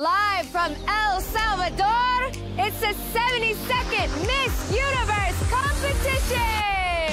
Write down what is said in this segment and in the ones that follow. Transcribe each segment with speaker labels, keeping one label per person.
Speaker 1: Live from El Salvador, it's the 72nd Miss Universe competition!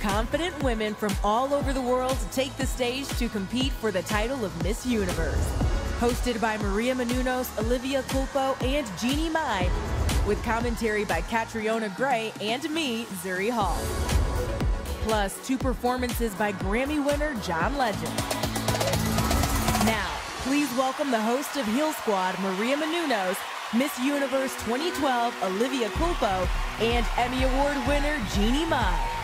Speaker 2: Confident women from all over the world take the stage to compete for the title of Miss Universe. Hosted by Maria Menounos, Olivia Culpo, and Jeannie Mai, with commentary by Catriona Gray and me, Zuri Hall. Plus, two performances by Grammy winner John Legend. Now, please welcome the host of Heal Squad, Maria Menounos, Miss Universe 2012, Olivia Culpo, and Emmy Award winner Jeannie Mai.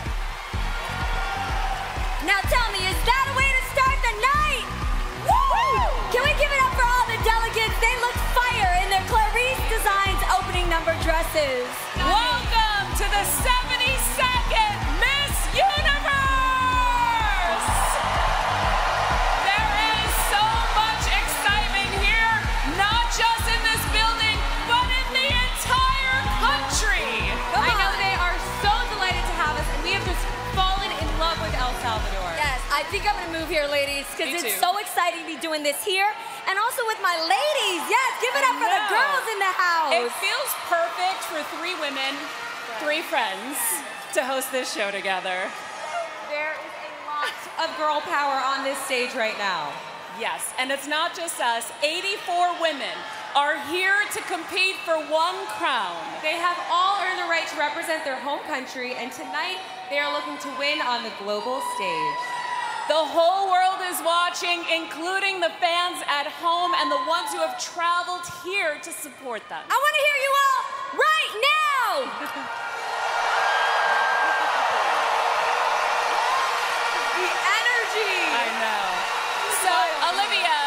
Speaker 3: I
Speaker 4: think I'm gonna move here, ladies, because it's so exciting to be doing this here, and also with my ladies. Yes, give it up for the girls in the house.
Speaker 3: It feels perfect for three women, three friends, to host this show together. There is a lot of girl power on this stage right now. Yes, and it's not just us. 84 women are here to compete for one crown. They have all earned the right to represent their home country, and tonight they are looking to win on the global stage. The whole world is watching, including the fans at home and the ones who have traveled here to support them.
Speaker 4: I want to hear you all right now.
Speaker 3: The energy! I know. So, Olivia,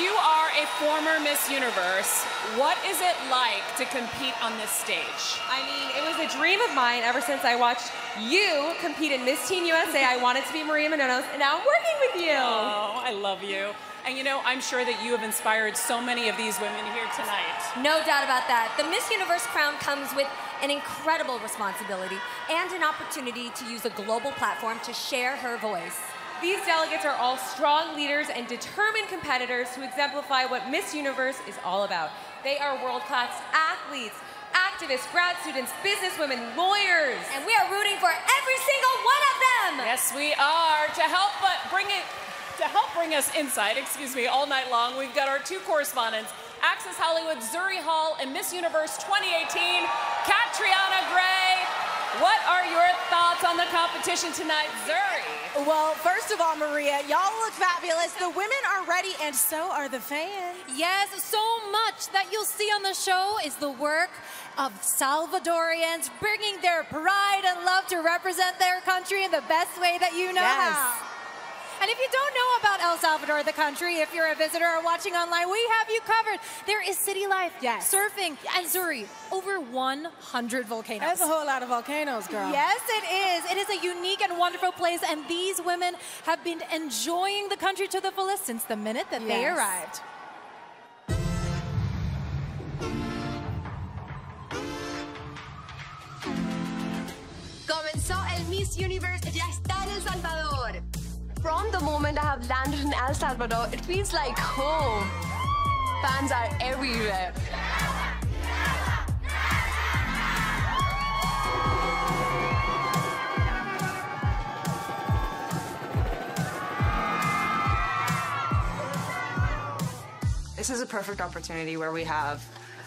Speaker 3: you are a former Miss Universe. What is it like to compete on this stage?
Speaker 5: I mean, it was a dream of mine ever since I watched you compete in Miss Teen USA. I wanted to be Maria Menounos, and now I'm working with you.
Speaker 3: Oh, I love you. And you know, I'm sure that you have inspired so many of these women here tonight.
Speaker 4: No doubt about that. The Miss Universe crown comes with an incredible responsibility and an opportunity to use a global platform to share her voice.
Speaker 5: These delegates are all strong leaders and determined competitors who exemplify what Miss Universe is all about. They are world-class athletes, activists, grad students, businesswomen, lawyers.
Speaker 4: And we are rooting for every single one of them.
Speaker 3: Yes, we are. To help but bring it to help bring us insight, excuse me, all night long, we've got our two correspondents, Access Hollywood, Zuri Hall, and Miss Universe 2018, Catriona Gray. What are your thoughts on the competition tonight, Zuri?
Speaker 6: Well, first of all, Maria, y'all look fabulous. The women are ready, and so are the fans.
Speaker 7: Yes, so much that you'll see on the show is the work of Salvadorians bringing their pride and love to represent their country in the best way that you know
Speaker 6: Yes.
Speaker 7: how. And if you don't know about El Salvador, the country, if you're a visitor or watching online, we have you covered. There is city life,
Speaker 6: yes.
Speaker 7: surfing, yes. and Zuri. Over 100 volcanoes.
Speaker 6: That's a whole lot of volcanoes, girl.
Speaker 7: Yes, it is. It is a unique and wonderful place, and these women have been enjoying the country to the fullest since the minute that
Speaker 6: yes.
Speaker 7: they arrived.
Speaker 8: Comenzó el Miss Universe, ya está en El Salvador.
Speaker 9: From the moment I have landed in El Salvador, it feels like home. Fans are everywhere.
Speaker 10: This is a perfect opportunity where we have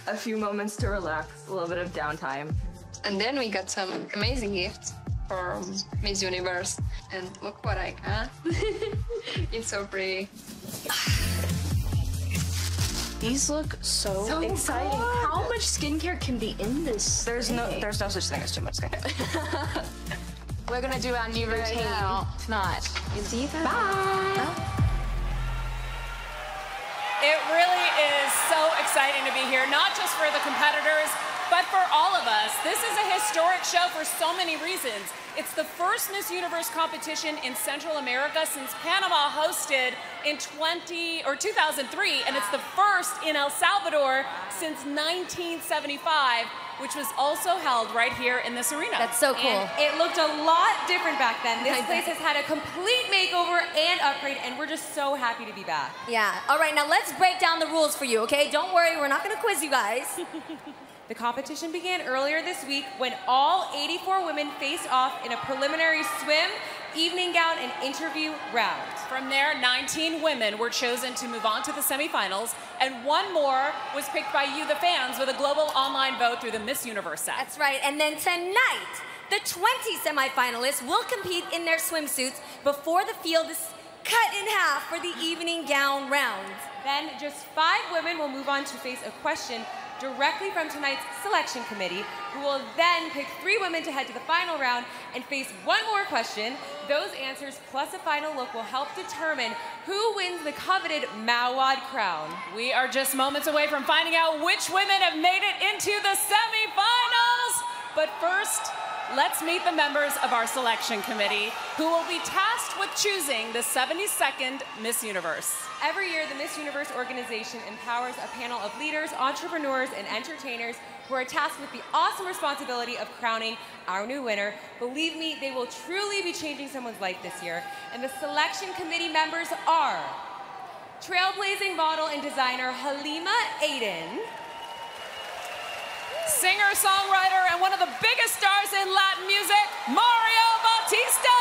Speaker 10: a few moments to relax, a little bit of downtime.
Speaker 9: And then we got some amazing gifts from Miss Universe. And look what I got. it's so pretty.
Speaker 10: These look so,
Speaker 9: So
Speaker 10: exciting.
Speaker 9: good.
Speaker 10: How much skincare can be in this? There's no there's no such thing as too much skincare.
Speaker 9: We're gonna do our new routine tonight.
Speaker 10: See you
Speaker 9: Bye.
Speaker 3: It really is so exciting to be here, not just for the competitors, but for all of us. This is a historic show for so many reasons. It's the first Miss Universe competition in Central America since Panama hosted in 20 or 2003, and it's the first in El Salvador since 1975, which was also held right here in this arena.
Speaker 4: That's so cool.
Speaker 5: And it looked a lot different back then. This place has had a complete makeover and upgrade, and we're just so happy to be back.
Speaker 4: Yeah. All right, now let's break down the rules for you, okay? Don't worry, we're not gonna quiz you guys.
Speaker 5: The competition began earlier this week when all 84 women faced off in a preliminary swim, evening gown, and interview round.
Speaker 3: From there, 19 women were chosen to move on to the semifinals, and one more was picked by you, the fans, with a global online vote through the Miss Universe app.
Speaker 4: That's right. And then tonight, the 20 semifinalists will compete in their swimsuits before the field is cut in half for the evening gown round.
Speaker 5: Then just five women will move on to face a question directly from tonight's selection committee, who will then pick three women to head to the final round and face one more question. Those answers plus a final look will help determine who wins the coveted Mouawad crown.
Speaker 3: We are just moments away from finding out which women have made it into the semifinals. But first, let's meet the members of our selection committee who will be tasked with choosing the 72nd Miss Universe.
Speaker 5: Every year, the Miss Universe organization empowers a panel of leaders, entrepreneurs, and entertainers who are tasked with the awesome responsibility of crowning our new winner. Believe me, they will truly be changing someone's life this year. And the selection committee members are trailblazing model and designer Halima Aden,
Speaker 3: Singer, songwriter, and one of the biggest stars in Latin music, Mario Bautista!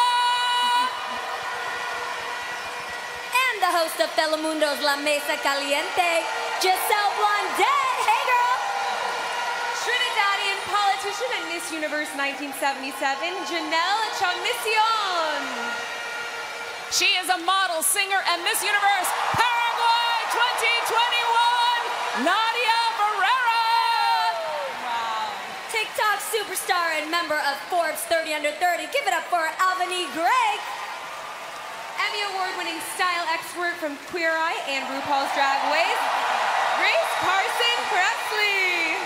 Speaker 4: And the host of Telemundo's La Mesa Caliente, Giselle Blondet. Hey, girl.
Speaker 5: Trinidadian politician and Miss Universe 1977, Janelle Commissiong.
Speaker 3: She is a model, singer, and Miss Universe Paraguay 2021, Nadia
Speaker 4: superstar and member of Forbes 30 Under 30. Give it up for Avani Gregg.
Speaker 5: Emmy Award-winning style expert from Queer Eye and RuPaul's Drag Race, Grace Carson Kressley.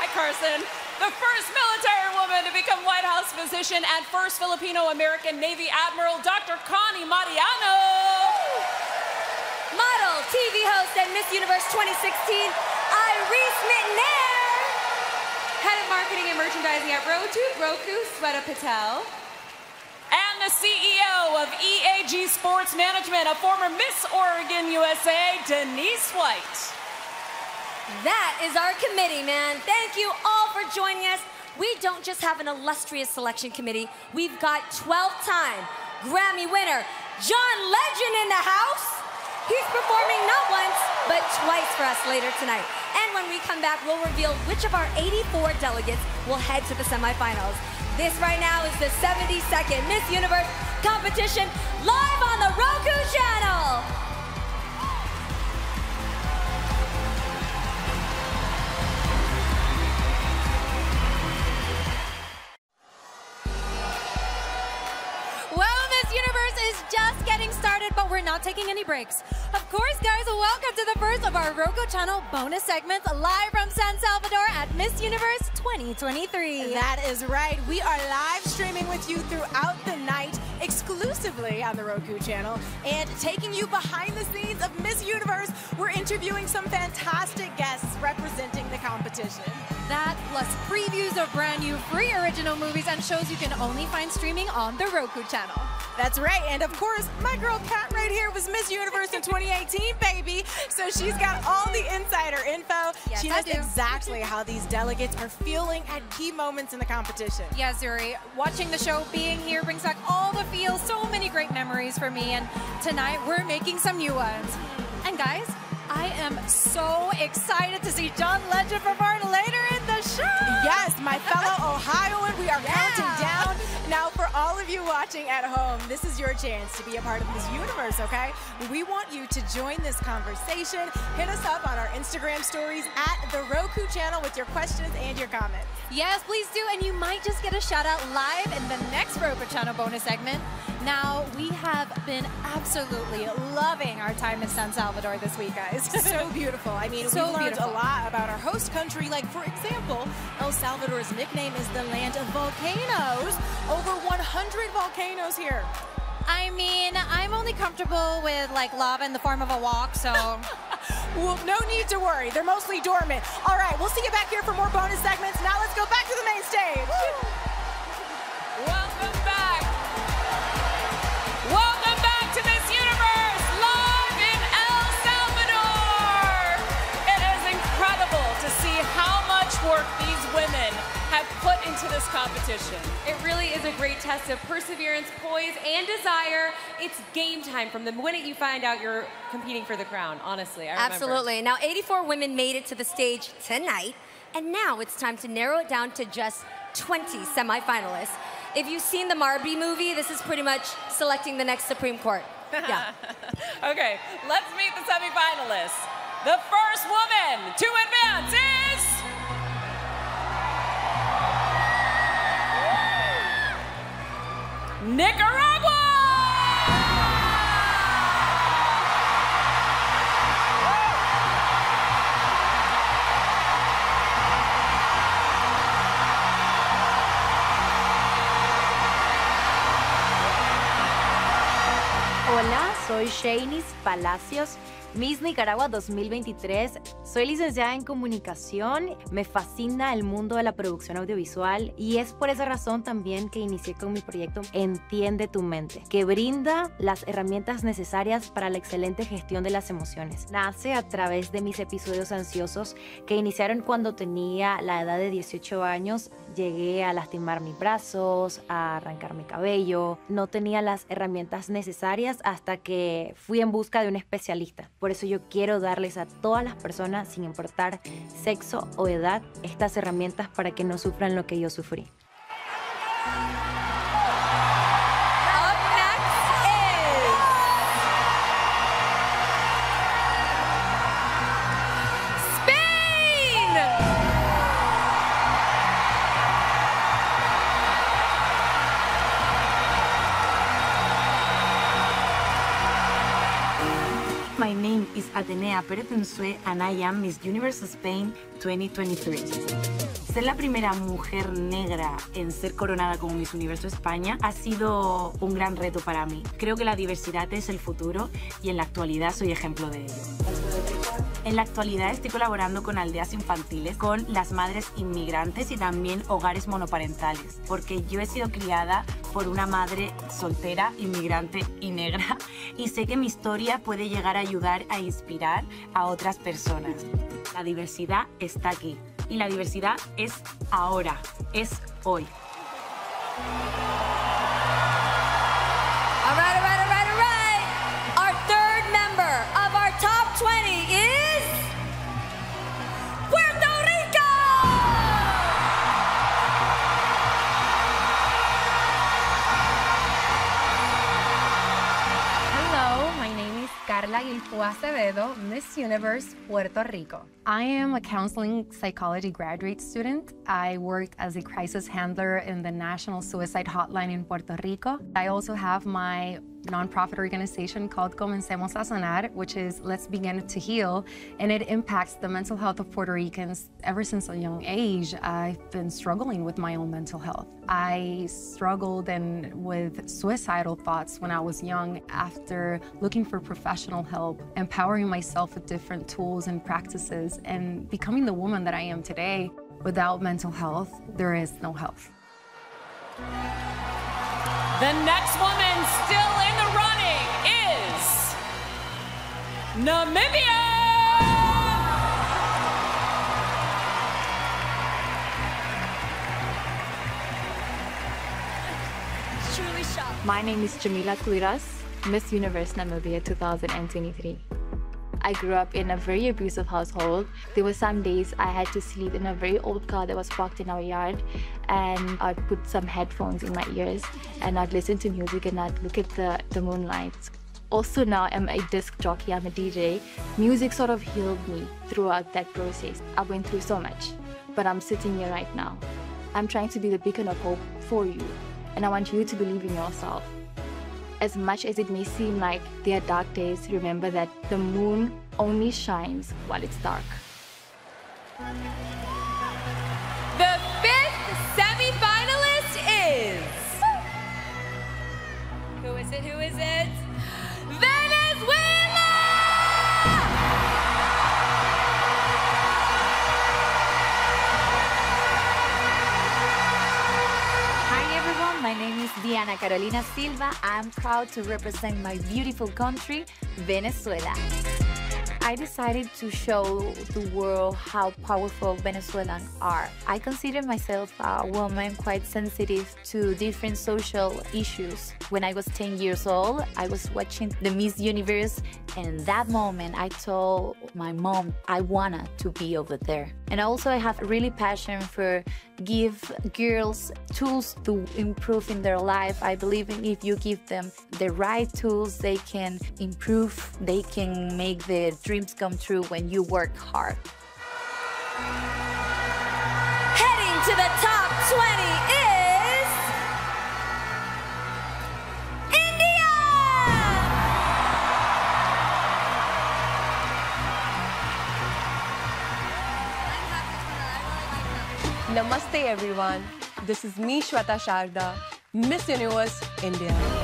Speaker 3: Hi, Carson. The first military woman to become White House physician and first Filipino American Navy Admiral, Dr. Connie Mariano.
Speaker 4: Model, TV host, and Miss Universe 2016, Iris
Speaker 5: Mittenaere. Marketing and merchandising at Roku, Roku Sweta Patel.
Speaker 3: And the CEO of EAG Sports Management, a former Miss Oregon USA, Denise White.
Speaker 4: That is our committee, man. Thank you all for joining us. We don't just have an illustrious selection committee, we've got 12 time Grammy winner John Legend in the house. He's performing not once, but twice for us later tonight. And when we come back, we'll reveal which of our 84 delegates will head to the semifinals. This right now is the 72nd Miss Universe competition live on the Roku channel.
Speaker 7: Just getting started, but we're not taking any breaks. Of course, guys, welcome to the first of our Roku channel bonus segments live from San Salvador at Miss Universe 2023.
Speaker 2: That is right. We are live streaming with you throughout the night exclusively on the Roku channel and taking you behind the scenes of Miss Universe. We're interviewing some fantastic guests representing the competition.
Speaker 7: That plus previews of brand new free original movies and shows you can only find streaming on the Roku channel.
Speaker 2: That's right. And of course, my girl Kat right here was Miss Universe in 2018, baby. So she's got all the insider info.
Speaker 7: Yes,
Speaker 2: she knows exactly how these delegates are feeling at key moments in the competition.
Speaker 7: Yeah, Zuri, watching the show, being here brings back all the feels, so many great memories for me. And tonight we're making some new ones. And guys, I am so excited to see John Legend perform later in the show.
Speaker 2: Yes, my fellow Ohioan, we are counting of you watching at home, this is your chance to be a part of this universe, okay? We want you to join this conversation. Hit us up on our Instagram stories at the Roku channel with your questions and your comments.
Speaker 7: Yes, please do. And you might just get a shout out live in the next Roku Channel bonus segment. Now, we have been absolutely loving our time in San Salvador this week, guys.
Speaker 2: so beautiful. I mean,
Speaker 7: So
Speaker 2: we've learned
Speaker 7: beautiful.
Speaker 2: a lot about our host country. Like, for example, El Salvador's nickname is the land of volcanoes. Over 100 volcanoes here.
Speaker 7: I mean, I'm only comfortable with like lava in the form of a walk, so.
Speaker 2: Well, no need to worry. They're mostly dormant. All right, we'll see you back here for more bonus segments. Now let's go back to the main stage.
Speaker 3: Welcome back. Welcome back to Miss Universe, live in El Salvador. It is incredible to see how much work these women have put into this competition.
Speaker 5: It really is a great test of perseverance, poise, and desire. It's game time from the minute you find out you're competing for the crown, honestly. I.
Speaker 4: Absolutely. Now, 84 women made it to the stage tonight, and now it's time to narrow it down to just 20 semifinalists. If you've seen the Barbie movie, this is pretty much selecting the next Supreme Court. Yeah.
Speaker 3: Okay, let's meet the semifinalists. The first woman to advance is. Nicaragua!
Speaker 11: Hola, soy Sheynnis Palacios, Miss Nicaragua 2023. Soy licenciada en comunicación, me fascina el mundo de la producción audiovisual y es por esa razón también que inicié con mi proyecto Entiende tu mente, que brinda las herramientas necesarias para la excelente gestión de las emociones. Nace a través de mis episodios ansiosos que iniciaron cuando tenía la edad de 18 años. Llegué a lastimar mis brazos, a arrancar mi cabello. No tenía las herramientas necesarias hasta que fui en busca de un especialista. Por eso yo quiero darles a todas las personas, sin importar sexo o edad, estas herramientas para que no sufran lo que yo sufrí.
Speaker 12: Atenea Peretensue and I am Miss Universe Spain 2023. Ser la primera mujer negra en ser coronada como Miss Universo España ha sido un gran reto para mí. Creo que la diversidad es el futuro y en la actualidad soy ejemplo de ello. En la actualidad estoy colaborando con aldeas infantiles, con las madres inmigrantes y también hogares monoparentales, porque yo he sido criada por una madre soltera, inmigrante y negra, y sé que mi historia puede llegar a ayudar a inspirar a otras personas. La diversidad está aquí y la diversidad es ahora, es hoy.
Speaker 4: All right, all right, all right, all right. Our third member of our top 20 is Puerto Rico!
Speaker 13: Hello, my name is Carla Guilfú Acevedo, Miss Universe, Puerto Rico. I am a counseling psychology graduate student. I worked as a crisis handler in the National Suicide Hotline in Puerto Rico. I also have my nonprofit organization called Comencemos a Sanar, which is Let's Begin to Heal, and it impacts the mental health of Puerto Ricans. Ever since a young age, I've been struggling with my own mental health. I struggled and with suicidal thoughts when I was young after looking for professional help, empowering myself with different tools and practices, and becoming the woman that I am today. Without mental health, there is no health.
Speaker 3: The next woman still in the running is Namibia!
Speaker 4: Truly shocked.
Speaker 14: My name is Jameela Uiras, Miss Universe Namibia 2023. I grew up in a very abusive household. There were some days I had to sleep in a very old car that was parked in our yard and I'd put some headphones in my ears and I'd listen to music and I'd look at the, the moonlight. Also now I'm a disc jockey, I'm a DJ. Music sort of healed me throughout that process. I went through so much, but I'm sitting here right now. I'm trying to be the beacon of hope for you and I want you to believe in yourself. As much as it may seem like there are dark days, remember that the moon only shines while it's dark.
Speaker 1: The fifth semifinalist is. Who is it? Who is it? Venezuela!
Speaker 15: Is Diana Carolina Silva. I'm proud to represent my beautiful country, Venezuela. I decided to show the world how powerful Venezuelans are. I consider myself a woman quite sensitive to different social issues. When I was 10 years old, I was watching the Miss Universe, and that moment I told my mom I wanted to be over there. And also I have really passion for give girls tools to improve in their life. I believe if you give them the right tools, they can improve, they can make their dreams come true when you work hard.
Speaker 4: Heading to the top 20 is India!
Speaker 16: Namaste everyone. This is me Shweta Sharda, Miss Universe India.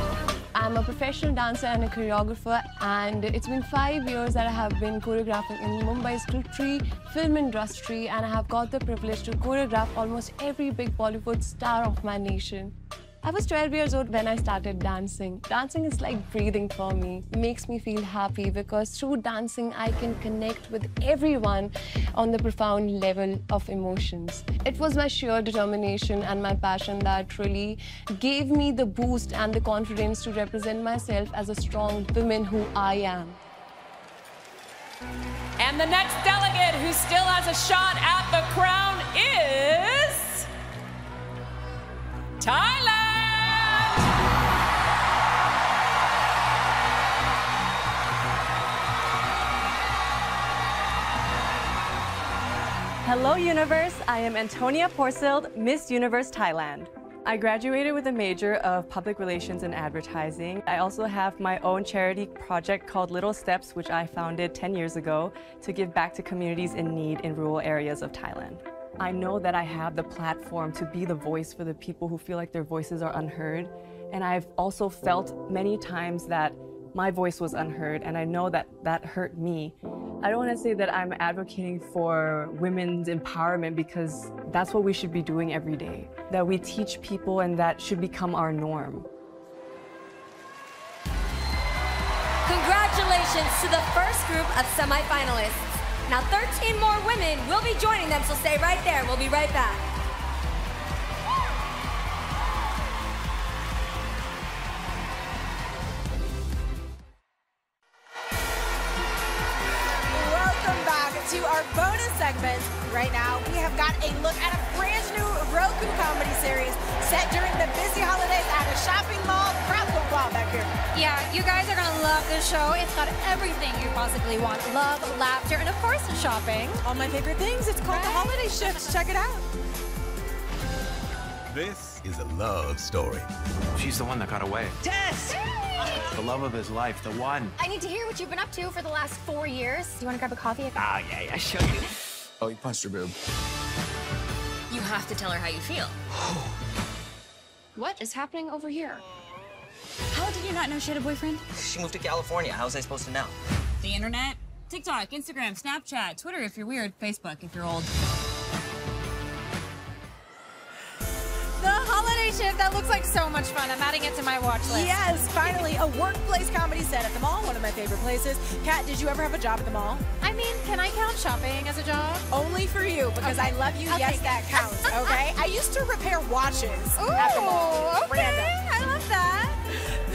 Speaker 16: I'm a professional dancer and a choreographer and it's been five years that I have been choreographing in Mumbai's glittery film industry and I have got the privilege to choreograph almost every big Bollywood star of my nation. I was 12 years old when I started dancing. Dancing is like breathing for me. It makes me feel happy because through dancing I can connect with everyone on the profound level of emotions. It was my sheer determination and my passion that really gave me the boost and the confidence to represent myself as a strong woman who I am.
Speaker 3: And the next delegate who still has a shot at the crown is Thailand.
Speaker 17: Hello, Universe. I am Antonia Porsild, Miss Universe Thailand. I graduated with a major of public relations and advertising. I also have my own charity project called Little Steps, which I founded 10 years ago to give back to communities in need in rural areas of Thailand. I know that I have the platform to be the voice for the people who feel like their voices are unheard. And I've also felt many times that my voice was unheard, and I know that that hurt me. I don't want to say that I'm advocating for women's empowerment because that's what we should be doing every day. That we teach people and that should become our norm.
Speaker 4: Congratulations to the first group of semifinalists. Now 13 more women will be joining them, so stay right there. We'll be right back.
Speaker 2: Welcome to our bonus segment. Right now, we have got a look at a brand new Roku comedy series set during the busy holidays at a shopping mall. Crowd go wild back here.
Speaker 7: Yeah, you guys are gonna love this show. It's got everything you possibly want. Love, laughter, and of course, shopping.
Speaker 2: All my favorite things. It's called The Holiday Shift. Check it out.
Speaker 18: This
Speaker 19: is a love story.
Speaker 18: She's the one that got away.
Speaker 20: Tess!
Speaker 18: The love of his life, the one.
Speaker 21: I need to hear what you've been up to for the last four years. Do you want to grab a coffee?
Speaker 18: Ah, yeah, yeah, show you.
Speaker 19: Oh, you punched her boob.
Speaker 21: You have to tell her how you feel. what is happening over here?
Speaker 22: How did you not know she had a boyfriend?
Speaker 20: She moved to California. How was I supposed to know?
Speaker 22: The internet? TikTok, Instagram, Snapchat, Twitter if you're weird, Facebook if you're old.
Speaker 7: The holiday shift, that looks like so much fun. I'm adding it to my watch list.
Speaker 2: Yes, finally, a workplace comedy set at the mall, one of my favorite places. Kat, did you ever have a job at the mall?
Speaker 7: I mean, can I count shopping as a job?
Speaker 2: Only for you, because
Speaker 7: Okay.
Speaker 2: I love you. Yes, that counts, okay? I used to repair watches
Speaker 7: Ooh,
Speaker 2: at the mall.
Speaker 7: okay.
Speaker 2: Random.
Speaker 7: I love that.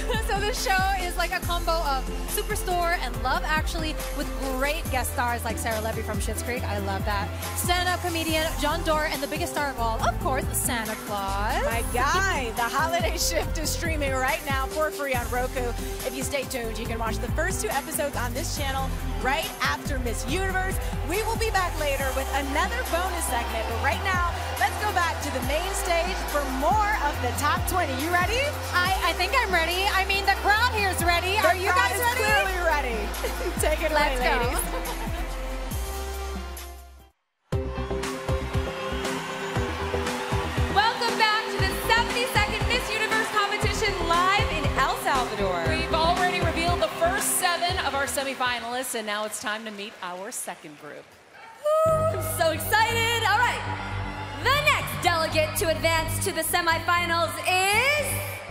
Speaker 7: so this show is like a combo of Superstore and Love Actually with great guest stars like Sarah Levy from Schitt's Creek. I love that. Stand-up comedian John Doerr and the biggest star of all, of course, Santa Claus.
Speaker 2: My guy, the holiday shift is streaming right now for free on Roku. If you stay tuned, you can watch the first two episodes on this channel right after Miss Universe. We will be back later with another bonus segment, but right now, let's go back to the main stage for more of the top 20. You ready?
Speaker 7: I, I think I'm ready. I mean, the crowd here is ready.
Speaker 2: The
Speaker 7: Are you
Speaker 2: crowd
Speaker 7: guys
Speaker 2: is
Speaker 7: ready?
Speaker 2: clearly ready. Take it
Speaker 7: Let's
Speaker 2: away,
Speaker 7: go.
Speaker 2: ladies.
Speaker 5: Welcome back to the 72nd Miss Universe competition live in El Salvador.
Speaker 3: We've already revealed the first seven of our semifinalists, and now it's time to meet our second group.
Speaker 4: I'm so excited. All right. The next delegate to advance to the semifinals is Chile.
Speaker 23: Hi, I'm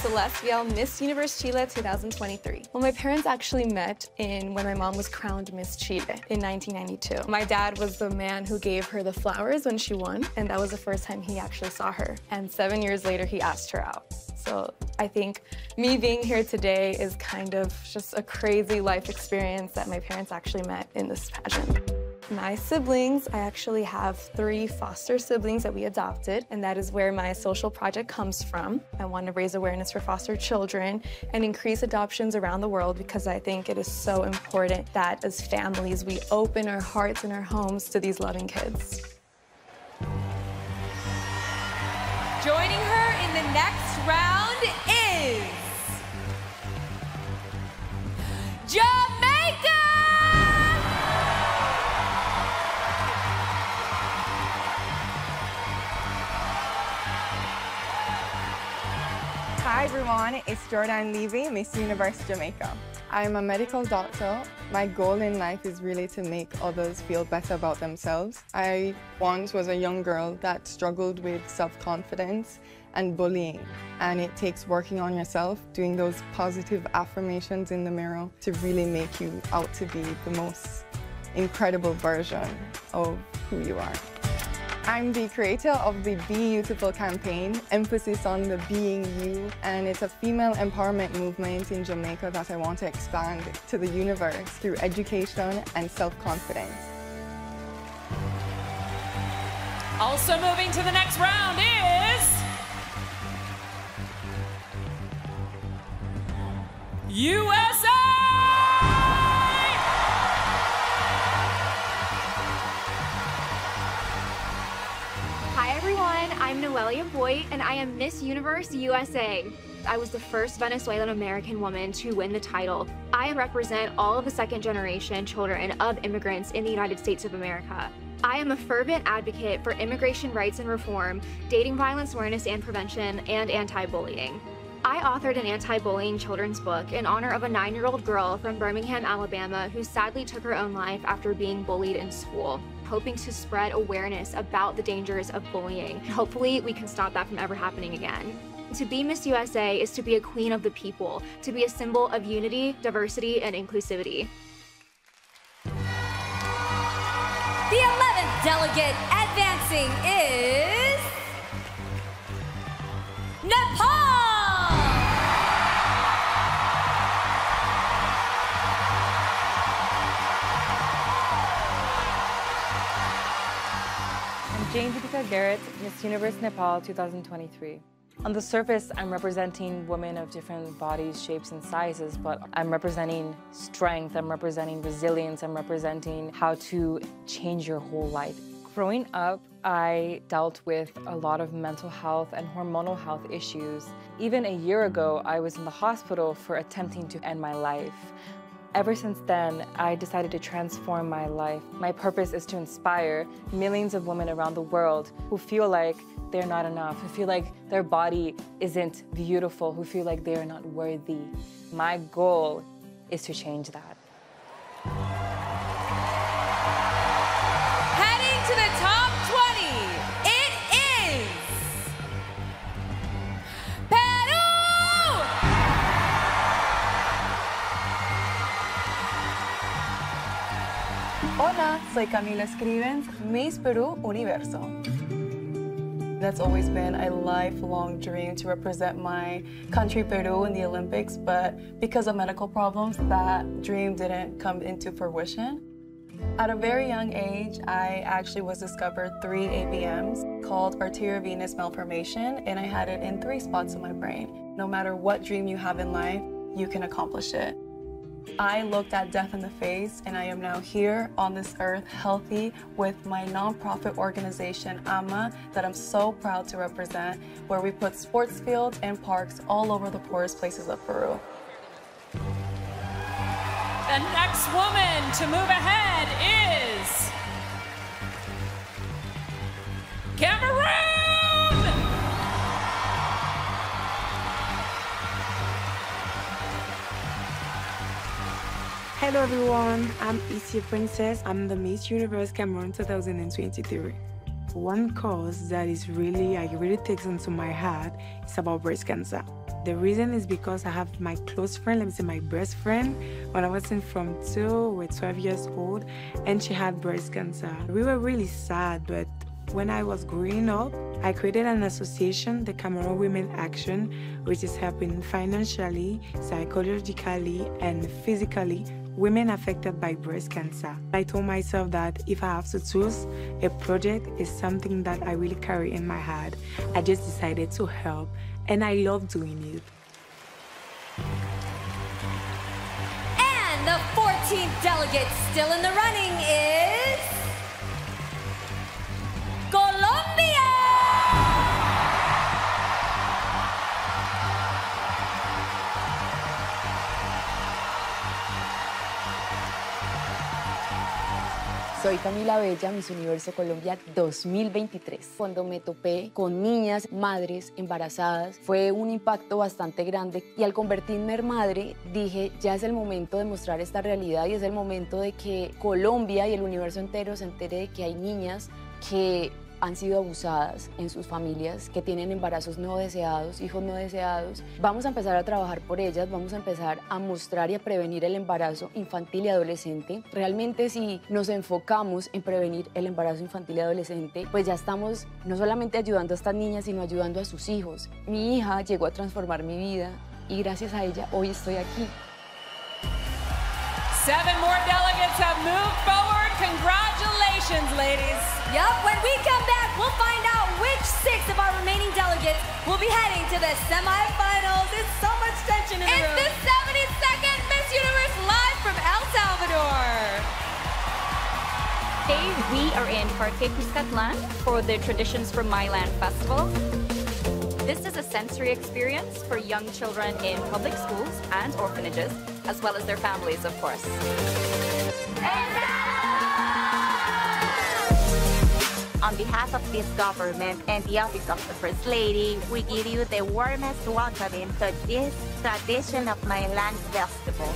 Speaker 23: Celeste Viel, Miss Universe Chile 2023. Well, my parents actually met in when my mom was crowned Miss Chile in 1992. My dad was the man who gave her the flowers when she won, and that was the first time he actually saw her. And seven years later, he asked her out. So I think me being here today is kind of just a crazy life experience that my parents actually met in this pageant. My siblings, I actually have three foster siblings that we adopted, and that is where my social project comes from. I want to raise awareness for foster children and increase adoptions around the world because I think it is so important that as families we open our hearts and our homes to these loving kids.
Speaker 5: Joining her in the next round is Jamaica!
Speaker 24: Hi everyone, it's Jordan Levy, Miss Universe Jamaica. I'm a medical doctor. My goal in life is really to make others feel better about themselves. I once was a young girl that struggled with self-confidence and bullying. And it takes working on yourself, doing those positive affirmations in the mirror to really make you out to be the most incredible version of who you are. I'm the creator of the Be Beautiful campaign, emphasis on the being you, and it's a female empowerment movement in Jamaica that I want to expand to the universe through education and self-confidence.
Speaker 3: Also moving to the next round is USA!
Speaker 14: Hi everyone, I'm Noelia Voigt and I am Miss Universe USA. I was the first Venezuelan American woman to win the title. I represent all of the second generation children of immigrants in the United States of America. I am a fervent advocate for immigration rights and reform, dating violence awareness and prevention, and anti-bullying. I authored an anti-bullying children's book in honor of a nine-year-old girl from Birmingham, Alabama who sadly took her own life after being bullied in school, hoping to spread awareness about the dangers of bullying. Hopefully we can stop that from ever happening again. To be Miss USA is to be a queen of the people, to be a symbol of unity, diversity, and inclusivity.
Speaker 4: The 11th delegate advancing is Nepal.
Speaker 25: Jane Dipika Garrett, Miss Universe Nepal 2023. On the surface, I'm representing women of different bodies, shapes, and sizes, but I'm representing strength, I'm representing resilience, I'm representing how to change your whole life. Growing up, I dealt with a lot of mental health and hormonal health issues. Even a year ago, I was in the hospital for attempting to end my life. Ever since then, I decided to transform my life. My purpose is to inspire millions of women around the world who feel like they're not enough, who feel like their body isn't beautiful, who feel like they're not worthy. My goal is to change that.
Speaker 23: Soy Camila Escribens, Miss Peru Universo. That's always been a lifelong dream to represent my country, Peru, in the Olympics, but because of medical problems, that dream didn't come into fruition. At a very young age, I actually was discovered three AVMs called arteriovenous malformation, and I had it in three spots in my brain. No matter what dream you have in life, you can accomplish it. I looked at death in the face, and I am now here on this earth, healthy, with my nonprofit organization, AMA, that I'm so proud to represent, where we put sports fields and parks all over the poorest places of Peru.
Speaker 3: The next woman to move ahead is Cameroon!
Speaker 26: Hello everyone, I'm Issie Princesse. I'm the Miss Universe Cameroon 2023. One cause that is really, like, really takes into my heart is about breast cancer. The reason is because I have my close friend, let me say my best friend, when I was in from two, we're 12 years old, and she had breast cancer. We were really sad, but when I was growing up, I created an association, the Cameroon Women Action, which is helping financially, psychologically, and physically women affected by breast cancer. I told myself that if I have to choose, a project is something that I really carry in my heart. I just decided to help, and I love doing it.
Speaker 4: And the 14th delegate still in the running is
Speaker 27: Soy Camila Bella, Miss Universo Colombia 2023. Cuando me topé con niñas, madres embarazadas, fue un impacto bastante grande y al convertirme en madre dije, ya es el momento de mostrar esta realidad y es el momento de que Colombia y el universo entero se entere de que hay niñas que han sido abusadas en sus familias, que tienen embarazos no deseados, hijos no deseados. Vamos a empezar a trabajar por ellas, vamos a empezar a mostrar y a prevenir el embarazo infantil y adolescente. Realmente si nos enfocamos en prevenir el embarazo infantil y adolescente, pues ya estamos no solamente ayudando a estas niñas, sino ayudando a sus hijos. Mi hija llegó a transformar mi vida y gracias a ella hoy estoy aquí.
Speaker 3: Seven more delegates have moved forward. Congratulations, ladies.
Speaker 4: Yup, when we come back, we'll find out which six of our remaining delegates will be heading to the semifinals. There's so much tension in the
Speaker 7: It's
Speaker 4: room.
Speaker 7: the 72nd Miss Universe live from El Salvador.
Speaker 28: Today we are in Parque Cuscatlan for the Traditions from My Land Festival. This is a sensory experience for young children in public schools and orphanages, as well as their families, of course.
Speaker 29: On behalf of this government and the office of the First Lady, we give you the warmest welcome to this tradition of my land festival.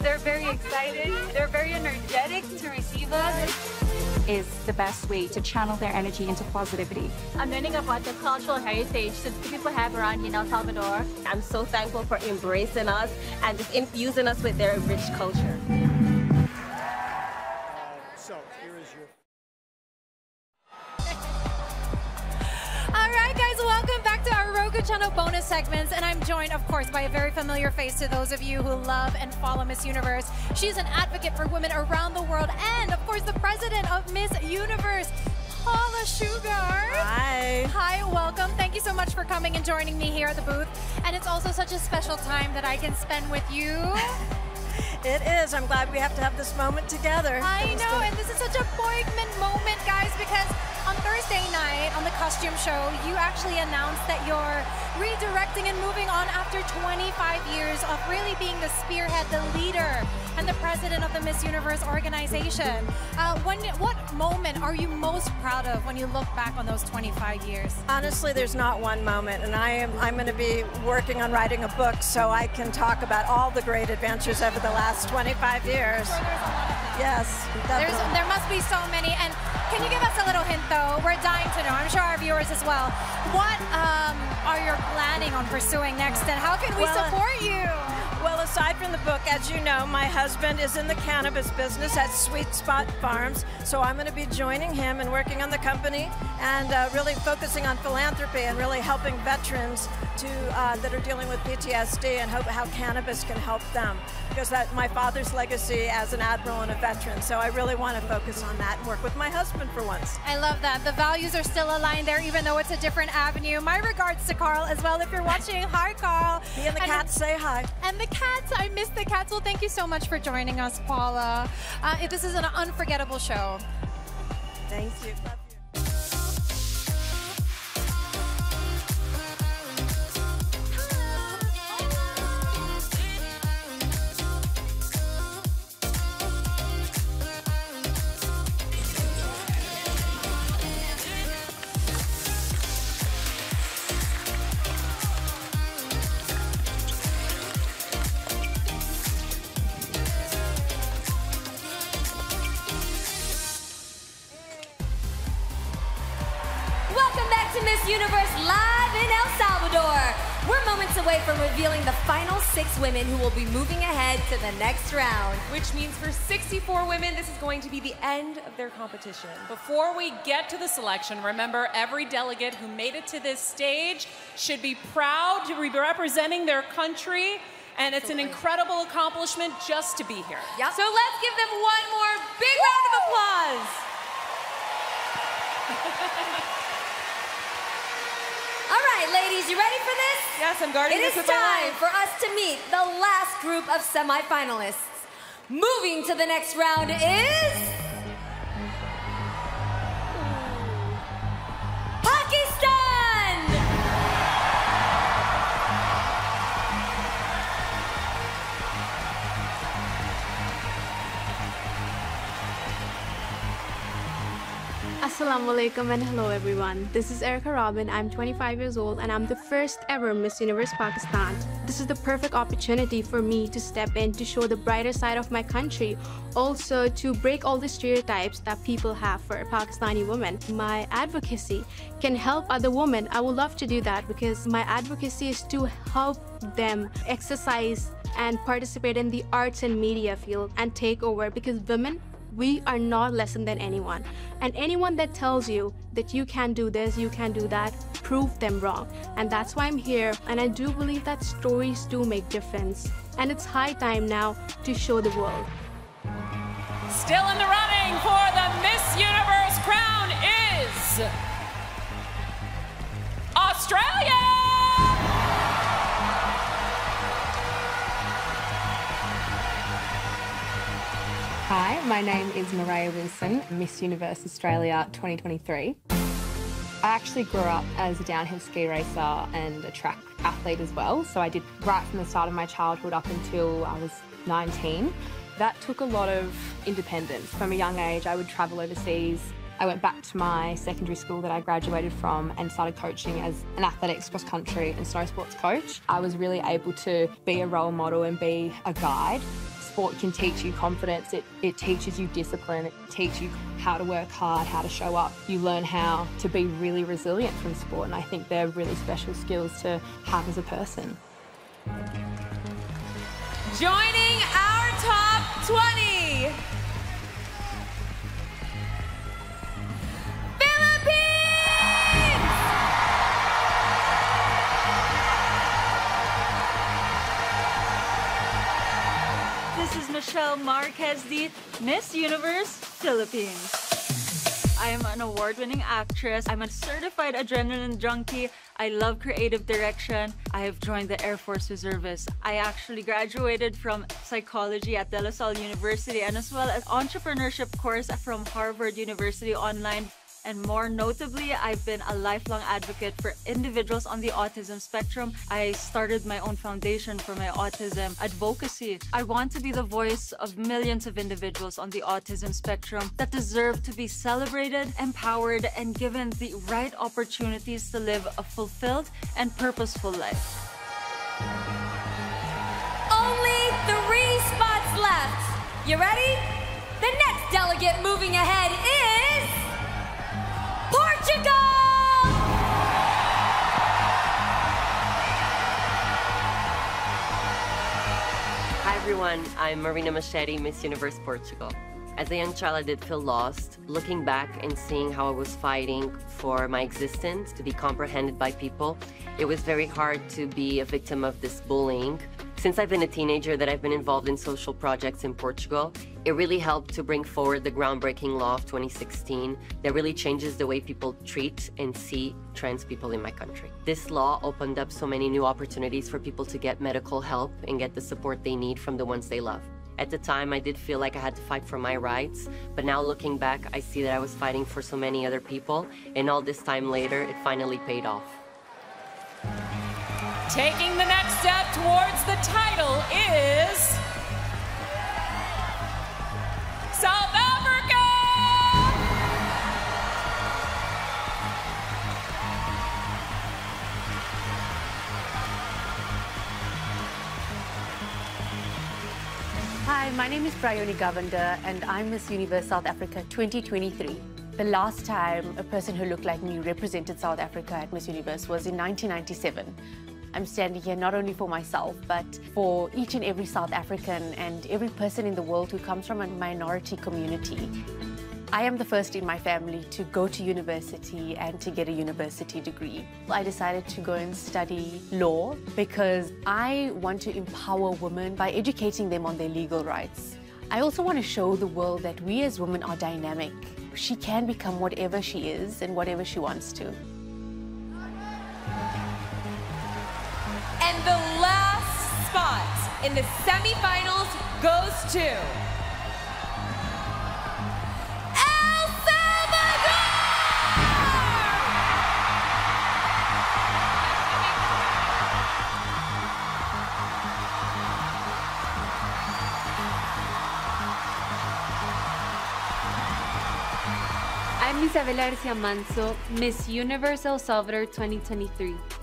Speaker 28: They're very excited, they're very energetic to receive us.
Speaker 1: Is the best way to channel their energy into positivity.
Speaker 28: I'm learning about the cultural heritage that people have around here in El Salvador.
Speaker 30: I'm so thankful for embracing us and just infusing us with their rich culture.
Speaker 7: Channel bonus segments. And I'm joined, of course, by a very familiar face to those of you who love and follow Miss Universe. She's an advocate for women around the world and, of course, the president of Miss Universe. Paula Shugart.
Speaker 2: Hi.
Speaker 7: Hi, welcome. Thank you so much for coming and joining me here at the booth. And it's also such a special time that I can spend with you.
Speaker 2: It is. I'm glad we have to have this moment together.
Speaker 7: I know, and this is such a Borgman moment, guys, because on Thursday night on the costume show, you actually announced that you're redirecting and moving on after 25 years of really being the spearhead, the leader, and the president of the Miss Universe organization. Uh, when, what moment are you most proud of when you look back on those 25 years?
Speaker 2: Honestly, there's not one moment, and I am I'm going to be working on writing a book so I can talk about all the great adventures over the last 25 years. Yes,
Speaker 7: There's, there must be so many. And can you give us a little hint, though? We're dying to know. I'm sure our viewers as well. What um, are you planning on pursuing next, and how can we
Speaker 2: Well,
Speaker 7: support you?
Speaker 2: Well, aside from the book, as you know, my husband is in the cannabis business at Sweet Spot Farms. So I'm going to be joining him and working on the company and uh, really focusing on philanthropy and really helping veterans to uh, that are dealing with PTSD and hope how cannabis can help them. Because that my father's legacy as an admiral and a veteran. So I really want to focus on that and work with my husband for once.
Speaker 7: I love that. The values are still aligned there, even though it's a different avenue. My regards to Carl as well. If you're watching, hi, Carl.
Speaker 2: He and the cats say hi.
Speaker 7: And the cats, I miss the cats. Well, thank you so much for joining us, Paula. Uh, this is an unforgettable show.
Speaker 2: Thank you.
Speaker 4: Six women who will be moving ahead to the next round.
Speaker 5: Which means for 64 women, this is going to be the end of their competition.
Speaker 3: Before we get to the selection, remember every delegate who made it to this stage should be proud to be representing their country, and it's an incredible accomplishment just to be here.
Speaker 5: Yep. So let's give them one more big round of applause.
Speaker 4: Ladies, you ready for this?
Speaker 5: Yes, I'm guarding
Speaker 4: It
Speaker 5: this with my
Speaker 4: time
Speaker 5: life.
Speaker 4: for us to meet the last group of semifinalists. Moving to the next round is
Speaker 31: Assalamu alaikum and hello everyone. This is Erica Robin. I'm 25 years old and I'm the first ever Miss Universe Pakistan. This is the perfect opportunity for me to step in to show the brighter side of my country, also to break all the stereotypes that people have for a Pakistani women. My advocacy can help other women. I would love to do that because my advocacy is to help them exercise and participate in the arts and media field and take over because women we are not less than anyone. And anyone that tells you that you can do this, you can do that, prove them wrong. And that's why I'm here. And I do believe that stories do make difference. And it's high time now to show the world.
Speaker 3: Still in the running for the Miss Universe crown is Australia!
Speaker 32: Hi, my name is Moraya Wilson, Miss Universe Australia 2023. I actually grew up as a downhill ski racer and a track athlete as well, so I did right from the start of my childhood up until I was 19. That took a lot of independence. From a young age, I would travel overseas. I went back to my secondary school that I graduated from and started coaching as an athletics, cross country, and snow sports coach. I was really able to be a role model and be a guide sport can teach you confidence, it, it teaches you discipline, it teaches you how to work hard, how to show up. You learn how to be really resilient from sport, and I think they're really special skills to have as a person.
Speaker 5: Joining our top 20.
Speaker 33: Michelle Marquez, the Miss Universe Philippines. I am an award-winning actress. I'm a certified adrenaline junkie. I love creative direction. I have joined the Air Force Reservists. I actually graduated from psychology at De La Salle University and as well as entrepreneurship course from Harvard University online. And more notably, I've been a lifelong advocate for individuals on the autism spectrum. I started my own foundation for my autism advocacy. I want to be the voice of millions of individuals on the autism spectrum that deserve to be celebrated, empowered, and given the right opportunities to live a fulfilled and purposeful life.
Speaker 4: Only three spots left. You ready? The next delegate moving ahead is Portugal!
Speaker 34: Hi everyone, I'm Marina Machete, Miss Universe Portugal. As a young child, I did feel lost, looking back and seeing how I was fighting for my existence to be comprehended by people. It was very hard to be a victim of this bullying. Since I've been a teenager that I've been involved in social projects in Portugal, it really helped to bring forward the groundbreaking law of 2016 that really changes the way people treat and see trans people in my country. This law opened up so many new opportunities for people to get medical help and get the support they need from the ones they love. At the time, I did feel like I had to fight for my rights, but now looking back, I see that I was fighting for so many other people, and all this time later, it finally paid off.
Speaker 3: Taking the next step towards the title is South Africa!
Speaker 35: Hi, my name is Bryony Govender, and I'm Miss Universe South Africa 2023. The last time a person who looked like me represented South Africa at Miss Universe was in 1997. I'm standing here not only for myself, but for each and every South African and every person in the world who comes from a minority community. I am the first in my family to go to university and to get a university degree. I decided to go and study law because I want to empower women by educating them on their legal rights. I also want to show the world that we as women are dynamic. She can become whatever she is and whatever she wants to.
Speaker 5: And the last spot in the semifinals goes to Salvador!
Speaker 16: I'm Isabella Garcia Manso, Miss Universe El Salvador 2023.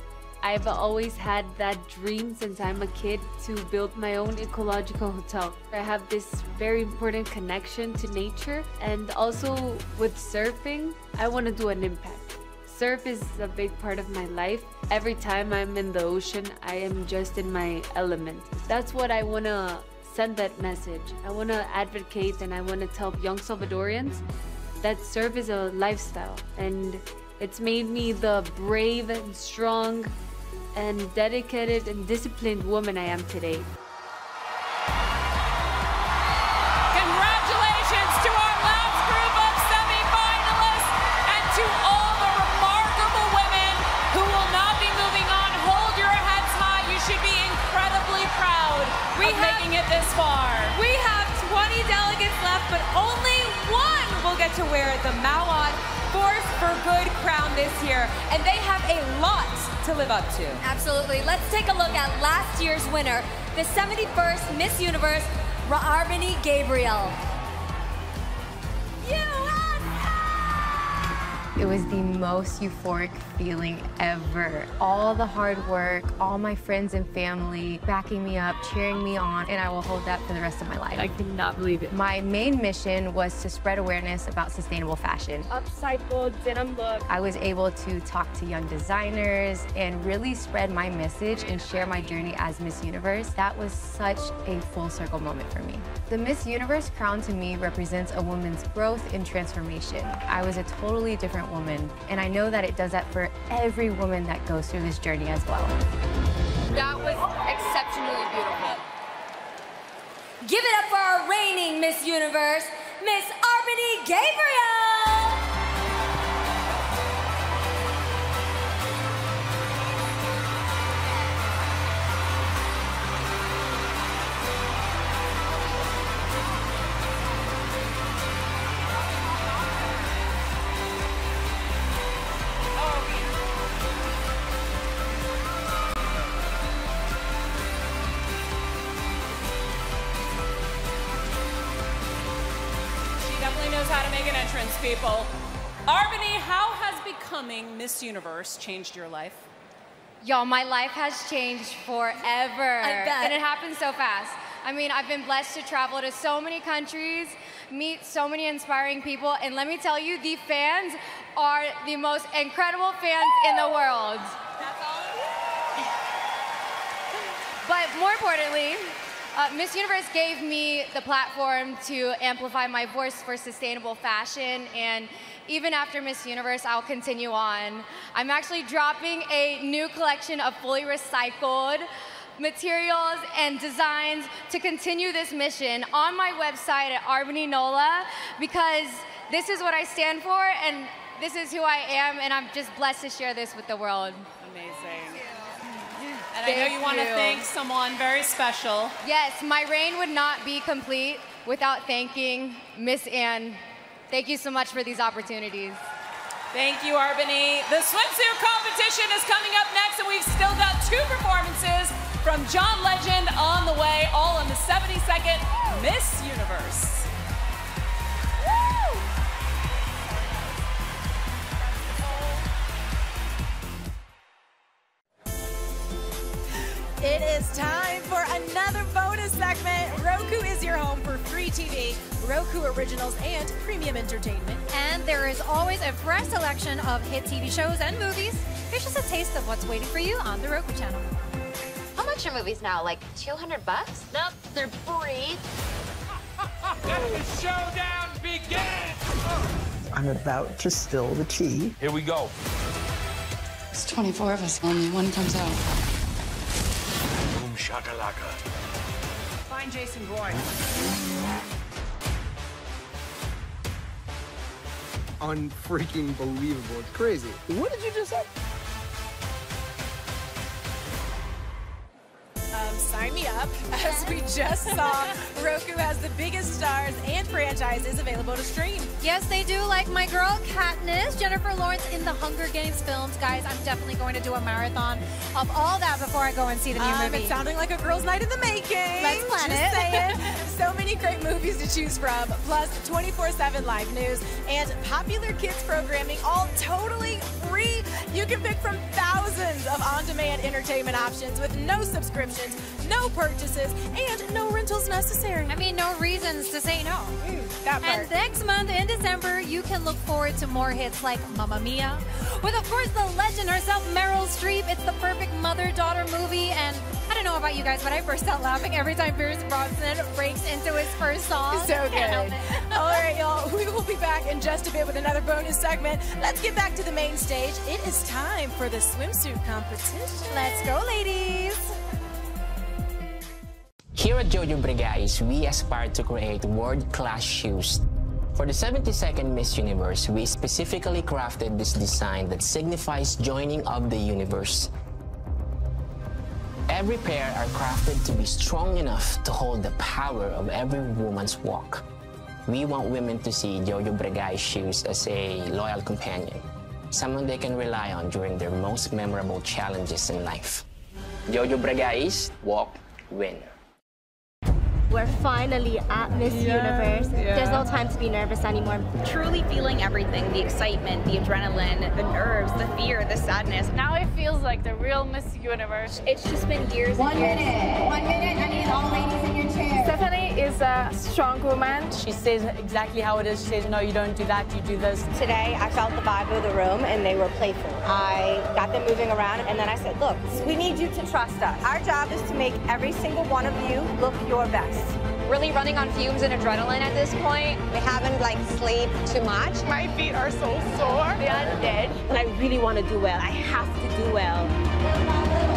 Speaker 16: I've always had that dream since I'm a kid to build my own ecological hotel. I have this very important connection to nature and also with surfing, I want to do an impact. Surf is a big part of my life. Every time I'm in the ocean, I am just in my element. That's what I want to send that message. I want to advocate and I want to tell young Salvadorians that surf is a lifestyle and it's made me the brave and strong and dedicated and disciplined woman I am today.
Speaker 3: Congratulations to our last group of semifinalists and to all the remarkable women who will not be moving on. Hold your heads high. You should be incredibly proud
Speaker 5: We
Speaker 3: of
Speaker 5: have-
Speaker 3: making it this far.
Speaker 5: We have 20 delegates left, but only one will get to wear the Mouawad for Good crown this year, and they have a lot to live up to.
Speaker 4: Absolutely. Let's take a look at last year's winner, the 71st Miss Universe, R'Bonney Gabriel.
Speaker 9: It was the most euphoric feeling ever. All the hard work, all my friends and family backing me up, cheering me on, and I will hold that for the rest of my life.
Speaker 16: I cannot believe it.
Speaker 9: My main mission was to spread awareness about sustainable fashion.
Speaker 16: Upcycled denim look.
Speaker 9: I was able to talk to young designers and really spread my message and share my journey as Miss Universe. That was such a full circle moment for me. The Miss Universe crown to me represents a woman's growth and transformation. I was a totally different woman, and I know that it does that for every woman that goes through this journey as well.
Speaker 16: That was exceptionally beautiful.
Speaker 4: Give it up for our reigning Miss Universe, Miss R'Bonney Gabriel!
Speaker 3: People. R'Bonney, how has becoming Miss Universe changed your life?
Speaker 36: Y'all, my life has changed forever.
Speaker 4: I bet.
Speaker 36: And it happened so fast. I mean, I've been blessed to travel to so many countries, meet so many inspiring people, and let me tell you, the fans are the most incredible fans in the world. But more importantly, uh, Miss Universe gave me the platform to amplify my voice for sustainable fashion, and even after Miss Universe, I'll continue on. I'm actually dropping a new collection of fully recycled materials and designs to continue this mission on my website at R'Bonney Nola because this is what I stand for and this is who I am, and I'm just blessed to share this with the world.
Speaker 3: And I know you want to thank someone very special.
Speaker 36: Yes, my reign would not be complete without thanking Miss Anne. Thank you so much for these opportunities.
Speaker 3: Thank you, R'Bonney. The swimsuit competition is coming up next, and we've still got two performances from John Legend on the way, all in the 72nd Miss Universe.
Speaker 2: It is time for another bonus segment. Roku is your home for free TV, Roku originals, and premium entertainment.
Speaker 7: And there is always a fresh selection of hit TV shows and movies. Here's just a taste of what's waiting for you on the Roku channel.
Speaker 37: How much are movies now? Like 200 bucks? Nope, they're free.
Speaker 1: Let the showdown begin!
Speaker 38: I'm about to spill the tea.
Speaker 1: Here we go.
Speaker 39: It's 24 of us, only one comes out.
Speaker 1: Boom shakalaka.
Speaker 2: Find Jason Bourne.
Speaker 38: Unfreaking believable. It's crazy. What did you just say?
Speaker 2: Sign me up. As we just saw, Roku has the biggest stars and franchises available to stream.
Speaker 7: Yes, they do. Like my girl Katniss, Jennifer Lawrence in the Hunger Games films. Guys, I'm definitely going to do a marathon of all that before I go and see the new
Speaker 2: Um,
Speaker 7: movie.
Speaker 2: It's sounding like a girls' night in the making.
Speaker 7: Let's plan
Speaker 2: Just
Speaker 7: it.
Speaker 2: saying. so many great movies to choose from, plus 24/7 live news and popular kids programming, all totally free. You can pick from thousands of on-demand entertainment options with no subscriptions, no purchases, and no rentals necessary.
Speaker 7: I mean, no reasons to say no.
Speaker 2: Mm, that part.
Speaker 7: And next month in December, you can look forward to more hits like Mamma Mia, with of course the legend herself, Meryl Streep. It's the perfect mother-daughter movie, and I don't know about you guys, but I burst out laughing every time Pierce Brosnan breaks into his first song.
Speaker 2: So good. All right, y'all. We will be back in just a bit with another bonus segment. Let's get back to the main stage. It is time for the swimsuit competition.
Speaker 7: Let's go, ladies.
Speaker 40: Here at Jojo Bragais, we aspire to create world-class shoes. For the 72nd Miss Universe, we specifically crafted this design that signifies joining of the universe. Every pair are crafted to be strong enough to hold the power of every woman's walk. We want women to see Jojo Bragais shoes as a loyal companion, someone they can rely on during their most memorable challenges in life. Jojo Bragais, walk, win.
Speaker 41: We're finally at Miss Universe. There's no time to be nervous anymore.
Speaker 42: Truly feeling everything the excitement, the adrenaline, the nerves, the fear, the sadness.
Speaker 43: Now it feels like the real Miss Universe.
Speaker 42: It's just been years
Speaker 41: One
Speaker 42: and years.
Speaker 41: minute. One minute. I need all ladies in your chairs.
Speaker 43: Stephanie is a strong woman.
Speaker 44: She says exactly how it is. She says, no, you don't do that, you do this.
Speaker 45: Today, I felt the vibe of the room and they were playful. I got them moving around and then I said, look, we need you to trust us. Our job is to make every single one of you look your best.
Speaker 41: Really running on fumes and adrenaline at this point.
Speaker 45: We haven't like sleep too much.
Speaker 43: My feet are so sore.
Speaker 45: They are dead. And I really want to do well. I have to do well.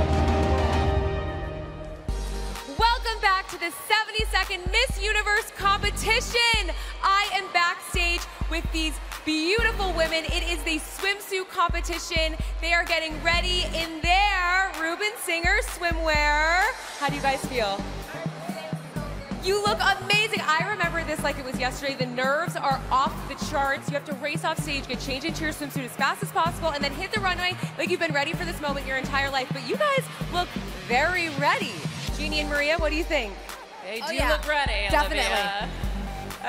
Speaker 5: To the 72nd Miss Universe competition. I am backstage with these beautiful women. It is the swimsuit competition. They are getting ready in their Ruben Singer swimwear. How do you guys feel? You look amazing. I remember this like it was yesterday. The nerves are off the charts. You have to race off stage, get changed into your swimsuit as fast as possible, and then hit the runway like you've been ready for this moment your entire life. But you guys look very ready. Jeannie and Maria, what do you think?
Speaker 3: They
Speaker 5: Oh,
Speaker 3: do
Speaker 5: yeah.
Speaker 3: look ready.
Speaker 5: Definitely.
Speaker 3: Olivia.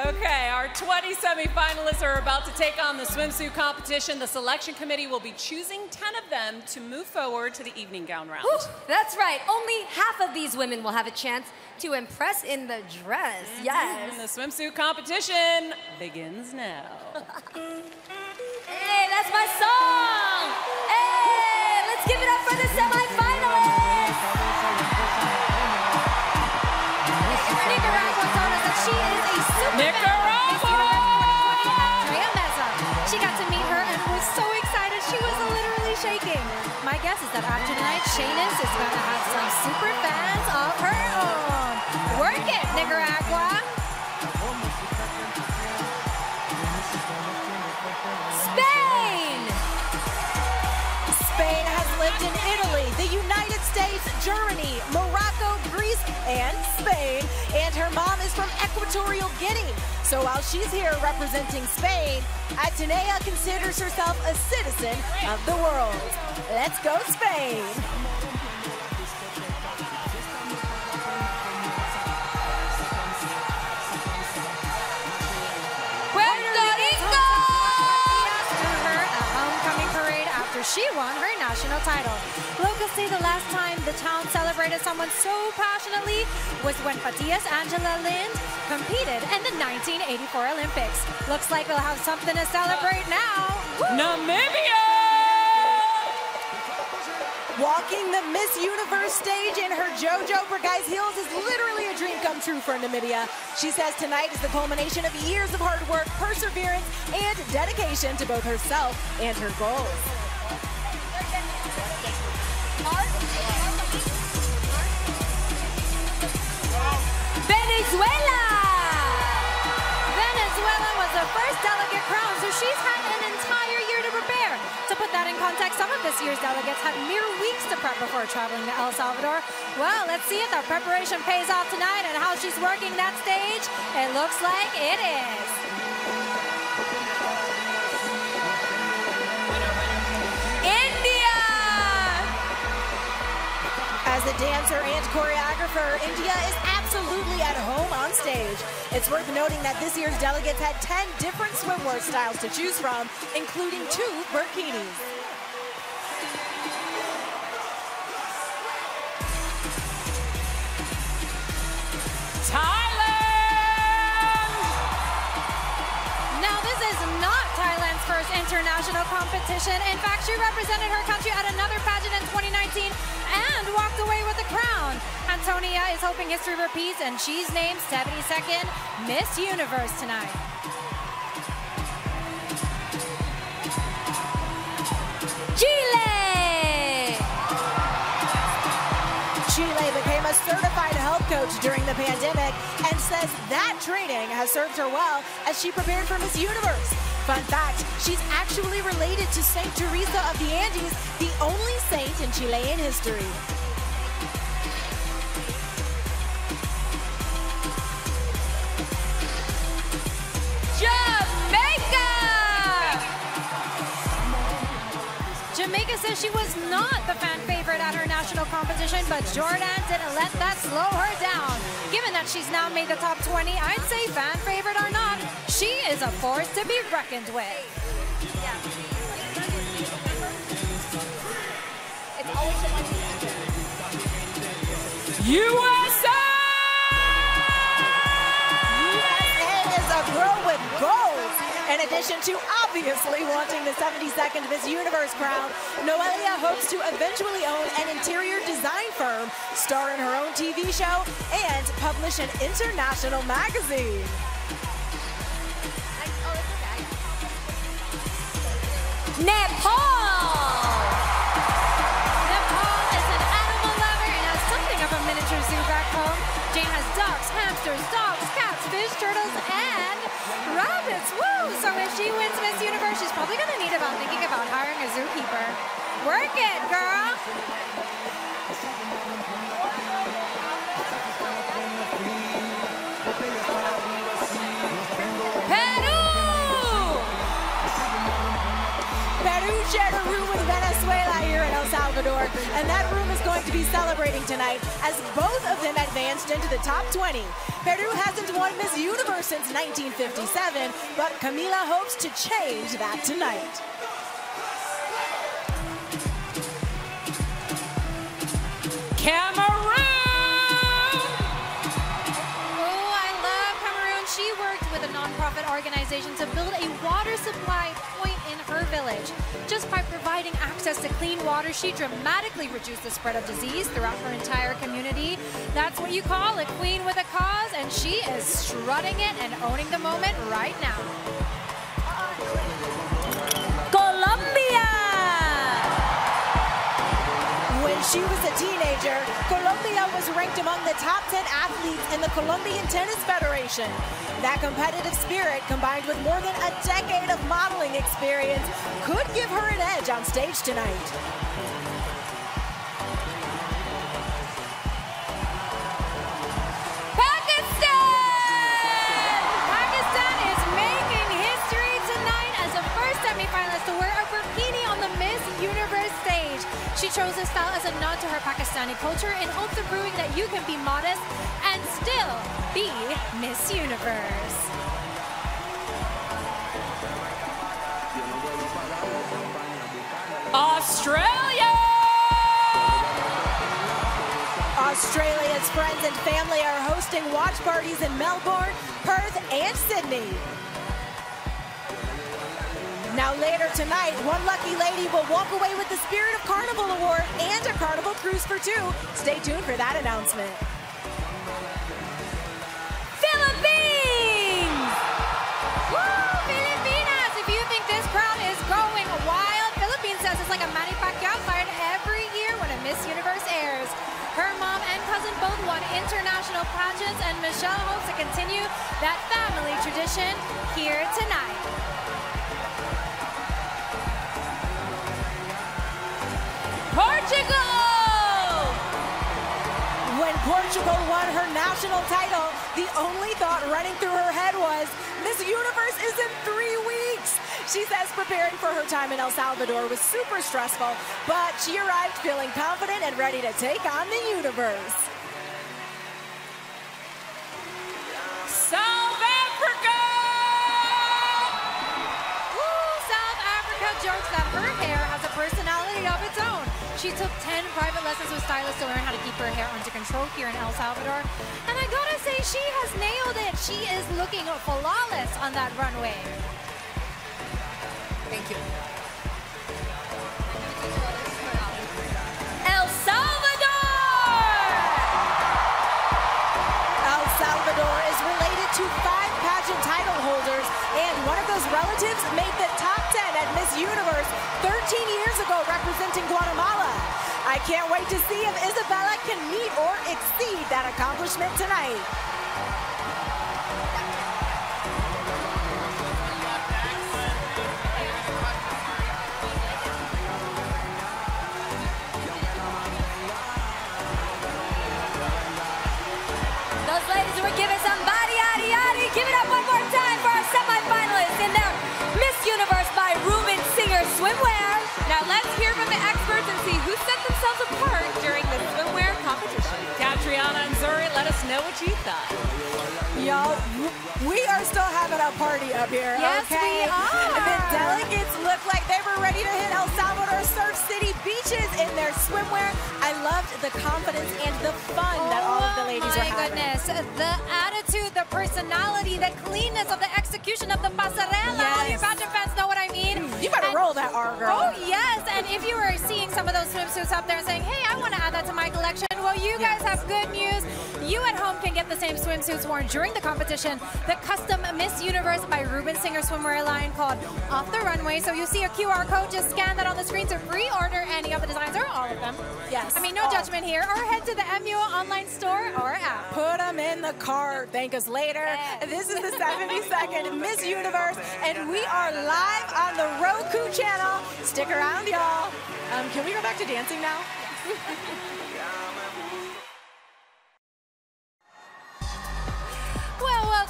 Speaker 3: Okay, our 20 semifinalists are about to take on the swimsuit competition. The selection committee will be choosing 10 of them to move forward to the evening gown round.
Speaker 4: Whew, that's right. Only half of these women will have a chance to impress in the dress. Mm-hmm. Yes.
Speaker 3: And the swimsuit competition begins now.
Speaker 4: Hey, that's my song! Hey, let's give it up for the semifinalists! Nicaragua!
Speaker 7: Andrea Meza. She got to meet her and was so excited she was literally shaking. My guess is that after tonight, Sheynnis is going to have some super fans of her own. Work it, Nicaragua.
Speaker 4: Spain!
Speaker 2: Spain has lived in Italy, the United States, Germany, Morocco, Greece, and Spain. And her mom is from Equatorial Guinea. So while she's here representing Spain, Atenea considers herself a citizen of the world. Let's go, Spain!
Speaker 7: After she won her national title. Locals say the last time the town celebrated someone so passionately was when Patias Angela Lind competed in the 1984 Olympics. Looks like we'll have something to celebrate now. Woo!
Speaker 3: Namibia!
Speaker 2: Walking the Miss Universe stage in her JoJo Bragais heels is literally a dream come true for Namibia. She says tonight is the culmination of years of hard work, perseverance, and dedication to both herself and her goals.
Speaker 4: Venezuela!
Speaker 7: Venezuela was the first delegate crowned, so she's had an entire year to prepare. To put that in context, some of this year's delegates had mere weeks to prep before traveling to El Salvador. Well, let's see if that preparation pays off tonight and how she's working that stage. It looks like it is.
Speaker 2: As a dancer and choreographer, India is absolutely at home on stage. It's worth noting that this year's delegates had 10 different swimwear styles to choose from, including two burkinis.
Speaker 3: Thailand!
Speaker 7: International competition. In fact, she represented her country at another pageant in 2019 and walked away with the crown. Antonia is hoping history repeats, and she's named 72nd Miss Universe tonight.
Speaker 4: Chile!
Speaker 2: Chile became a certified health coach during the pandemic and says that training has served her well as she prepared for Miss Universe. Fun fact, she's actually related to Saint Teresa of the Andes, the only saint in Chilean history.
Speaker 4: Jamaica!
Speaker 7: Says she was not the fan favorite at her national competition, but Jordan didn't let that slow her down. Given that she's now made the top 20, I'd say fan favorite or not, she is a force to be reckoned with.
Speaker 3: USA!
Speaker 2: In addition to obviously wanting the 72nd Miss Universe crown, Noelia hopes to eventually own an interior design firm, star in her own TV show, and publish an international magazine.
Speaker 4: Nepal!
Speaker 7: Nepal is an animal lover and has something of a miniature zoo back home. Jane has ducks, hamsters, dogs, cats, fish, turtles, and rabbits. Woo! She wins Miss Universe, she's probably gonna need about thinking about hiring a zookeeper. Work it, girl!
Speaker 2: Salvador. Salvador, and that room is going to be celebrating tonight as both of them advanced into the top 20. Peru hasn't won Miss Universe since 1957, but Camila hopes to change that tonight.
Speaker 3: Cameroon!
Speaker 7: Oh, I love Cameroon. She worked with a nonprofit organization to build a water supply point in her village. Just by providing access to clean water, she dramatically reduced the spread of disease throughout her entire community. That's what you call a queen with a cause, and she is strutting it and owning the moment right now.
Speaker 2: She was a teenager, Colombia was ranked among the top 10 athletes in the Colombian Tennis Federation. That competitive spirit, combined with more than a decade of modeling experience, could give her an edge on stage tonight.
Speaker 7: Pakistan! She chose this style as a nod to her Pakistani culture in hopes of proving that you can be modest and still be Miss Universe.
Speaker 3: Australia!
Speaker 2: Australia's friends and family are hosting watch parties in Melbourne, Perth, and Sydney. Now later tonight, one lucky lady will walk away with the Spirit of Carnival Award and a Carnival Cruise for two. Stay tuned for that announcement.
Speaker 7: Philippines! Woo! Filipinas! If you think this crowd is going wild, Philippines says it's like a Manny Pacquiao fight every year when a Miss Universe airs. Her mom and cousin both won international pageants, and Michelle hopes to continue that family tradition here tonight.
Speaker 2: Portugal! When Portugal won her national title, the only thought running through her head was, Miss Universe is in three weeks. She says preparing for her time in El Salvador was super stressful, but she arrived feeling confident and ready to take on the universe.
Speaker 3: South Africa!
Speaker 7: Woo! South Africa jokes that She took 10 private lessons with stylists to learn how to keep her hair under control here in El Salvador. And I gotta say, she has nailed it. She is looking flawless on that runway.
Speaker 4: Thank you. El Salvador!
Speaker 2: El Salvador is related to five pageant title holders, and one of those relatives made the top 10 at Miss Universe 13 years ago representing Guatemala. I can't wait to see if Isabella can meet or exceed that accomplishment tonight.
Speaker 3: What you thought.
Speaker 2: Y'all, we are still having a party up here,
Speaker 7: Yes,
Speaker 2: okay?
Speaker 7: we are.
Speaker 2: The delegates look like they were ready to hit El Salvador Surf City beaches in their swimwear. I loved the confidence and the fun that all of the oh ladies
Speaker 7: oh
Speaker 2: were
Speaker 7: my goodness. The attitude, the personality, the cleanness of the execution of the pasarela. Yes. All your
Speaker 2: Yes.
Speaker 7: pageant fans know what I mean.
Speaker 2: You better roll that R, girl.
Speaker 7: Oh, yes. And if you were seeing some of those swimsuits up there and saying, hey, I want to add that to my collection, well, you guys have good news. You at home can get the same swimsuits worn during the competition. The custom Miss Universe by Ruben Singer swimwear line called Off the Runway. So you see a QR code, just scan that on the screen to pre-order any of the designs or all of them.
Speaker 2: Yes.
Speaker 7: I mean, no judgment here. Or head to the MUO online store or app.
Speaker 2: Put them in the cart. Thank us later. This is the 72nd Miss Universe, and we are live on the Roku channel. Stick around, y'all. Um, can we go back to dancing now?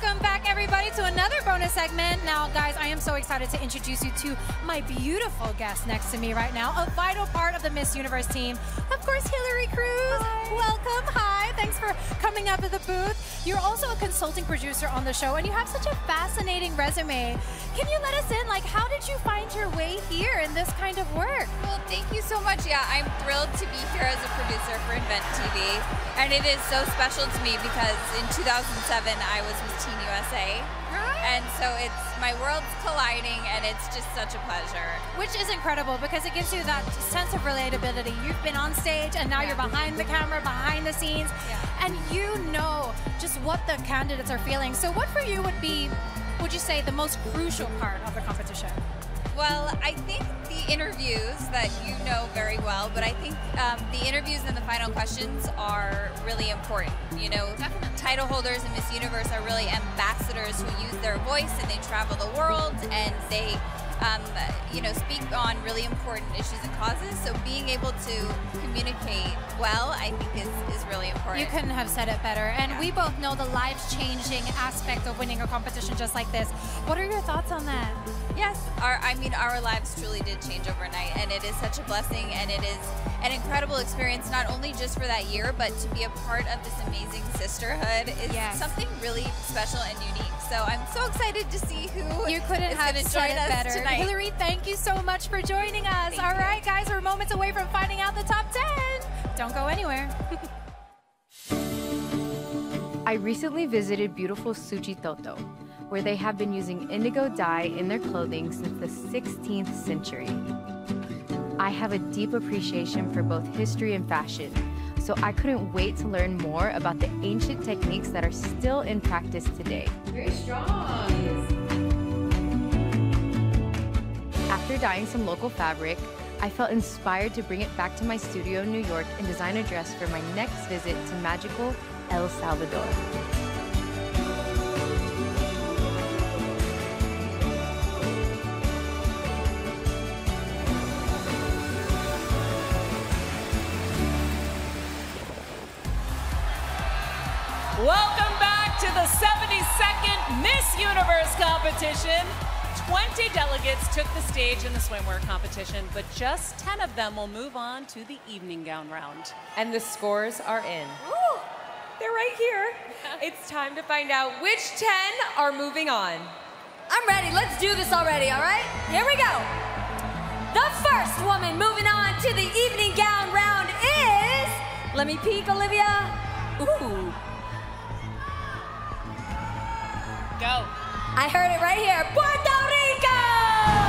Speaker 7: welcome back, everybody. to another bonus segment. Now, guys, I am so excited to introduce you to my beautiful guest next to me right now, a vital part of the Miss Universe team. Of course, Hilary Cruz. Hi. Welcome. Hi. Thanks for coming up to the booth. You're also a consulting producer on the show, and you have such a fascinating resume. Can you let us in? Like, how did you find your way here in this kind of work?
Speaker 46: Well, thank you so much. Yeah, I'm thrilled to be here as a producer for Invent TV. And it is so special to me because in 2007, I was Miss Teen USA. And so it's my world's colliding, and it's just such a pleasure.
Speaker 7: Which is incredible because it gives you that sense of relatability. You've been on stage, and now
Speaker 46: Yeah.
Speaker 7: you're behind the camera, behind the scenes, and you know just what the candidates are feeling. So, what for you would be, would you say, the most crucial part of the competition?
Speaker 46: Well, I think the interviews that you know very well, but I think um, the interviews and the final questions are really important. You know, title holders in Miss Universe are really ambassadors who use their voice and they travel the world and they, um, you know, speak on really important issues and causes. So being able to communicate well, I think, is, is really important.
Speaker 7: You couldn't have said it better. And we both know the life-changing aspect of winning a competition just like this. What are your thoughts on that?
Speaker 46: Yes, our I mean our lives truly did change overnight and it is such a blessing and it is an incredible experience not only just for that year but to be a part of this amazing sisterhood is
Speaker 7: Yes.
Speaker 46: something really special and unique. So I'm so excited to see who
Speaker 7: You couldn't have said it better.
Speaker 46: tonight.
Speaker 7: Hilary, thank you so much for joining us. All right, guys, we're moments away from finding out the top 10. Don't go anywhere.
Speaker 47: I recently visited beautiful Suchitoto, where they have been using indigo dye in their clothing since the 16th century. I have a deep appreciation for both history and fashion, so I couldn't wait to learn more about the ancient techniques that are still in practice today.
Speaker 46: Very strong.
Speaker 47: After dyeing some local fabric, I felt inspired to bring it back to my studio in New York and design a dress for my next visit to magical El Salvador.
Speaker 3: Welcome back to the 72nd Miss Universe competition. 20 delegates took the stage in the swimwear competition, but just 10 of them will move on to the evening gown round.
Speaker 5: And the scores are in. They're right here. It's time to find out which 10 are moving on.
Speaker 4: I'm ready. Let's do this already, all right? Here we go. The first woman moving on to the evening gown round is. Let me peek, Olivia. Ooh.
Speaker 3: Go.
Speaker 4: I heard it right here. Puerto Rico!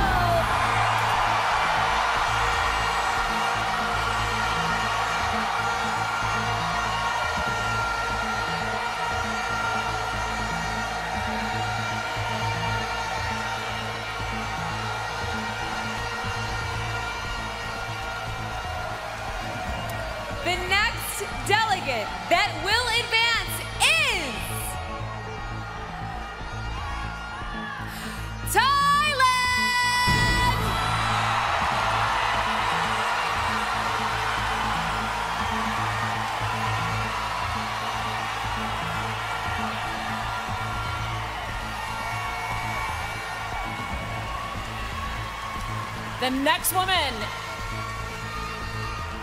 Speaker 5: The next
Speaker 3: woman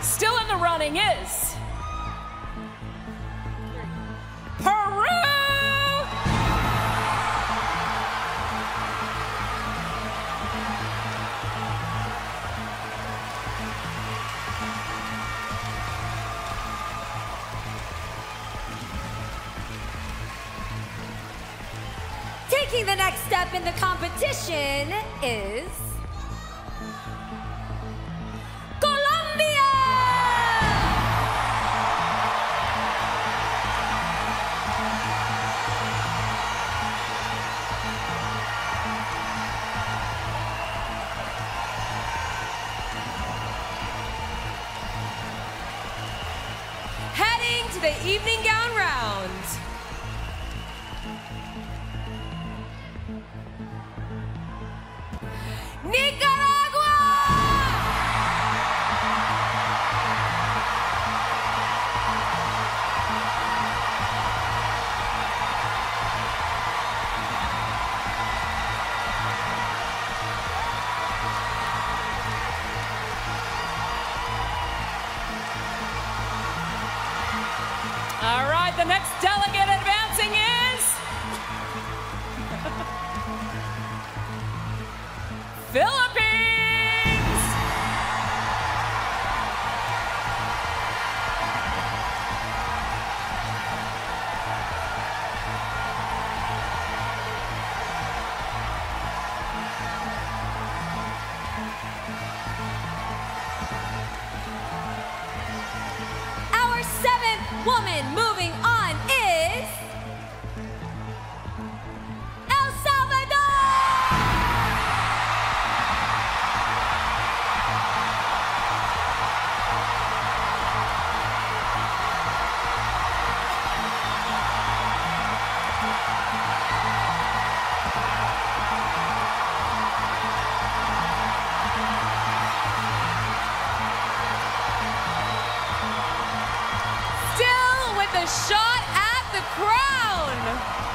Speaker 3: still in the running is Peru!
Speaker 4: Taking the next step in the competition is.
Speaker 7: Shot at the crown.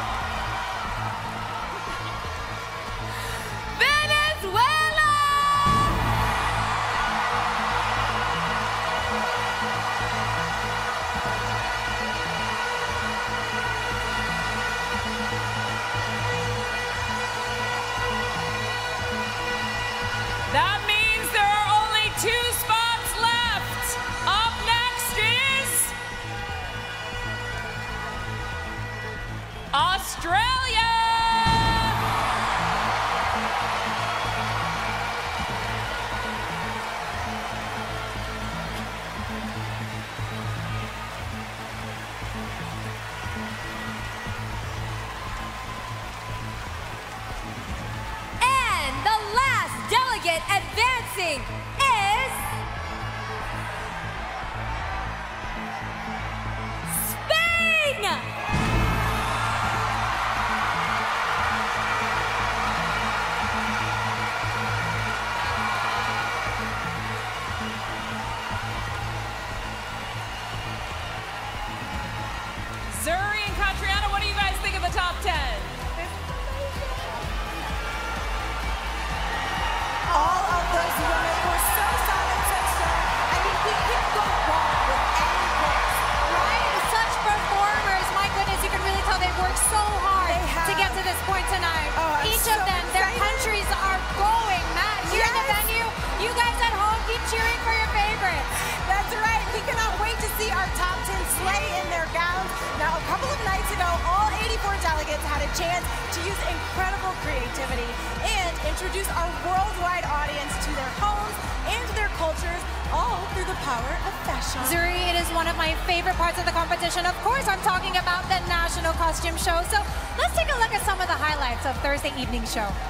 Speaker 5: Thursday evening show.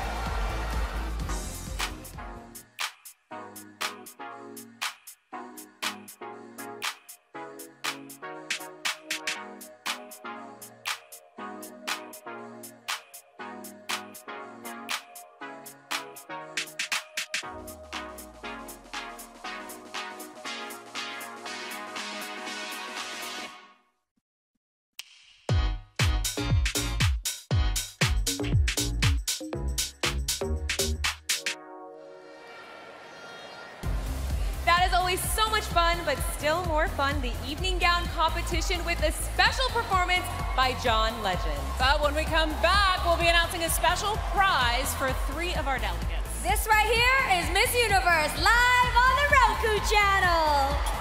Speaker 3: When we come back, we'll be announcing a special prize for three of our delegates.
Speaker 4: This right here is Miss Universe live on the Roku channel.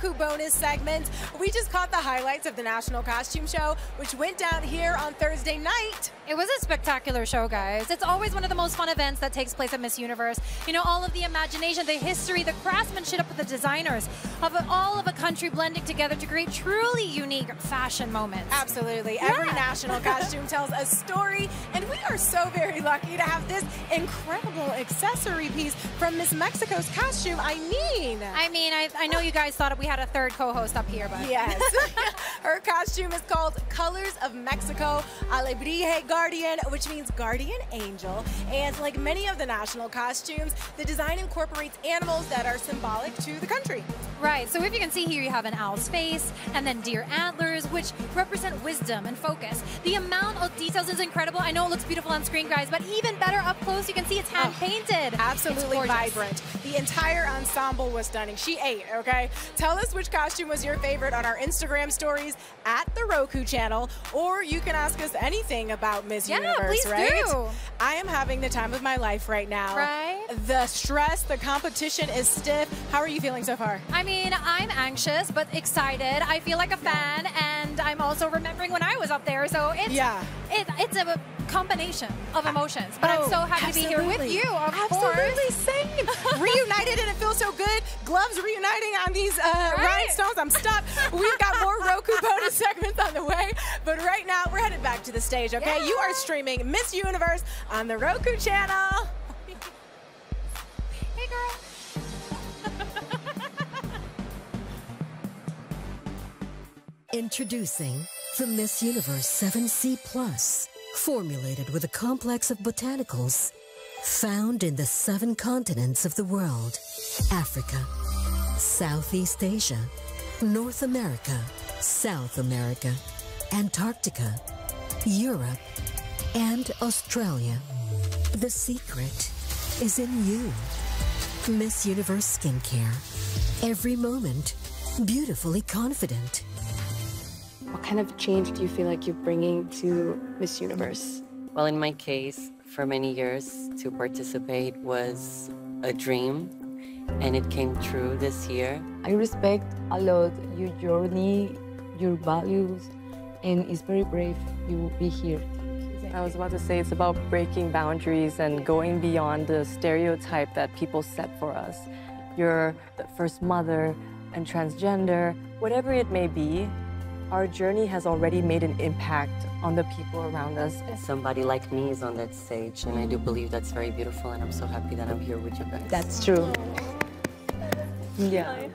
Speaker 2: To Roku bonus segment. We just caught the highlights of the National Costume Show, which went down here on Thursday night.
Speaker 5: It was a spectacular show, guys. It's always one of the most fun events that takes place at Miss Universe. You know, all of the imagination, the history, the craftsmanship of the designers, of all of a country blending together to create truly unique fashion moments.
Speaker 2: Absolutely. Every national costume tells a story, and we are so very lucky to have this incredible accessory piece from Miss Mexico's costume. I mean.
Speaker 7: I mean, I, I know you guys thought we had a third co-host up here, but
Speaker 2: Yes. Her costume is called Colors of Mexico, Alebrije Guardian, which means guardian angel. And like many of the national costumes, the design incorporates animals that are symbolic to the country.
Speaker 7: Right, so if you can see here, you have an owl's face and then deer antlers, which represent wisdom and focus. The amount of details is incredible. I know it looks beautiful on screen, guys, but even better up close, you can see it's hand oh, painted.
Speaker 2: Absolutely vibrant. The entire ensemble was stunning. She ate, okay? Tell us which costume was your favorite on our Instagram stories at the Roku channel, or you can ask us anything about Miss
Speaker 7: Yeah,
Speaker 2: Universe,
Speaker 7: please
Speaker 2: right?
Speaker 7: do.
Speaker 2: I am having the time of my life right now.
Speaker 7: Right.
Speaker 2: The stress, the competition is stiff. How are you feeling so far?
Speaker 7: I mean, I'm anxious but excited. I feel like a fan, and I'm also remembering when I was up there. So it's
Speaker 2: Yeah.
Speaker 7: it, it's a combination of emotions. But I'm
Speaker 2: Oh,
Speaker 7: so happy to be here with you. Of
Speaker 2: Absolutely,
Speaker 7: course.
Speaker 2: same. Reunited, and it feels so good. Gloves reuniting on these uh, rhinestones. I'm stuck. We've got more Roku bonus segments on the way, but right now we're headed back to the stage. Okay, you are streaming Miss Universe on the Roku channel.
Speaker 7: Hey, girl.
Speaker 48: Introducing the Miss Universe 7C Plus, formulated with a complex of botanicals found in the seven continents of the world Africa, Southeast Asia, North America, South America, Antarctica, Europe, and Australia. The secret is in you. Miss Universe Skincare. Every moment, beautifully confident.
Speaker 44: What kind of change do you feel like you're bringing to Miss Universe?
Speaker 49: Well, in my case, for many years, to participate was a dream, and it came true this year.
Speaker 50: I respect a lot your journey, your values, and it's very brave you will be here.
Speaker 44: I was about to say it's about breaking boundaries and going beyond the stereotype that people set for us. You're the first mother and transgender, whatever it may be, our journey has already made an impact on the people around us.
Speaker 49: Somebody like me is on that stage, and I do believe that's very beautiful, and I'm so happy that I'm here with you guys.
Speaker 50: That's true.
Speaker 44: Yeah.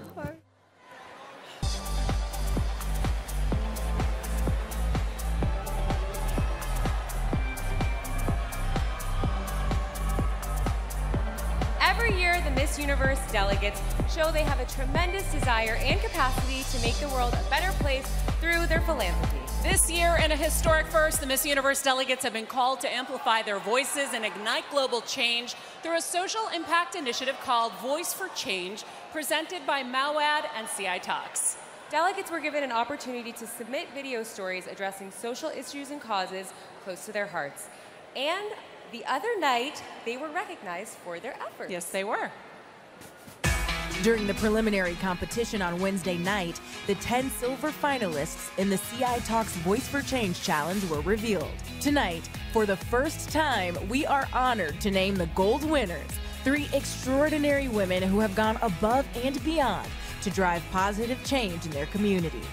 Speaker 5: The Miss Universe delegates show they have a tremendous desire and capacity to make the world a better place through their philanthropy.
Speaker 3: This year, in a historic first, the Miss Universe delegates have been called to amplify their voices and ignite global change through a social impact initiative called Voice for Change, presented by Mouawad and CI Talks.
Speaker 5: Delegates were given an opportunity to submit video stories addressing social issues and causes close to their hearts. And the other night, they were recognized for their efforts.
Speaker 3: Yes, they were.
Speaker 51: During the preliminary competition on Wednesday night, the 10 silver finalists in the CI Talks Voice for Change Challenge were revealed. Tonight, for the first time, we are honored to name the gold winners three extraordinary women who have gone above and beyond to drive positive change in their communities.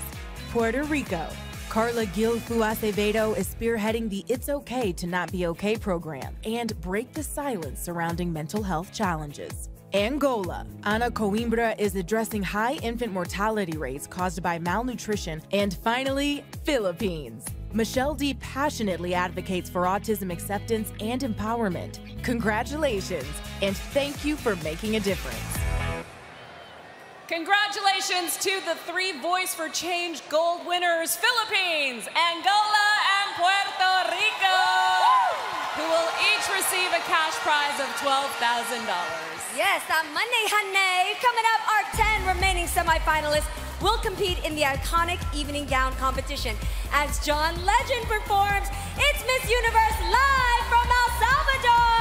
Speaker 51: Puerto Rico. Karla Guilfú Acevedo is spearheading the It's Okay to Not Be Okay program and break the silence surrounding mental health challenges. Angola. Ana Coimbra is addressing high infant mortality rates caused by malnutrition. And finally, Philippines. Michelle Dee passionately advocates for autism acceptance and empowerment. Congratulations, and thank you for making a difference.
Speaker 3: Congratulations to the three Voice for Change gold winners Philippines, Angola, and Puerto Rico, who will each receive a cash prize of $12,000.
Speaker 4: Yes, on Monday, honey. Coming up, our 10 remaining semifinalists will compete in the iconic evening gown competition as John Legend performs It's Miss Universe live from El Salvador.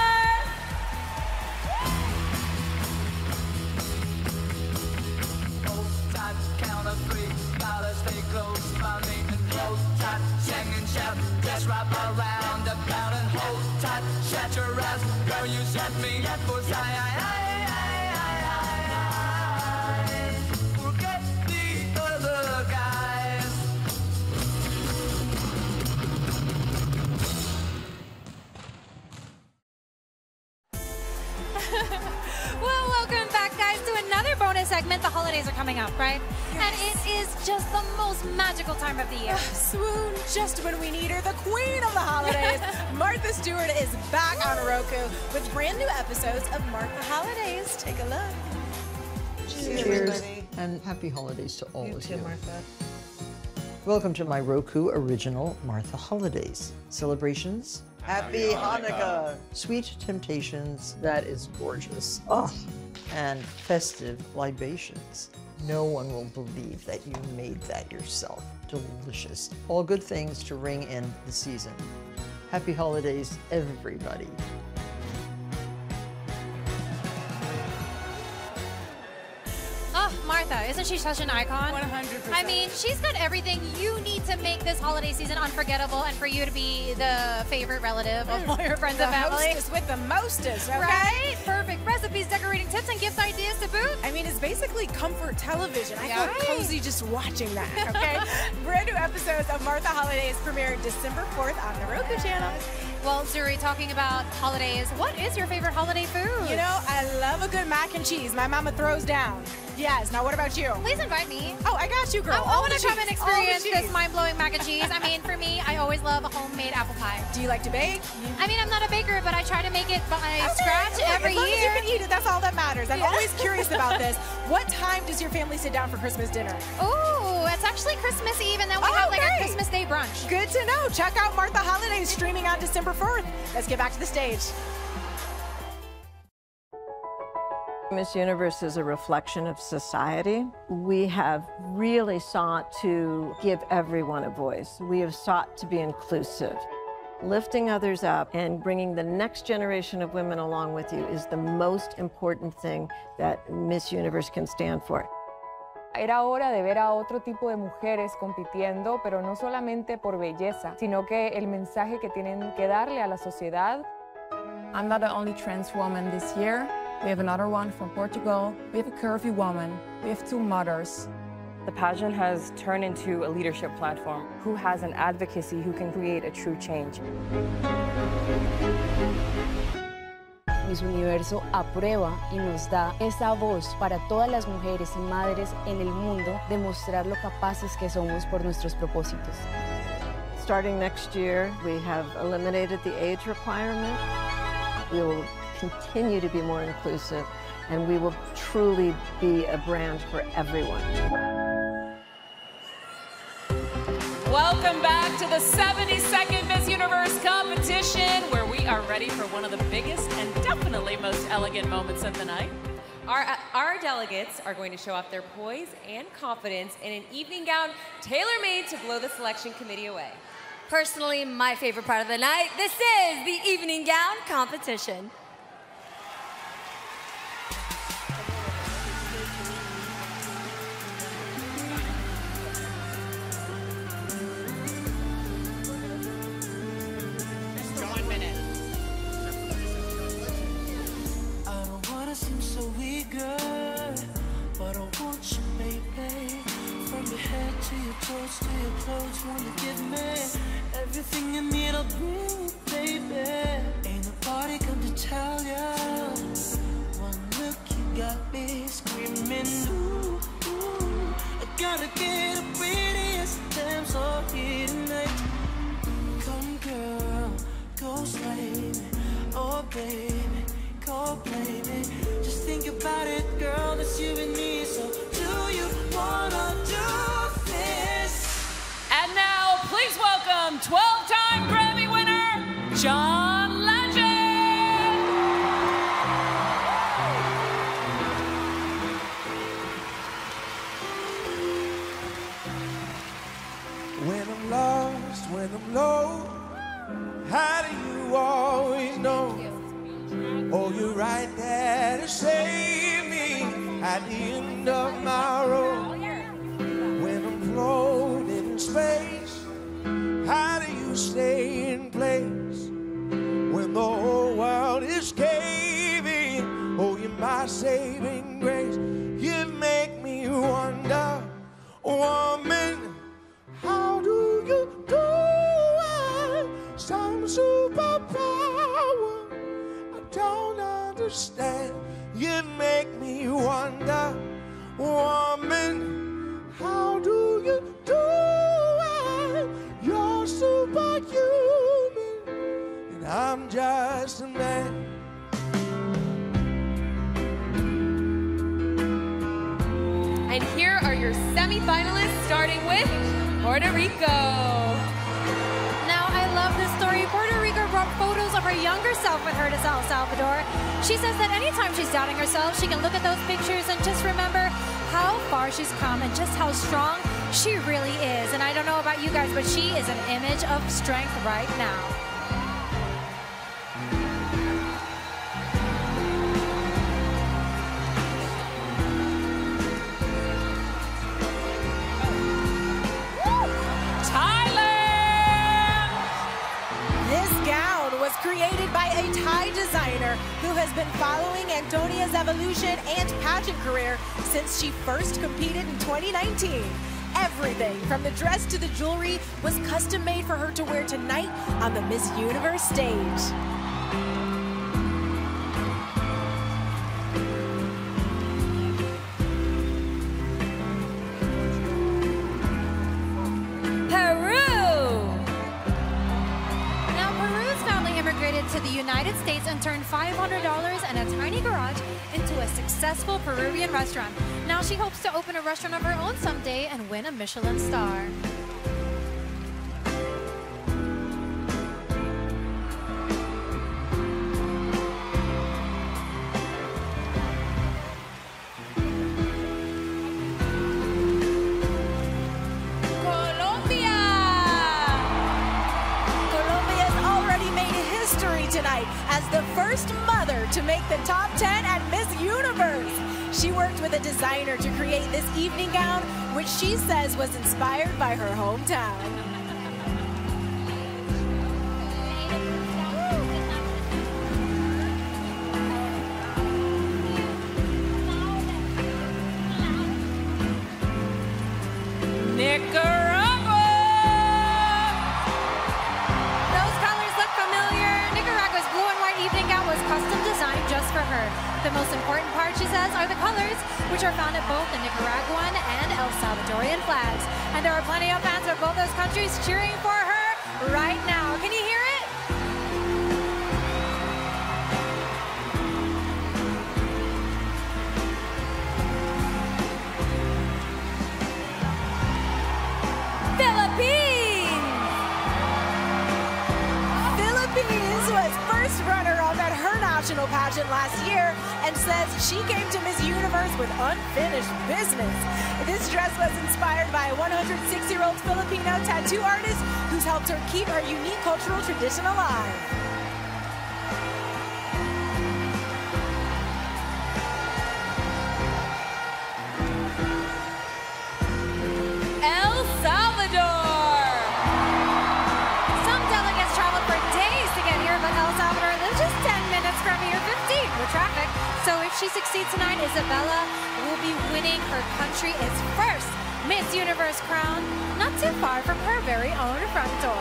Speaker 1: Stay close, my name and hold tight, sing and shout, just wrap around the and hold tight, shut your eyes, girl, you set me up for I, I, I, forget the other guys.
Speaker 7: well, welcome back, guys, to another bonus segment, the holidays are coming up, right? And it is just the most magical time of the year.
Speaker 2: Ah, Swoon, just when we need her, the queen of the holidays. Martha Stewart is back on Roku with brand new episodes of Martha Holidays. Take a look.
Speaker 52: Cheers, and happy holidays to all of you. Welcome to my Roku original Martha Holidays. Celebrations?
Speaker 38: Happy Hanukkah.
Speaker 52: Sweet temptations. That is gorgeous. Oh, and festive libations. No one will believe that you made that yourself. Delicious. All good things to ring in the season. Happy holidays, everybody.
Speaker 7: Martha, isn't she such an icon?
Speaker 2: 100%.
Speaker 7: I mean, she's got everything you need to make this holiday season unforgettable and for you to be the favorite relative of all your friends
Speaker 2: the
Speaker 7: and family.
Speaker 2: hostess with the mostest, okay?
Speaker 7: Right? Perfect. Recipes, decorating tips, and gift ideas to boot.
Speaker 2: I mean, it's basically comfort television. I
Speaker 7: Yeah.
Speaker 2: feel cozy just watching that, okay? Brand new episodes of Martha Holidays premiere December 4th on the Roku channel.
Speaker 7: Well, Zuri, talking about holidays, what is your favorite holiday food?
Speaker 2: You know, I love a good mac and cheese. My mama throws down. Yes. Now, what about you?
Speaker 7: Please invite me.
Speaker 2: Oh, I got you, girl.
Speaker 7: I,
Speaker 2: All
Speaker 7: want to come and experience this mind-blowing mac and cheese. I mean, for me, I always love a homemade apple pie.
Speaker 2: Do you like to bake?
Speaker 7: I mean, I'm not a baker, but I try to make it by scratch
Speaker 2: Look,
Speaker 7: every
Speaker 2: as long
Speaker 7: year.
Speaker 2: As you can eat it. That's all that matters. I'm
Speaker 7: Yeah.
Speaker 2: always curious about this. What time does your family sit down for Christmas dinner?
Speaker 7: Ooh, it's actually Christmas Eve, and then we
Speaker 2: Oh,
Speaker 7: have like
Speaker 2: great.
Speaker 7: a Christmas Day brunch.
Speaker 2: Good to know. Check out Martha Holidays streaming on December 4th. Let's get back to the stage.
Speaker 53: Miss Universe is a reflection of society. We have really sought to give everyone a voice. We have sought to be inclusive. Lifting others up and bringing the next generation of women along with you is the most important thing that Miss Universe can stand for.
Speaker 54: Era hora de ver a otro tipo de mujeres compitiendo, pero no solamente por belleza, sino que el mensaje que tienen que darle a la sociedad.
Speaker 55: I'm not the only trans woman this year. We have another one from Portugal. We have a curvy woman. We have two mothers.
Speaker 44: The pageant has turned into a leadership platform who has an advocacy who can create a true change.
Speaker 50: Miss Universo aprueba y nos da esa voz para todas las mujeres y madres en el mundo de mostrar lo capaces que somos por nuestros propósitos.
Speaker 53: Starting next year, we have eliminated the age requirement. We will continue to be more inclusive, and we will truly be a brand for everyone.
Speaker 3: Welcome back to the 72nd Miss Universe competition, where we are ready for one of the biggest and definitely most elegant moments of the night.
Speaker 5: Our, our delegates are going to show off their poise and confidence in an evening gown tailor-made to blow the selection committee away.
Speaker 4: Personally, my favorite part of the night, this is the evening gown competition.
Speaker 1: Eager, but I want you, baby. From your head to your toes to your clothes, wanna give me everything you need. I'll bring it, baby. Ain't nobody come to tell ya. One look, you got me screaming. Ooh, ooh. I gotta get the prettiest damsel here tonight. Come, girl, go slay me. Oh, baby, go play me. Just think about it, girl, it's you and me. So, do you wanna do this?
Speaker 3: And now, please welcome 12-time Grammy winner, John Legend.
Speaker 1: When I'm lost, when I'm low, how do you always know? Oh, you're right there to save me at the end of my road. When I'm floating in space, how do you stay in place? When the whole world is caving, oh, you're my saving grace. You make me wonder, woman. How do you do it? Some superpower don't understand. You make me wonder, woman, how do you do it?
Speaker 5: You're superhuman, and I'm just a man. And here are your semifinalists, starting with Puerto Rico.
Speaker 7: Photos of her younger self with her to El Salvador. She says that anytime she's doubting herself, she can look at those pictures and just remember how far she's come and just how strong she really is. And I don't know about you guys, but she is an image of strength right now.
Speaker 2: Created by a Thai designer who has been following Antonia's evolution and pageant career since she first competed in 2019. Everything from the dress to the jewelry was custom made for her to wear tonight on the Miss Universe stage.
Speaker 7: Turned $500 and a tiny garage into a successful Peruvian restaurant. Now she hopes to open a restaurant of her own someday and win a Michelin star.
Speaker 2: Designer to create this evening gown, which she says was inspired by her hometown. Miss Universe
Speaker 7: crown, not too far from her very own front door.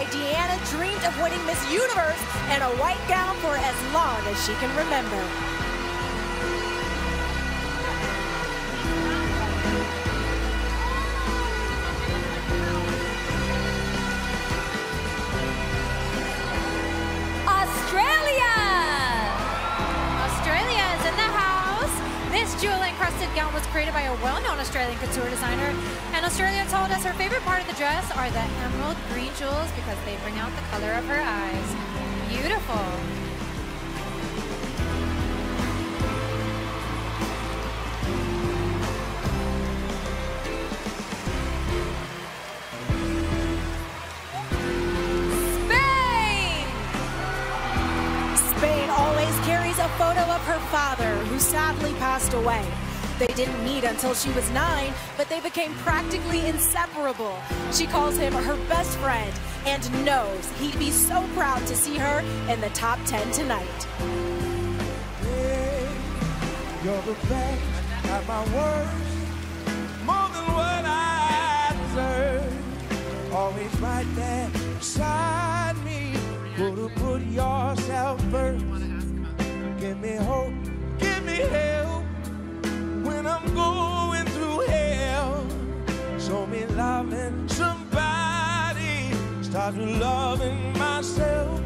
Speaker 2: Why Deanna dreamed of winning Miss Universe in a white gown for as long as she can remember.
Speaker 7: This jewel-encrusted gown was created by a well-known Australian couture designer. And Australia told us her favorite part of the dress are the emerald green jewels because they bring out the color of her eyes. Beautiful.
Speaker 2: Spain! Spain always carries a photo of her father, who sadly passed away. They didn't meet until she was nine, but became practically inseparable. She calls him her best friend and knows he'd be so proud to see her in the top 10 tonight.
Speaker 56: Give me hope, give me help. When I'm going Start loving myself.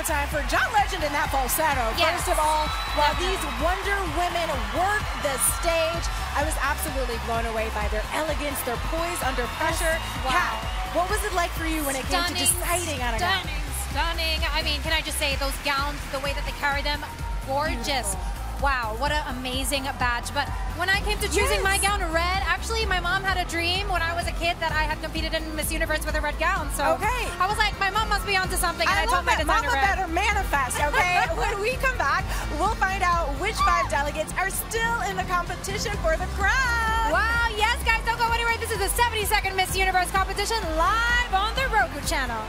Speaker 57: Give it up
Speaker 2: one more time for John Legend in that falsetto.
Speaker 7: Yes.
Speaker 2: First of all, while these Wonder Women work the stage, I was absolutely blown away by their elegance, their poise under pressure.
Speaker 7: Wow.
Speaker 2: Kat, what was it like for you when it came to
Speaker 7: Stunning,
Speaker 2: deciding on a gown?
Speaker 7: stunning, stunning. I mean, can I just say those gowns, the way that they carry them, gorgeous. Wow, what an amazing badge. But when I came to choosing my gown red, actually my mom had a dream when I was a kid that I had competed in Miss Universe with a red gown. So
Speaker 2: Okay.
Speaker 7: I was like, my mom must be onto something. And I,
Speaker 2: I
Speaker 7: told
Speaker 2: love
Speaker 7: my
Speaker 2: that
Speaker 7: designer
Speaker 2: Mama
Speaker 7: red.
Speaker 2: better manifest, okay? when we come back, we'll find out which five delegates are still in the competition for the crown.
Speaker 7: Wow, yes, guys, don't go anywhere. This is the 72nd Miss Universe competition live on the Roku channel.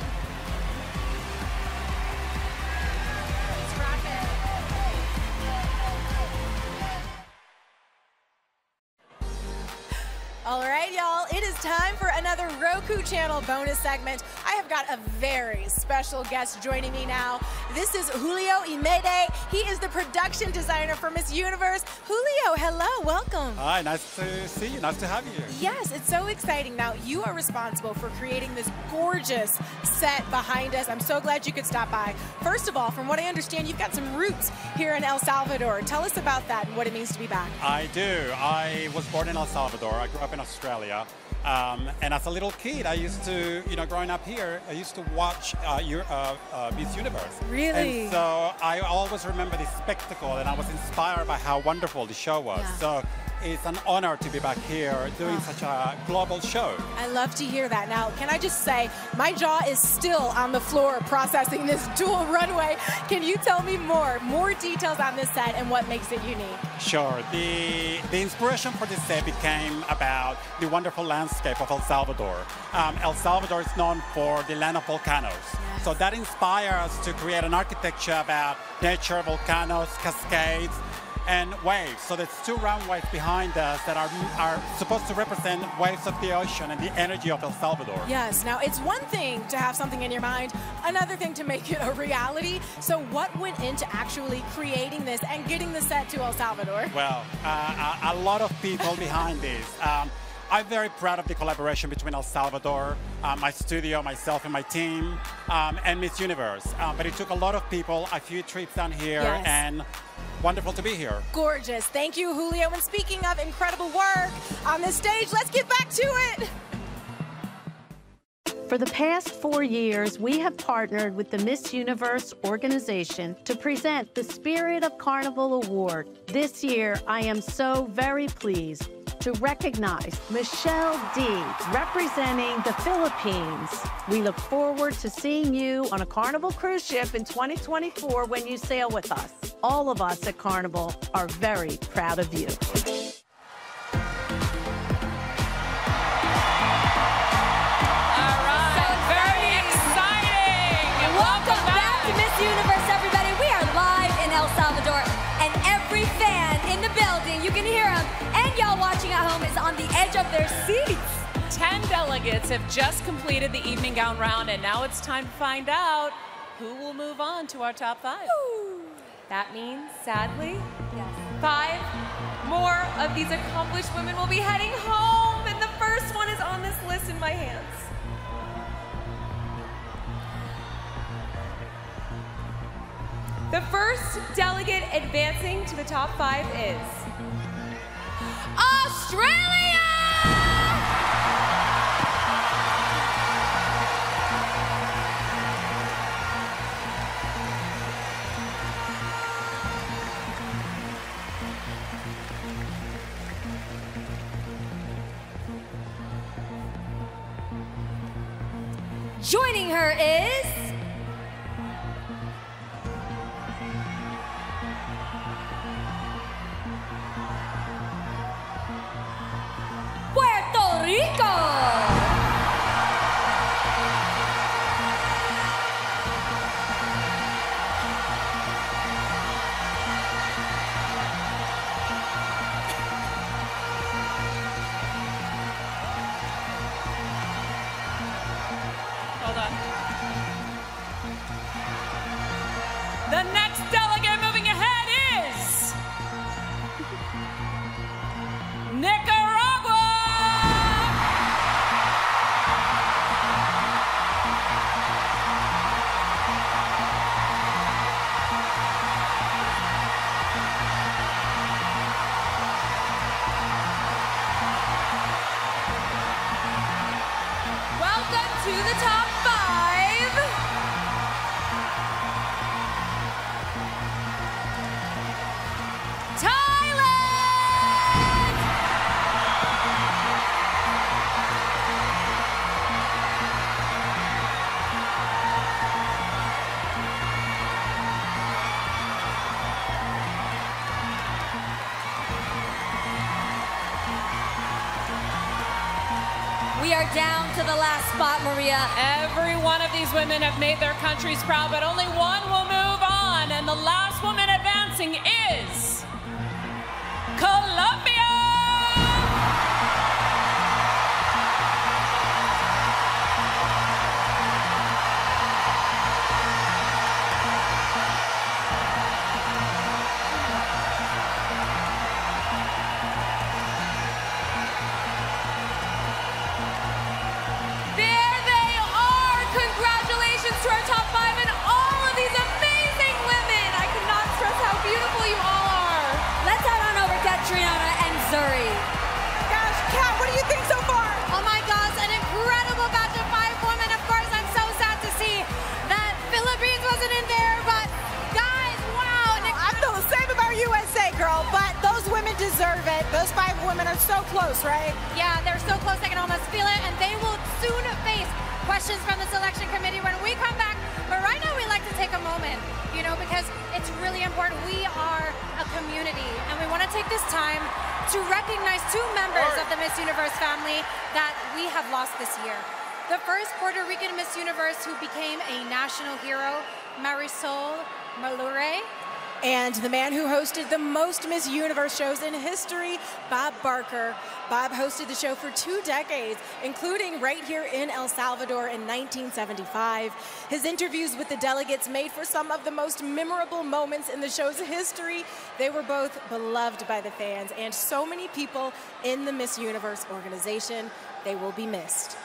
Speaker 2: All right, y'all, it is time for another Roku channel bonus segment. I have got a very special guest joining me now. This is Julio Himede. He is the production designer for Miss Universe. Julio, hello, welcome.
Speaker 58: Hi, nice to see you. Nice to have you.
Speaker 2: Yes, it's so exciting. Now, you are responsible for creating this gorgeous set behind us. I'm so glad you could stop by. First of all, from what I understand, you've got some roots here in El Salvador. Tell us about that and what it means to be back.
Speaker 58: I do. I was born in El Salvador. I grew up in Australia. Um, and as a little kid, I used to, you know, growing up here, I used to watch uh, your, uh, uh, Miss Universe.
Speaker 2: Really?
Speaker 58: And so I always remember this spectacle, and I was inspired by how wonderful the show was.
Speaker 2: Yeah.
Speaker 58: So it's an honor to be back here doing
Speaker 2: Oh.
Speaker 58: such a global show.
Speaker 2: I love to hear that. Now, can I just say, my jaw is still on the floor processing this dual runway. Can you tell me more, more details on this set and what makes it unique?
Speaker 58: Sure. The the inspiration for this set became about the wonderful landscape of El Salvador. Um, El Salvador is known for the land of volcanoes. So that inspired us to create an architecture about nature, volcanoes, cascades, and waves. So there's two round waves behind us that are, are supposed to represent waves of the ocean and the energy of El Salvador.
Speaker 2: Yes, now it's one thing to have something in your mind, another thing to make it a reality. So, what went into actually creating this and getting the set to El Salvador?
Speaker 58: Well, uh, a, a lot of people behind this. Um, I'm very proud of the collaboration between El Salvador, uh, my studio, myself, and my team, um, and Miss Universe. Um, but it took a lot of people, a few trips down here,
Speaker 2: Yes.
Speaker 58: and wonderful to be here.
Speaker 2: Gorgeous. Thank you, Julio. And speaking of incredible work on this stage, let's get back to it.
Speaker 59: For the past four years, we have partnered with the Miss Universe organization to present the Spirit of Carnival Award. This year, I am so very pleased to recognize Michelle Dee, representing the Philippines. We look forward to seeing you on a Carnival cruise ship in 2024 when you sail with us. All of us at Carnival are very proud of you.
Speaker 4: Of their seats.
Speaker 3: 10 delegates have just completed the evening gown round, and now it's time to find out who will move on to our top five.
Speaker 5: That means, sadly, five more of these accomplished women will be heading home, and the first one is on this list in my hands. The first delegate advancing to the top five is Australia!
Speaker 4: Joining her is spot, Maria.
Speaker 3: Every one of these women have made their countries proud, but only one
Speaker 7: will
Speaker 2: Barker. Bob hosted the show for two decades, including right here in El Salvador in 1975. His interviews with the delegates made for some of the most memorable moments in the show's history. They were both beloved by the fans and so many people in the Miss Universe organization. They will be missed.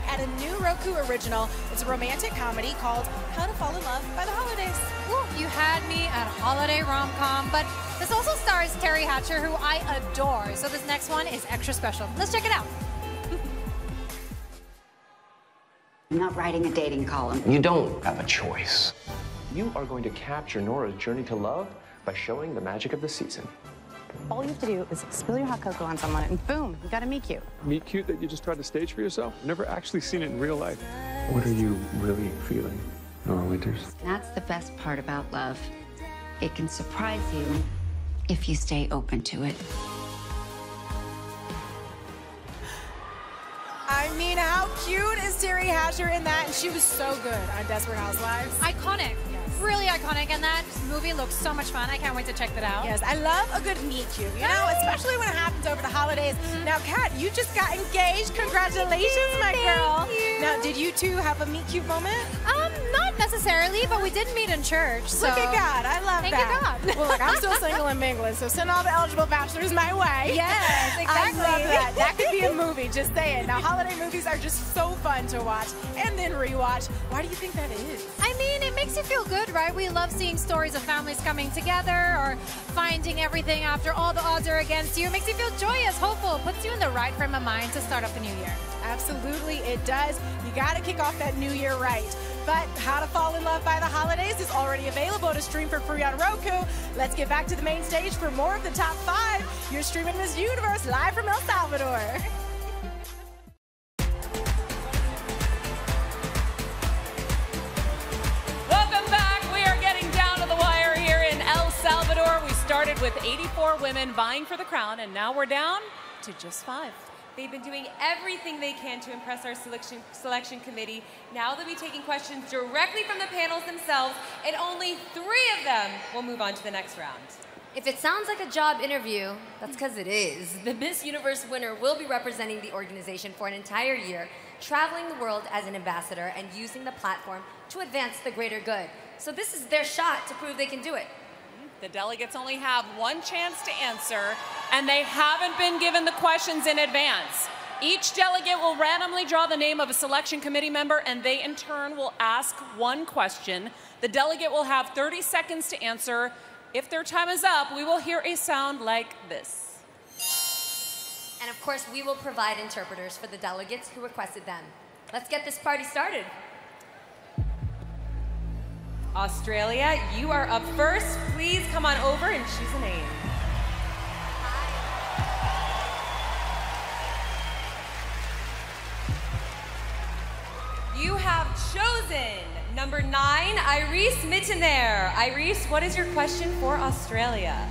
Speaker 2: Look at a new Roku original. It's a romantic comedy called How to Fall in Love by the Holidays.
Speaker 7: Ooh, you had me at holiday rom-com, but this also stars Teri Hatcher, who I adore. So this next one is extra special. Let's check it out.
Speaker 60: I'm not writing a dating column.
Speaker 61: You don't have a choice. You are going to capture Nora's journey to love by showing the magic of the season.
Speaker 62: All you have to do is spill your hot cocoa on someone, and boom, you got a meet cute.
Speaker 63: Meet cute that you just tried to stage for yourself? Never actually seen it in real life.
Speaker 38: What are you really feeling, Nora Winters?
Speaker 60: That's the best part about love. It can surprise you if you stay open to it.
Speaker 2: I mean, how cute is Teri Hatcher in that? And she was so good on Desperate Housewives.
Speaker 7: Iconic. Really iconic, and that movie looks so much fun. I can't wait to check that out.
Speaker 2: Yes, I love a good meet cute, you know, especially when it happens over the holidays. Now, Kat, you just got engaged. Congratulations, my girl. Now, did you two have a meet cute moment?
Speaker 7: Um, necessarily, but we did meet in church. So.
Speaker 2: Look at God. I love
Speaker 7: Thank
Speaker 2: that.
Speaker 7: you, God.
Speaker 2: well, look, I'm still single in mingling, so send all the eligible bachelors my way.
Speaker 7: Yes,
Speaker 2: I love that. That could be a movie, just saying. Now, holiday movies are just so fun to watch and then rewatch. Why do you think that is?
Speaker 7: I mean, it makes you feel good, right? We love seeing stories of families coming together or finding everything after all the odds are against you. It makes you feel joyous, hopeful, puts you in the right frame of mind to start off the new year.
Speaker 2: Absolutely, it does. You got to kick off that new year right. But How to Fall in Love by the Holidays is already available to stream for free on Roku. Let's get back to the main stage for more of the top five. You're streaming Miss Universe live from El Salvador.
Speaker 3: Welcome back. We are getting down to the wire here in El Salvador. We started with 84 women vying for the crown, and now we're down to just five.
Speaker 5: They've been doing everything they can to impress our selection, selection committee. Now they'll be taking questions directly from the panels themselves, and only three of them will move on to the next round.
Speaker 4: If it sounds like a job interview, that's because it is. The Miss Universe winner will be representing the organization for an entire year, traveling the world as an ambassador and using the platform to advance the greater good. So this is their shot to prove they can do it.
Speaker 3: The delegates only have one chance to answer, and they haven't been given the questions in advance. Each delegate will randomly draw the name of a selection committee member, and they in turn will ask one question. The delegate will have 30 seconds to answer. If their time is up, we will hear a sound like this.
Speaker 4: And of course, we will provide interpreters for the delegates who requested them. Let's get this party started.
Speaker 5: Australia, you are up first. Please come on over and choose a name. You have chosen number nine, Iris Mittenaere. Iris, what is your question for Australia?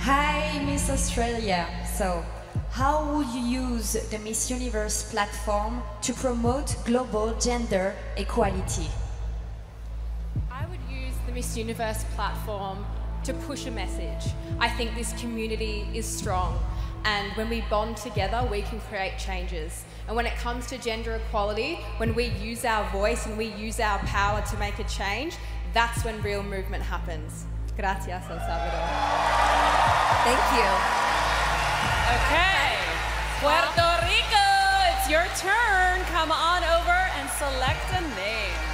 Speaker 64: Hi, Miss Australia. So, how would you use the Miss Universe platform to promote global gender equality?
Speaker 17: Miss Universe platform to push a message. I think this community is strong, and when we bond together, we can create changes. And when it comes to gender equality, when we use our voice and we use our power to make a change, that's when real movement happens. Gracias, El Salvador.
Speaker 4: Thank you.
Speaker 3: Okay. Puerto Rico, it's your turn. Come on over and select a name.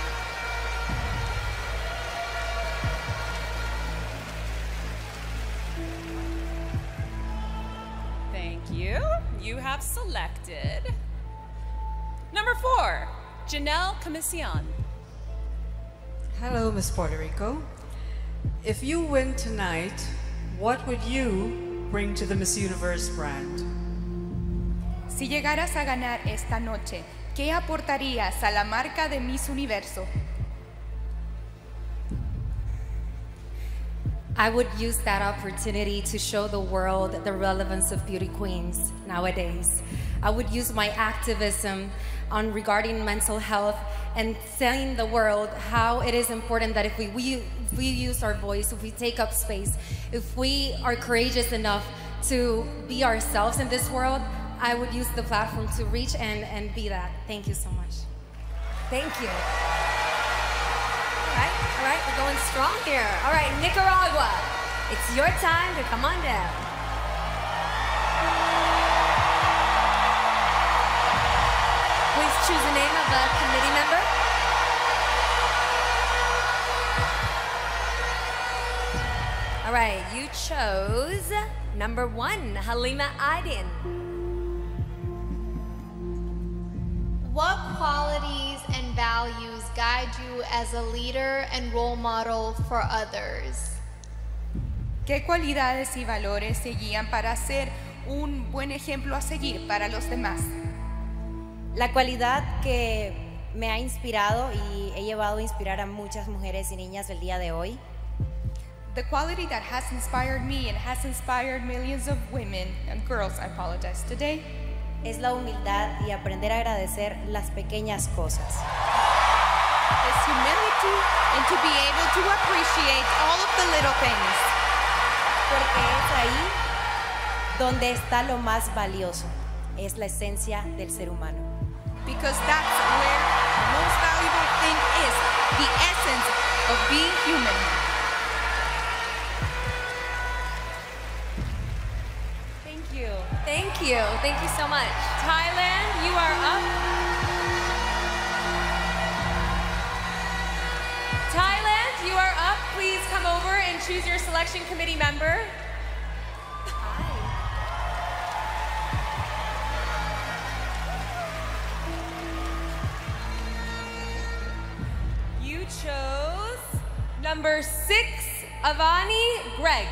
Speaker 3: You. You have selected number four, Janelle Commissiong.
Speaker 65: Hello, Miss Puerto Rico. If you win tonight, what would you bring to the Miss Universe brand?
Speaker 66: Si llegaras a ganar esta noche, ¿qué aportarías a la marca de Miss Universo?
Speaker 67: I would use that opportunity to show the world the relevance of beauty queens nowadays. I would use my activism on regarding mental health and telling the world how it is important that if we, we, if we use our voice, if we take up space, if we are courageous enough to be ourselves in this world, I would use the platform to reach and, and be that. Thank you so much.
Speaker 4: Thank you. All right, all right, we're going strong here. All right, Nicaragua, it's your time to come on down. Please choose the name of a committee member. All right, you chose number one, Halima
Speaker 68: Aden. Values guide you as a leader and role model for others?
Speaker 66: ¿Qué cualidades y valores se guían para ser un buen ejemplo a seguir para los demás?
Speaker 69: La cualidad que me ha inspirado y he llevado a inspirar a muchas mujeres y niñas el día de hoy
Speaker 66: The quality that has inspired me and has inspired millions of women and girls, I apologize, today,
Speaker 11: es la humildad y aprender a agradecer las pequeñas cosas.
Speaker 66: It's humility and to be able to appreciate all of the little things.
Speaker 11: Porque es ahí donde está lo más valioso, es la esencia del ser humano.
Speaker 66: Because that's where the most valuable thing is, the essence of being human.
Speaker 5: You. Thank you so much. Thailand, you are up. Thailand, you are up. Please come over and choose your selection committee member. You chose number six, Avani Gregg.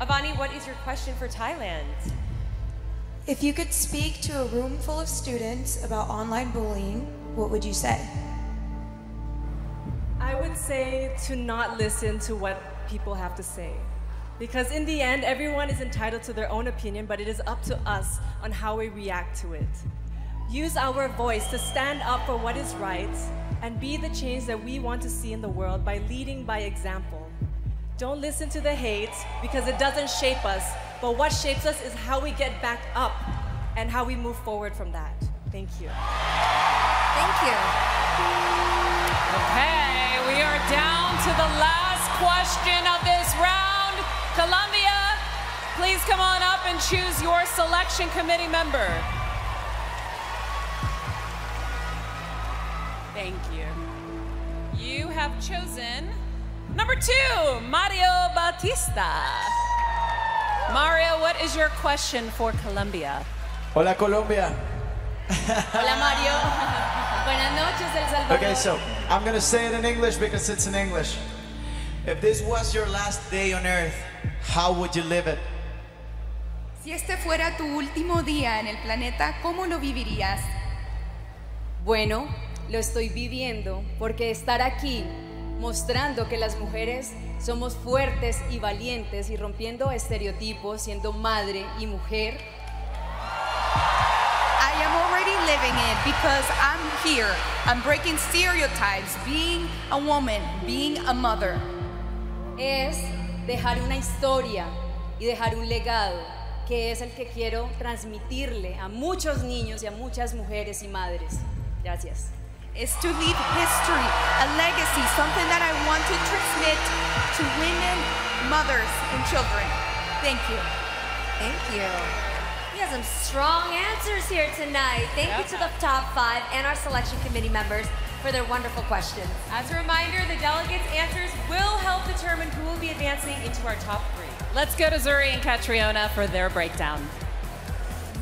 Speaker 5: Avani, what is your question for Thailand?
Speaker 68: If you could speak to a room full of students about online bullying, what would you say?
Speaker 17: I would say to not listen to what people have to say. Because in the end, everyone is entitled to their own opinion, but it is up to us on how we react to it. Use our voice to stand up for what is right and be the change that we want to see in the world by leading by example. Don't listen to the hate because it doesn't shape us, but what shapes us is how we get back up and how we move forward from that. Thank you.
Speaker 5: Thank you.
Speaker 3: Okay, we are down to the last question of this round. Colombia, please come on up and choose your selection committee member. Thank you. You have chosen number two, Mario Bautista. Mario, what is your question for Colombia?
Speaker 70: Hola, Colombia.
Speaker 5: Hola Mario. Buenas noches, El Salvador.
Speaker 70: Okay, so I'm gonna say it in English because it's in English. If this was your last day on earth, how would you live it?
Speaker 66: Si este fuera tu último día en el planeta, ¿cómo lo vivirías?
Speaker 71: Bueno, lo estoy viviendo porque estar aquí mostrando que las mujeres somos fuertes y valientes y rompiendo estereotipos, siendo madre y mujer.
Speaker 66: I am already living it because I'm here. I'm breaking stereotypes, being a woman, being a mother.
Speaker 71: Es dejar una historia y dejar un legado que es el que quiero transmitirle a muchos niños y a muchas mujeres y madres. Gracias.
Speaker 66: Is to leave history, a legacy, something that I want to transmit to women, mothers, and children. Thank you.
Speaker 4: Thank you. We have some strong answers here tonight. Thank you to the top five and our selection committee members for their wonderful questions.
Speaker 5: As a reminder, the delegates' answers will help determine who will be advancing into our top three.
Speaker 3: Let's go to Zuri and Catriona for their breakdown.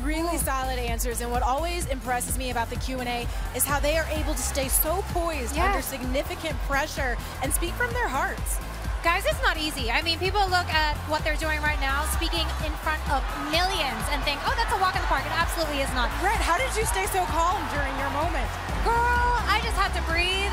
Speaker 2: Really solid answers and what always impresses me about the q&a is how they are able to stay so poised
Speaker 7: Yeah.
Speaker 2: under significant pressure and speak from their hearts
Speaker 7: Guys, it's not easy. I mean, people look at what they're doing right now, speaking in front of millions, and think, oh, that's a walk in the park. It absolutely is not.
Speaker 2: Red, how did you stay so calm during your moment?
Speaker 7: Girl, I just had to breathe.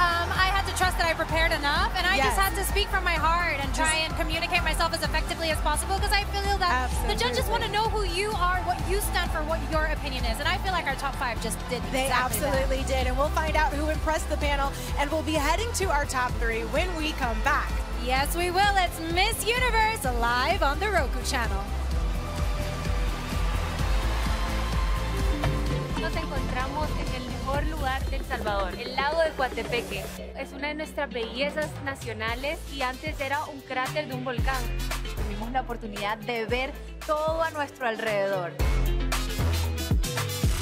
Speaker 7: Um, I had to trust that I prepared enough, and I
Speaker 2: Yes.
Speaker 7: just had to speak from my heart and try and communicate myself as effectively as possible because I feel that the judges want to know who you are, what you stand for, what your opinion is, and I feel like our top five just did
Speaker 2: They
Speaker 7: exactly that.
Speaker 2: absolutely did. And we'll find out who impressed the panel. And we'll be heading to our top three when we come back.
Speaker 7: Yes, we will. It's Miss Universe live on the Roku channel.
Speaker 1: Nos encontramos en el mejor lugar de El Salvador, el lago de Coatepeque. Es una de nuestras bellezas nacionales y antes era un cráter de un volcán.
Speaker 72: Tuvimos la oportunidad de ver todo a nuestro alrededor.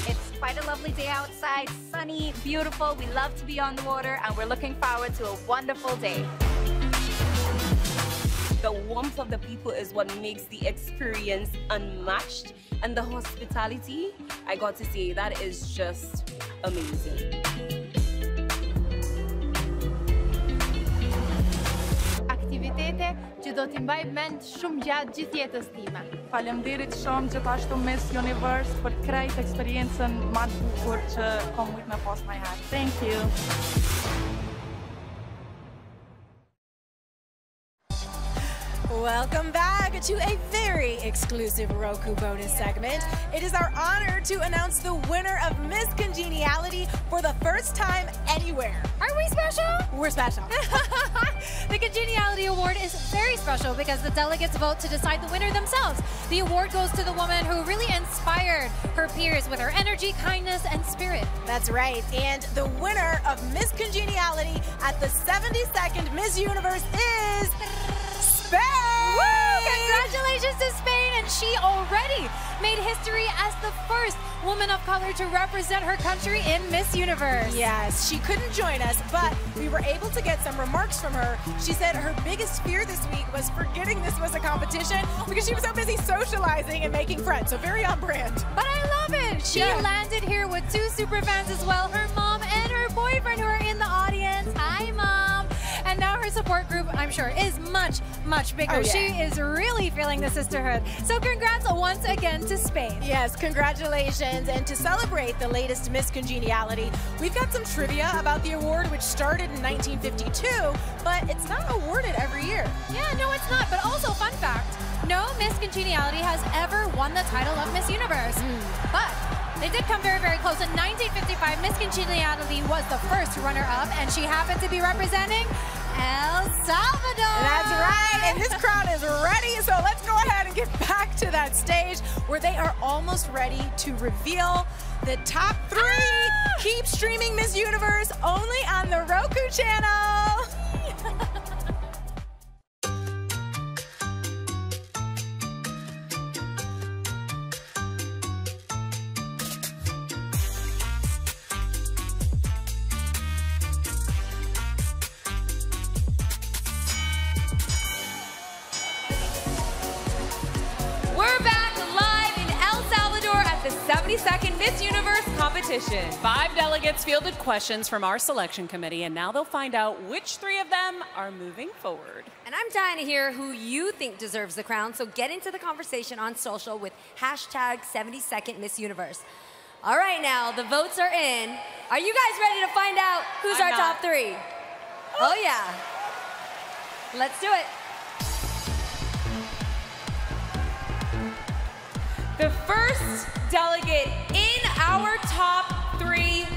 Speaker 72: It's quite a lovely day outside, sunny, beautiful. We love to be on the water and we're looking forward to a wonderful day.
Speaker 73: The warmth of the people is what makes the experience unmatched. And the hospitality, I got to say, that is just amazing.
Speaker 1: Aktivitete që do t'i mbaj mend shumë gjatë gjithë jetës time.
Speaker 74: Faleminderit shumë gjithashtu Miss Universe për të krejt eksperiencën më të bukur që kom mujt me pas më herë. Thank you.
Speaker 2: Welcome back to a very exclusive Roku bonus segment. It is our honor to announce the winner of Miss Congeniality for the first time anywhere.
Speaker 7: Are we special?
Speaker 2: We're special.
Speaker 7: the Congeniality Award is very special because the delegates vote to decide the winner themselves. The award goes to the woman who really inspired her peers with her energy, kindness, and spirit.
Speaker 2: That's right. And the winner of Miss Congeniality at the 72nd Miss Universe is Spain!
Speaker 7: Woo! Congratulations to Spain, and she already made history as the first woman of color to represent her country in Miss Universe.
Speaker 2: Yes, she couldn't join us, but we were able to get some remarks from her. She said her biggest fear this week was forgetting this was a competition because she was so busy socializing and making friends. So very on brand.
Speaker 7: But I love it. She
Speaker 2: Yeah.
Speaker 7: landed here with two super fans as well, her mom and her boyfriend who are in the audience. Hi, mom. Her support group, I'm sure, is much, much bigger.
Speaker 2: Oh, yeah.
Speaker 7: She is really feeling the sisterhood. So congrats once again to Spain.
Speaker 2: Yes, congratulations. And to celebrate the latest Miss Congeniality, we've got some trivia about the award, which started in 1952, but it's not awarded every year.
Speaker 7: Yeah, no, it's not. But also, fun fact no Miss Congeniality has ever won the title of Miss Universe.
Speaker 2: Hmm.
Speaker 7: But they did come very, very close. In 1955, Miss Congeniality was the first runner up, and she happened to be representing El Salvador.
Speaker 2: That's right. And this crowd is ready. So let's go ahead and get back to that stage where they are almost ready to reveal the top three.
Speaker 7: Ah!
Speaker 2: Keep streaming Miss Universe only on the Roku channel.
Speaker 5: Competition.
Speaker 3: Five delegates fielded questions from our selection committee, and now they'll find out which three of them are moving forward.
Speaker 4: And I'm dying to hear who you think deserves the crown, so get into the conversation on social with hashtag 72nd Miss Universe. All right, now, the votes are in. Are you guys ready to find out who's
Speaker 5: I'm
Speaker 4: our
Speaker 5: not.
Speaker 4: top three? Oh, yeah. Let's do it.
Speaker 5: The first delegate in
Speaker 3: our top three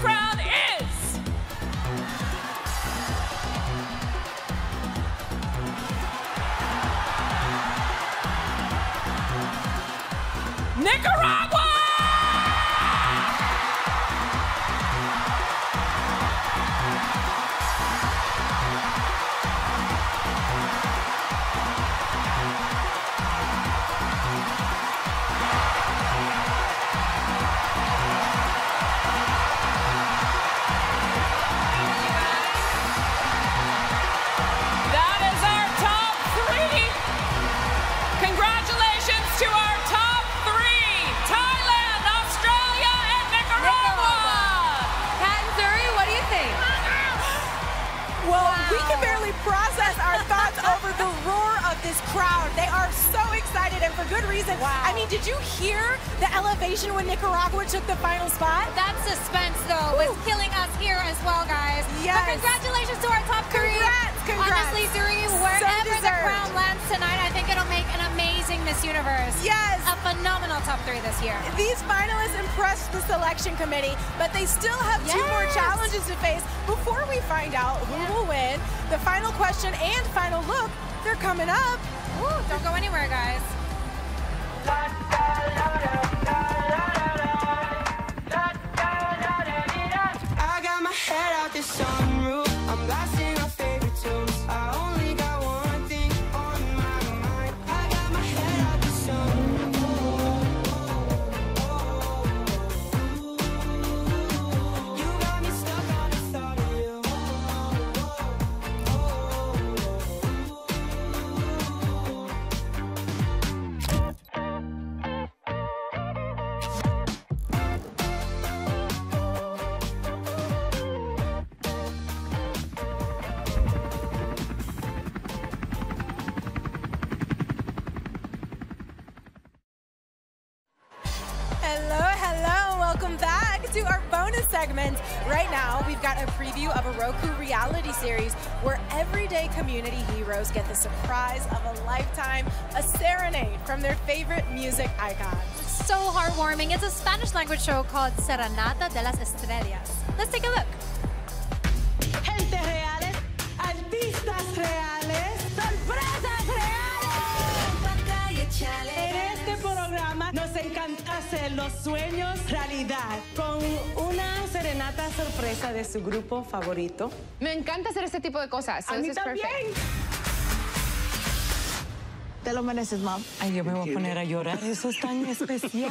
Speaker 7: Miss Serenata de las Estrellas. Let's take a look.
Speaker 75: Gente reales, artistas reales, sorpresas reales. En este programa nos encanta hacer los sueños realidad con una serenata sorpresa de su grupo favorito.
Speaker 76: Me encanta hacer este tipo de cosas.
Speaker 75: A
Speaker 76: so
Speaker 75: mí
Speaker 76: is perfect.
Speaker 75: también.
Speaker 77: Te lo mereces, mam.
Speaker 75: Ay, yo me voy a poner a llorar. Eso es tan especial.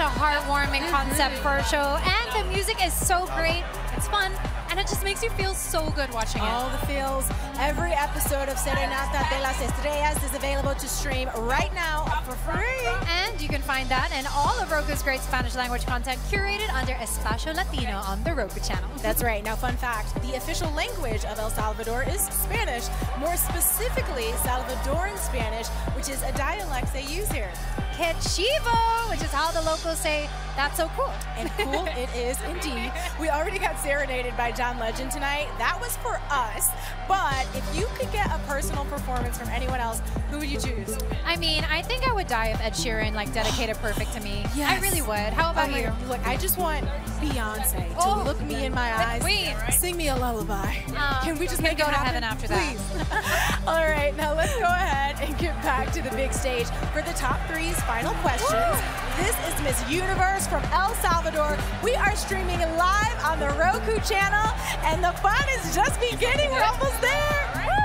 Speaker 7: A heartwarming concept for a show. And the music is so great. It's fun. And it just makes you feel so good watching it.
Speaker 2: All the feels. Every episode of Serenata de las Estrellas is available to stream right now for free.
Speaker 7: And you can find that and all of Roku's great Spanish language content curated under Espacio Latino on the Roku channel.
Speaker 2: That's right. Now, fun fact the official language of El Salvador is Spanish, more specifically, Salvadoran Spanish, which is a dialect they use here.
Speaker 7: Que chivo, which is how the locals say, that's so cool.
Speaker 2: And cool it is indeed. We already got serenaded by John Legend tonight. That was for us. But if you could get a personal performance from anyone else, who would you choose?
Speaker 7: I mean, I think I would die if Ed Sheeran like dedicated perfect to me. I really would. How about
Speaker 2: Oh
Speaker 7: you?
Speaker 2: Look, I just want Beyonce to
Speaker 7: Oh,
Speaker 2: look me in my eyes,
Speaker 7: queen.
Speaker 2: sing me a lullaby.
Speaker 7: Oh,
Speaker 2: Can we just make
Speaker 7: go
Speaker 2: it
Speaker 7: to
Speaker 2: happen?
Speaker 7: heaven after that.
Speaker 2: Please. All right, now let's go ahead and get back to the big stage for the top three's final questions. This is Miss Universe from El Salvador. We are streaming live on the Roku channel, and the fun is just beginning. We're almost there.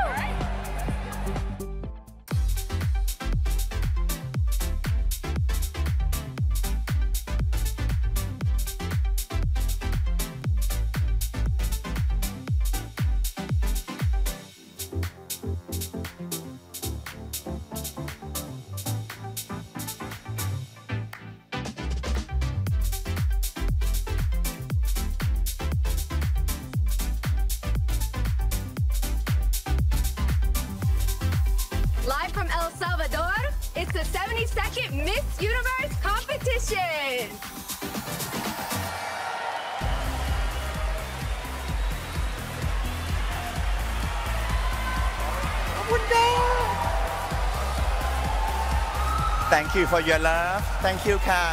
Speaker 78: Thank you for your love Thank you ค่ะ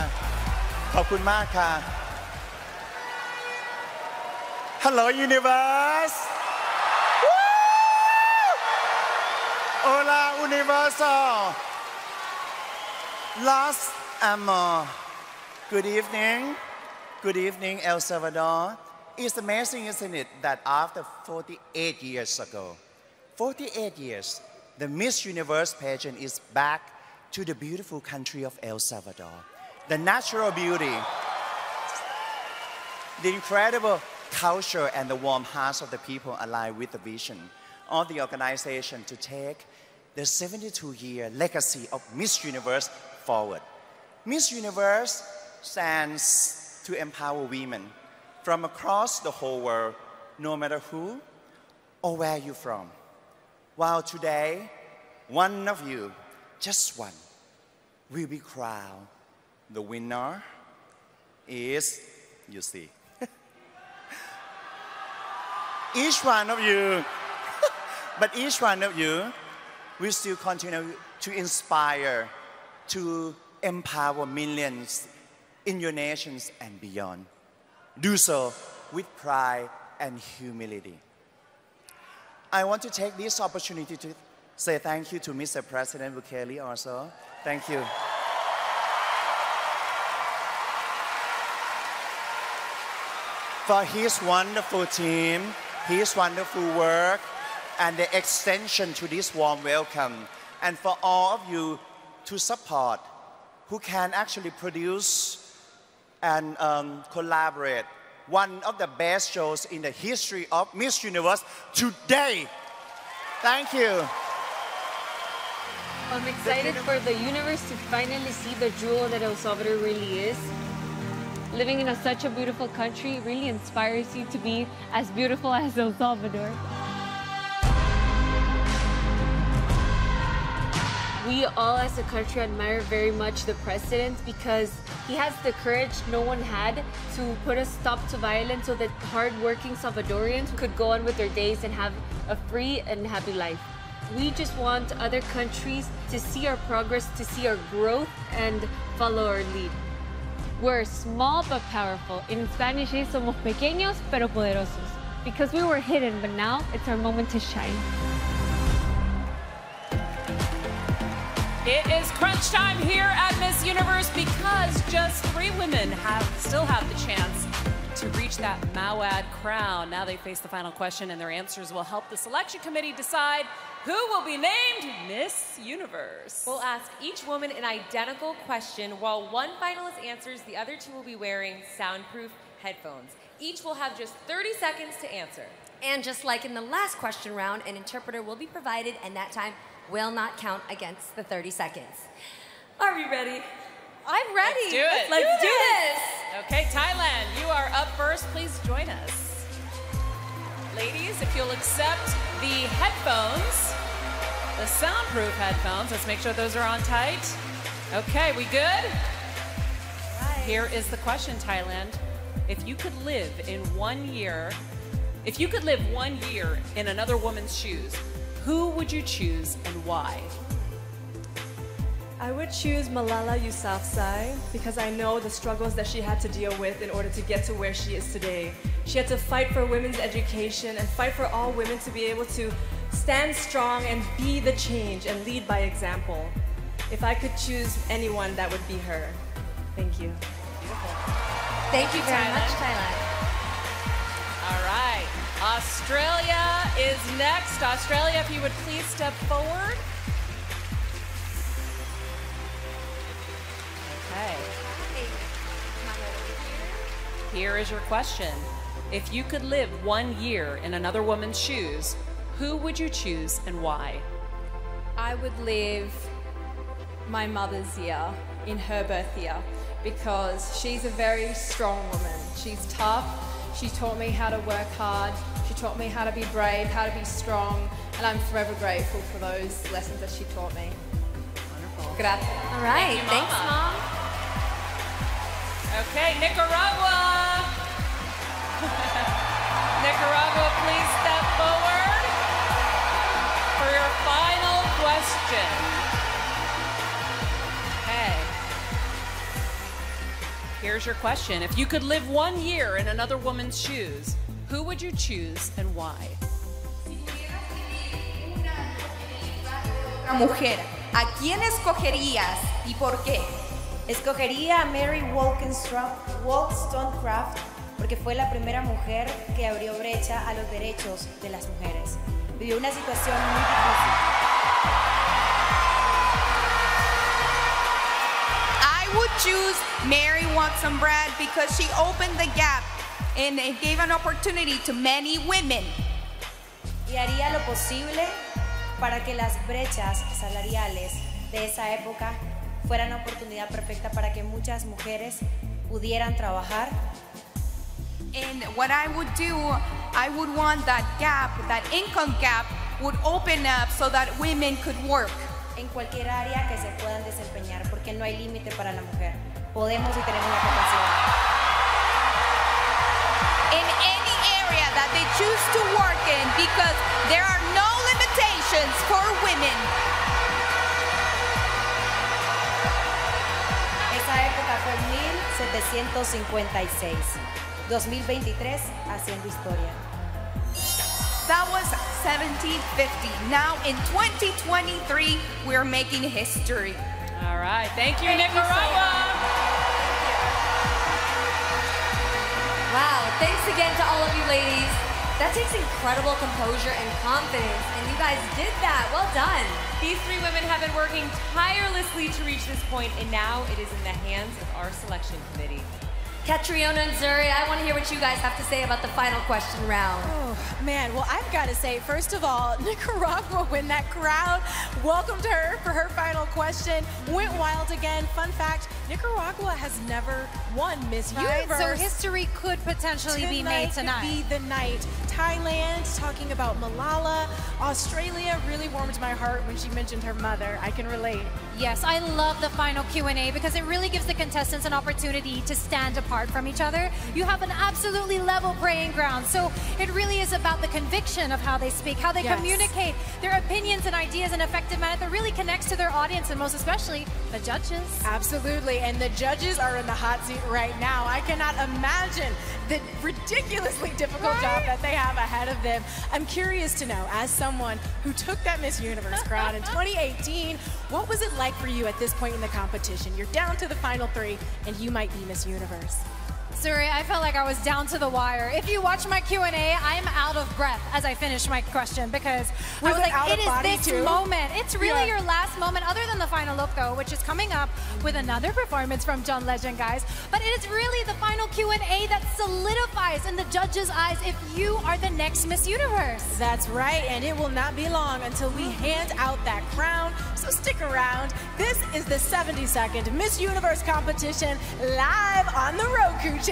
Speaker 78: ขอบคุณมากค่ะ Hello Universe Woo! Hola Universo Los Amor Good evening Good evening El Salvador It's amazing isn't it that after 48 years ago 48 years the Miss Universe pageant is back to the beautiful country of El Salvador. The natural beauty, the incredible culture, and the warm hearts of the people align with the vision of the organization to take the 72 year legacy of Miss Universe forward. Miss Universe stands to empower women from across the whole world, no matter who or where you're from. While today, one of you, just one, will be crowned. The winner is, you see, each one of you, but each one of you will still continue to inspire, to empower millions in your nations and beyond. Do so with pride and humility. I want to take this opportunity to say thank you to Mr. President Bukele also. Thank you. For his wonderful team, his wonderful work, and the extension to this warm welcome. And for all of you to support who can actually produce and um, collaborate one of the best shows in the history of Miss Universe today. Thank you.
Speaker 16: I'm excited for the universe to finally see the jewel that El Salvador really is. Living in a, such a beautiful country really inspires you to be as beautiful as El Salvador. We all as a country admire very much the president because he has the courage no one had to put a stop to violence so that hardworking Salvadorians could go on with their days and have a free and happy life. We just want other countries to see our progress, to see our growth, and follow our lead. We're small but powerful. In Spanish, somos pequeños pero poderosos. Because we were hidden, but now it's our moment to shine.
Speaker 3: It is crunch time here at Miss Universe because just three women have still have the chance to reach that Mouawad crown. Now they face the final question, and their answers will help the selection committee decide who will be named Miss Universe.
Speaker 5: We'll ask each woman an identical question. While one finalist answers, the other two will be wearing soundproof headphones. Each will have just 30 seconds to answer.
Speaker 67: And just like in the last question round, an interpreter will be provided, and that time will not count against the 30 seconds. Are we ready? I'm ready.
Speaker 3: Let's do it.
Speaker 67: Let's, do this.
Speaker 3: Okay, Thailand, you are up first. Please join us. Ladies, if you'll accept the headphones, the soundproof headphones, let's make sure those are on tight. Okay, we good? Right. Here is the question, Thailand. If you could live in one year, if you could live one year in another woman's shoes, who would you choose and why?
Speaker 79: I would choose Malala Yousafzai because I know the struggles that she had to deal with in order to get to where she is today. She had to fight for women's education and fight for all women to be able to stand strong and be the change and lead by example. If I could choose anyone, that would be her. Thank you.
Speaker 67: Thank you very much, Thailand.
Speaker 3: All right. Australia is next. Australia, if you would please step forward. Okay. Here is your question. If you could live one year in another woman's shoes, who would you choose and why?
Speaker 17: I would live my mother's year in her birth year because she's a very strong woman. She's tough. She taught me how to work hard. She taught me how to be brave, how to be strong, and I'm forever grateful for those lessons that she taught me. Wonderful. Gracias.
Speaker 67: All right.
Speaker 3: Thank you,
Speaker 67: Thanks, Mom.
Speaker 3: Okay, Nicaragua. Nicaragua, please step forward for your final question. Okay. Here's your question. If you could live one year in another woman's shoes, who would you choose and why?
Speaker 66: Mujer, ¿a quién escogerías y por qué?
Speaker 69: Escogería a Mary Wollstonecraft porque fue la primera mujer que abrió brecha a los derechos de las mujeres. Vivió una situación muy difícil.
Speaker 66: I would choose Mary Watson Brad because she opened the gap and it gave an opportunity to many women.
Speaker 69: Y haría lo posible para que las brechas salariales de esa época fueran una oportunidad perfecta para que muchas mujeres pudieran trabajar
Speaker 66: And what I would do, I would want that gap, that income gap, would open up so that women could work.
Speaker 69: En cualquier área que se puedan desempeñar, porque no hay límite para la mujer. Podemos y tenemos la capacidad.
Speaker 66: In any area that they choose to work in because there are no limitations for women.
Speaker 69: Esa época fue 1756. 2023 haciendo historia.
Speaker 66: That was 1750. Now in 2023, we're making history.
Speaker 3: All right. Thank you,
Speaker 66: Thank you so
Speaker 3: Nicaragua.
Speaker 4: Wow, thanks again to all of you ladies. That takes incredible composure and confidence, and you guys did that. Well done.
Speaker 5: These three women have been working tirelessly to reach this point, and now it is in the hands of our selection committee.
Speaker 4: Catriona and Zuri, I want to hear what you guys have to say about the final question round.
Speaker 2: Oh, man. Well, I've got to say, first of all, Nicaragua, when that crowd welcomed her for her final question, went wild again. Fun fact Nicaragua has never won Miss
Speaker 7: Right,
Speaker 2: Universe.
Speaker 7: so history could potentially be made tonight.
Speaker 2: Could be the night. Thailand, talking about Malala. Australia really warmed my heart when she mentioned her mother. I can relate.
Speaker 7: Yes, I love the final Q&A because it really gives the contestants an opportunity to stand apart from each other. You have an absolutely level playing ground. So it really is about the conviction of how they speak, how they
Speaker 2: Yes.
Speaker 7: communicate their opinions and ideas in an effective manner that really connects to their audience and most especially the judges.
Speaker 2: Absolutely, and the judges are in the hot seat right now. I cannot imagine the ridiculously difficult job that they have ahead of them. I'm curious to know, as someone who took that Miss Universe crown in 2018, what was it like for you at this point in the competition? You're down to the final three, and you might be Miss Universe.
Speaker 7: Zuri, I felt like I was down to the wire. If you watch my Q&A, I'm out of breath as I finish my question because I
Speaker 2: Was
Speaker 7: was
Speaker 2: it
Speaker 7: like, it is this
Speaker 2: too?
Speaker 7: moment. It's really
Speaker 2: Yeah.
Speaker 7: your last moment, other than the final look though, which is coming up with another performance from John Legend, guys. But it is really the final Q&A that solidifies in the judges' eyes if you are the next Miss Universe.
Speaker 2: That's right, and it will not be long until we hand out that crown. So stick around. This is the 72nd Miss Universe competition live on the Roku channel.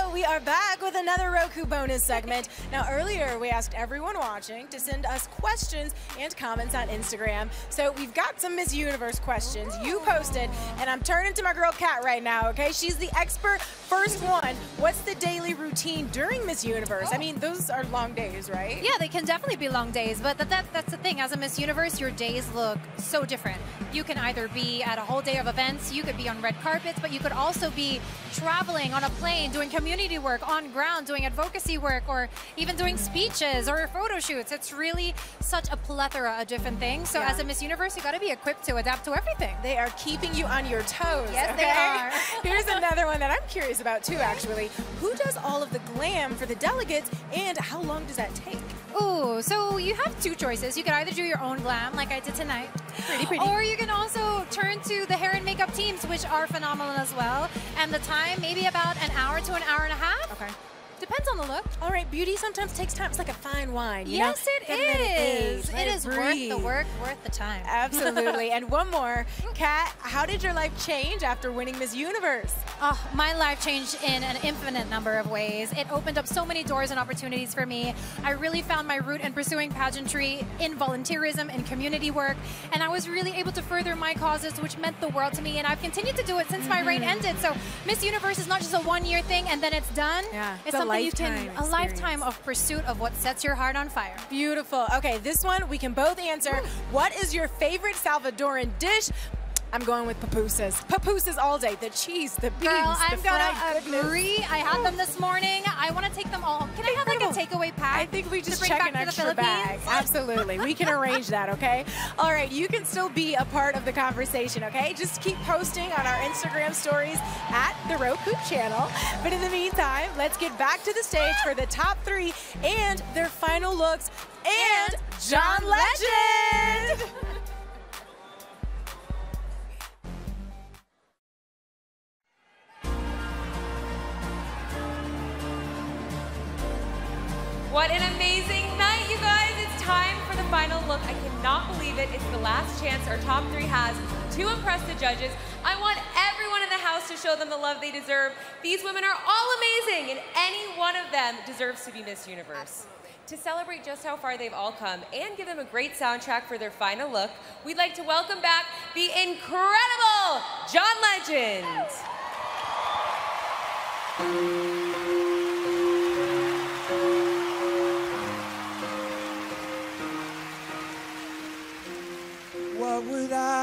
Speaker 2: We are back with another Roku bonus segment. Now, earlier we asked everyone watching to send us questions and comments on Instagram. So we've got some Miss Universe questions you posted, and I'm turning to my girl Kat right now, okay? She's the expert. First one, what's the daily routine during Miss Universe? I mean, those are long days, right?
Speaker 7: Yeah, they can definitely be long days, but that, that, that's the thing. As a Miss Universe, your days look so different. You can either be at a whole day of events, you could be on red carpets, but you could also be traveling on a plane, doing community work on ground, doing advocacy work, or even doing speeches or photo shoots. It's really such a plethora of different things. So
Speaker 2: Yeah.
Speaker 7: as a Miss Universe, you got to be equipped to adapt to everything.
Speaker 2: They are keeping you on your toes.
Speaker 7: Yes, they are.
Speaker 2: Here's another one that I'm curious about too, actually. Who does all of the glam for the delegates, and how long does that take?
Speaker 7: Ooh, so you have two choices. You can either do your own glam, like I did tonight.
Speaker 2: Pretty, pretty.
Speaker 7: Or you can also turn to the hair and makeup teams, which are phenomenal as well. And the time, maybe about an hour to an hour and a half.
Speaker 2: Okay.
Speaker 7: Depends on the look.
Speaker 2: All right, beauty sometimes takes time. It's like a fine wine. You
Speaker 7: yes,
Speaker 2: know?
Speaker 7: it is.
Speaker 2: let
Speaker 7: it is worth the work, worth the time.
Speaker 2: Absolutely. and one more. Kat, how did your life change after winning Miss Universe?
Speaker 7: Oh, my life changed in an infinite number of ways. It opened up so many doors and opportunities for me. I really found my route in pursuing pageantry, in volunteerism, in community work, and I was really able to further my causes, which meant the world to me. And I've continued to do it since my reign
Speaker 2: Mhm.
Speaker 7: ended. So Miss Universe is not just a one-year thing and then it's done.
Speaker 2: Yeah,
Speaker 7: it's,
Speaker 2: it's a
Speaker 7: you can a lifetime of pursuit of what sets your heart on fire.
Speaker 2: Beautiful. Okay, this one we can both answer. What is your favorite Salvadoran dish? I'm going with pupusas. Pupusas all day. The cheese, the beans,
Speaker 7: Girl,
Speaker 2: the
Speaker 7: I'm
Speaker 2: fried
Speaker 7: gonna
Speaker 2: goodness.
Speaker 7: agree. I had them this morning. I want to take them all. Can I have like a takeaway pack?
Speaker 2: I think we just check an extra bag. Absolutely. We can arrange that, okay? All right, you can still be a part of the conversation, okay? Just keep posting on our Instagram stories at the Roku channel. But in the meantime, let's get back to the stage for the top three and their final looks and John Legend.
Speaker 5: What an amazing night, you guys. It's time for the final look. I cannot believe it. It's the last chance our top three has to impress the judges. I want everyone in the house to show them the love they deserve. These women are all amazing, and any one of them deserves to be Miss Universe. To celebrate just how far they've all come and give them a great soundtrack for their final look, we'd like to welcome back the incredible John Legend.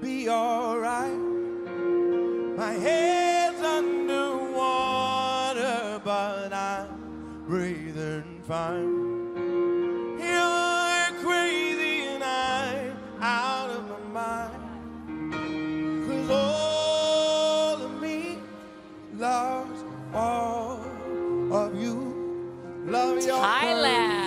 Speaker 56: be alright. My head's underwater, but I'm breathing fine. You're crazy and I'm out of my mind. Cause all of me loves all of you. Love your
Speaker 3: Thailand.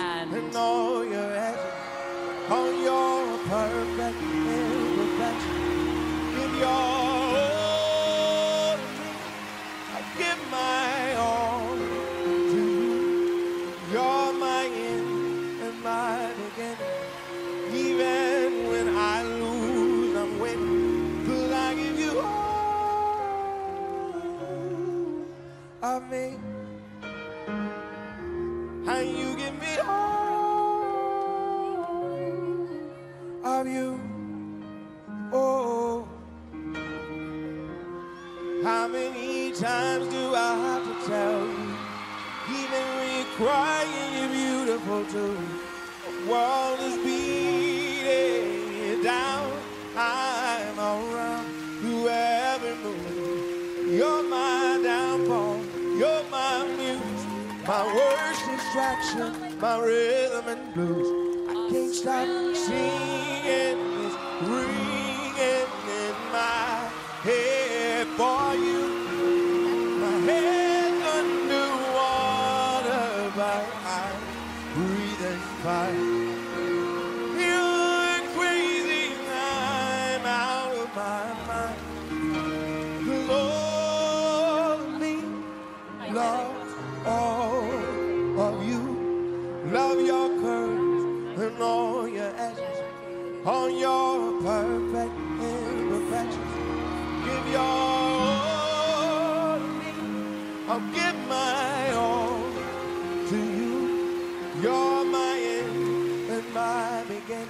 Speaker 56: Many times do I have to tell you? Even when you're crying, you're beautiful too. The world is beating down. I'm around through every move. You're my downfall. You're my muse. My worst distraction. My rhythm and blues. I can't stop singing. My beginning.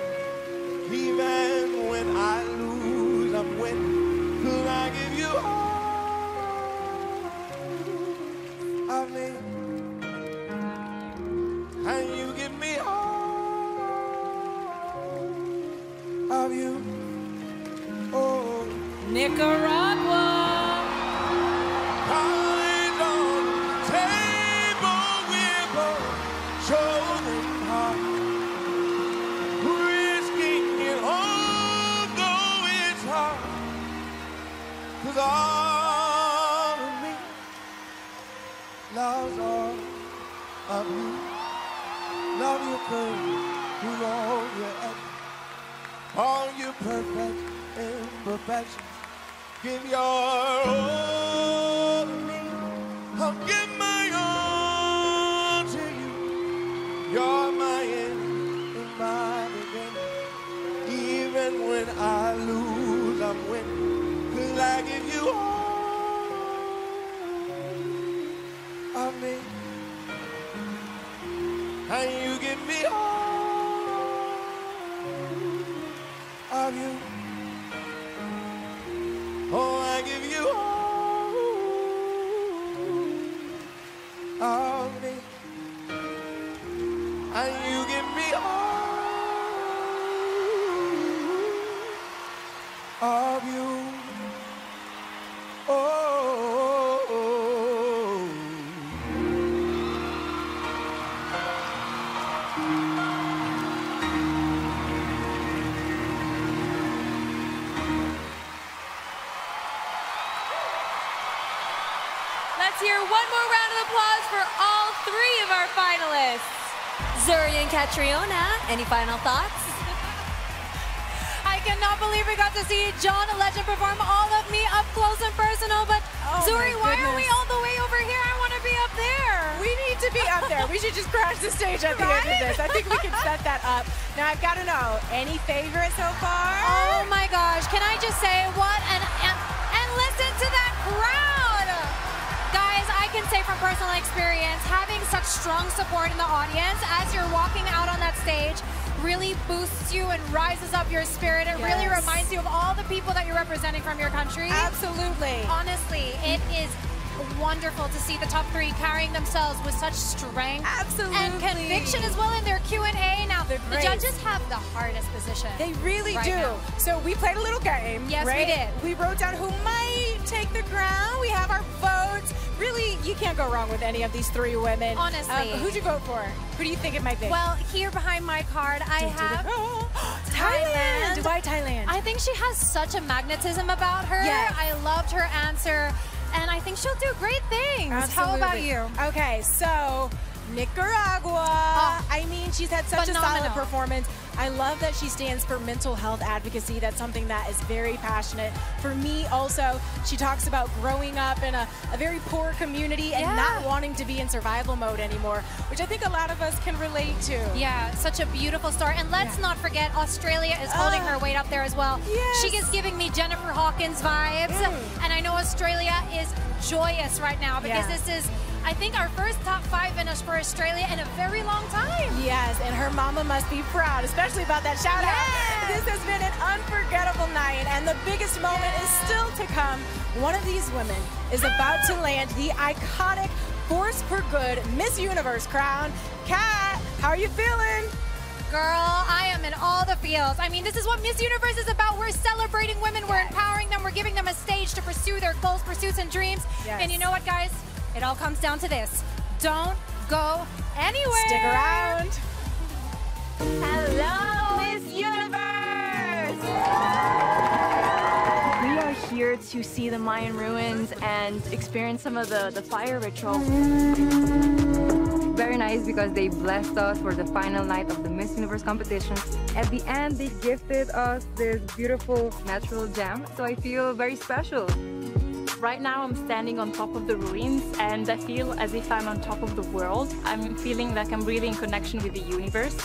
Speaker 56: Even when I lose, I'm winning. I give you all of me. And you give me all of you. Oh,
Speaker 3: Nicaragua.
Speaker 56: Imperfections. Give your all
Speaker 4: Catriona, any final thoughts?
Speaker 7: I cannot believe we got to see John Legend perform all of me up close and personal, but
Speaker 2: Oh
Speaker 7: Zuri, why are we all the way over here? I want to be up there.
Speaker 2: We need to be up there. We should just crash the stage at the end of this. I think we can set that up. Now I've got to know, any favorite so far?
Speaker 7: Oh my gosh, can I just say what an and, and listen to that crowd. Can say from personal experience, having such strong support in the audience as you're walking out on that stage really boosts you and rises up your spirit. It really reminds you of all the people that you're representing from your country.
Speaker 2: Absolutely.
Speaker 7: Honestly, it is wonderful to see the top three carrying themselves with such strength
Speaker 2: Absolutely.
Speaker 7: and conviction as well in their Q&A. Now, the judges have the hardest position.
Speaker 2: They really
Speaker 7: right
Speaker 2: do.
Speaker 7: now.
Speaker 2: So we played a little game.
Speaker 7: Yes, we did.
Speaker 2: We wrote down who might take the crown. We have our votes. Really, you can't go wrong with any of these three women.
Speaker 7: Honestly.
Speaker 2: Um, who'd you vote for? Who do you think it might be?
Speaker 7: Well, here behind my card, I have
Speaker 2: Thailand. Why Thailand?
Speaker 7: I think she has such a magnetism about her.
Speaker 2: Yes.
Speaker 7: I loved her answer, and I think she'll do great things. How about you?
Speaker 2: Okay, so Nicaragua. I mean, she's had such a solid
Speaker 7: Phenomenal.
Speaker 2: performance. I love that she stands for mental health advocacy. That's something that is very passionate. For me, also, she talks about growing up in a, a very poor community and
Speaker 7: Yeah.
Speaker 2: not wanting to be in survival mode anymore, which I think a lot of us can relate to.
Speaker 7: Yeah, such a beautiful story. And let's not forget, Australia is holding
Speaker 2: Ah.
Speaker 7: her weight up there as well.
Speaker 2: Yes.
Speaker 7: She is giving me Jennifer Hawkins vibes. And I know Australia is joyous right now because
Speaker 2: Yeah.
Speaker 7: this is, I think, our first top five finish for Australia in a very long time.
Speaker 2: Yes, and her mama must be proud, especially about that shout out. This has been an unforgettable night, and the biggest moment is still to come. One of these women is about to land the iconic Force for Good Miss Universe crown. Kat, how are you feeling?
Speaker 7: Girl, I am in all the feels. I mean, this is what Miss Universe is about. We're celebrating women, we're empowering them, we're giving them a stage to pursue their goals, pursuits, and dreams.
Speaker 2: Yes.
Speaker 7: And you know what, guys? It all comes down to this. Don't go anywhere.
Speaker 2: Stick around.
Speaker 76: Hello, Miss Universe!
Speaker 74: We are here to see the Mayan ruins and experience some of the, the fire ritual.
Speaker 80: Very nice because they blessed us for the final night of the Miss Universe competition. At the end, they gifted us this beautiful natural gem, so I feel very special.
Speaker 74: Right now, I'm standing on top of the ruins and I feel as if I'm on top of the world. I'm feeling like I'm really in connection with the universe.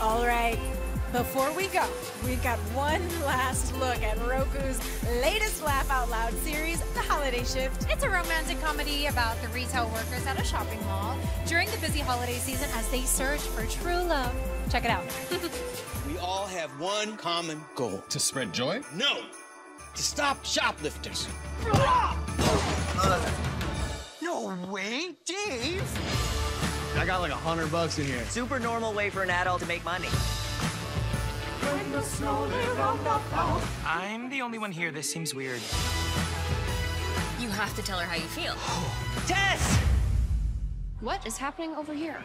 Speaker 2: All right, before we go, we've got one last look at Roku's latest Laugh Out Loud series, The Holiday Shift.
Speaker 7: It's a romantic comedy about the retail workers at a shopping mall during the busy holiday season as they search for true love. Check it out.
Speaker 81: We all have one common goal.
Speaker 82: To spread joy?
Speaker 81: No! To stop shoplifters.
Speaker 83: No way, Dave!
Speaker 82: I got like a hundred bucks in here.
Speaker 83: Super normal way for an adult to make money.
Speaker 84: I'm the only one here. This seems weird.
Speaker 85: You have to tell her how you feel.
Speaker 83: Tess!
Speaker 85: What is happening over here?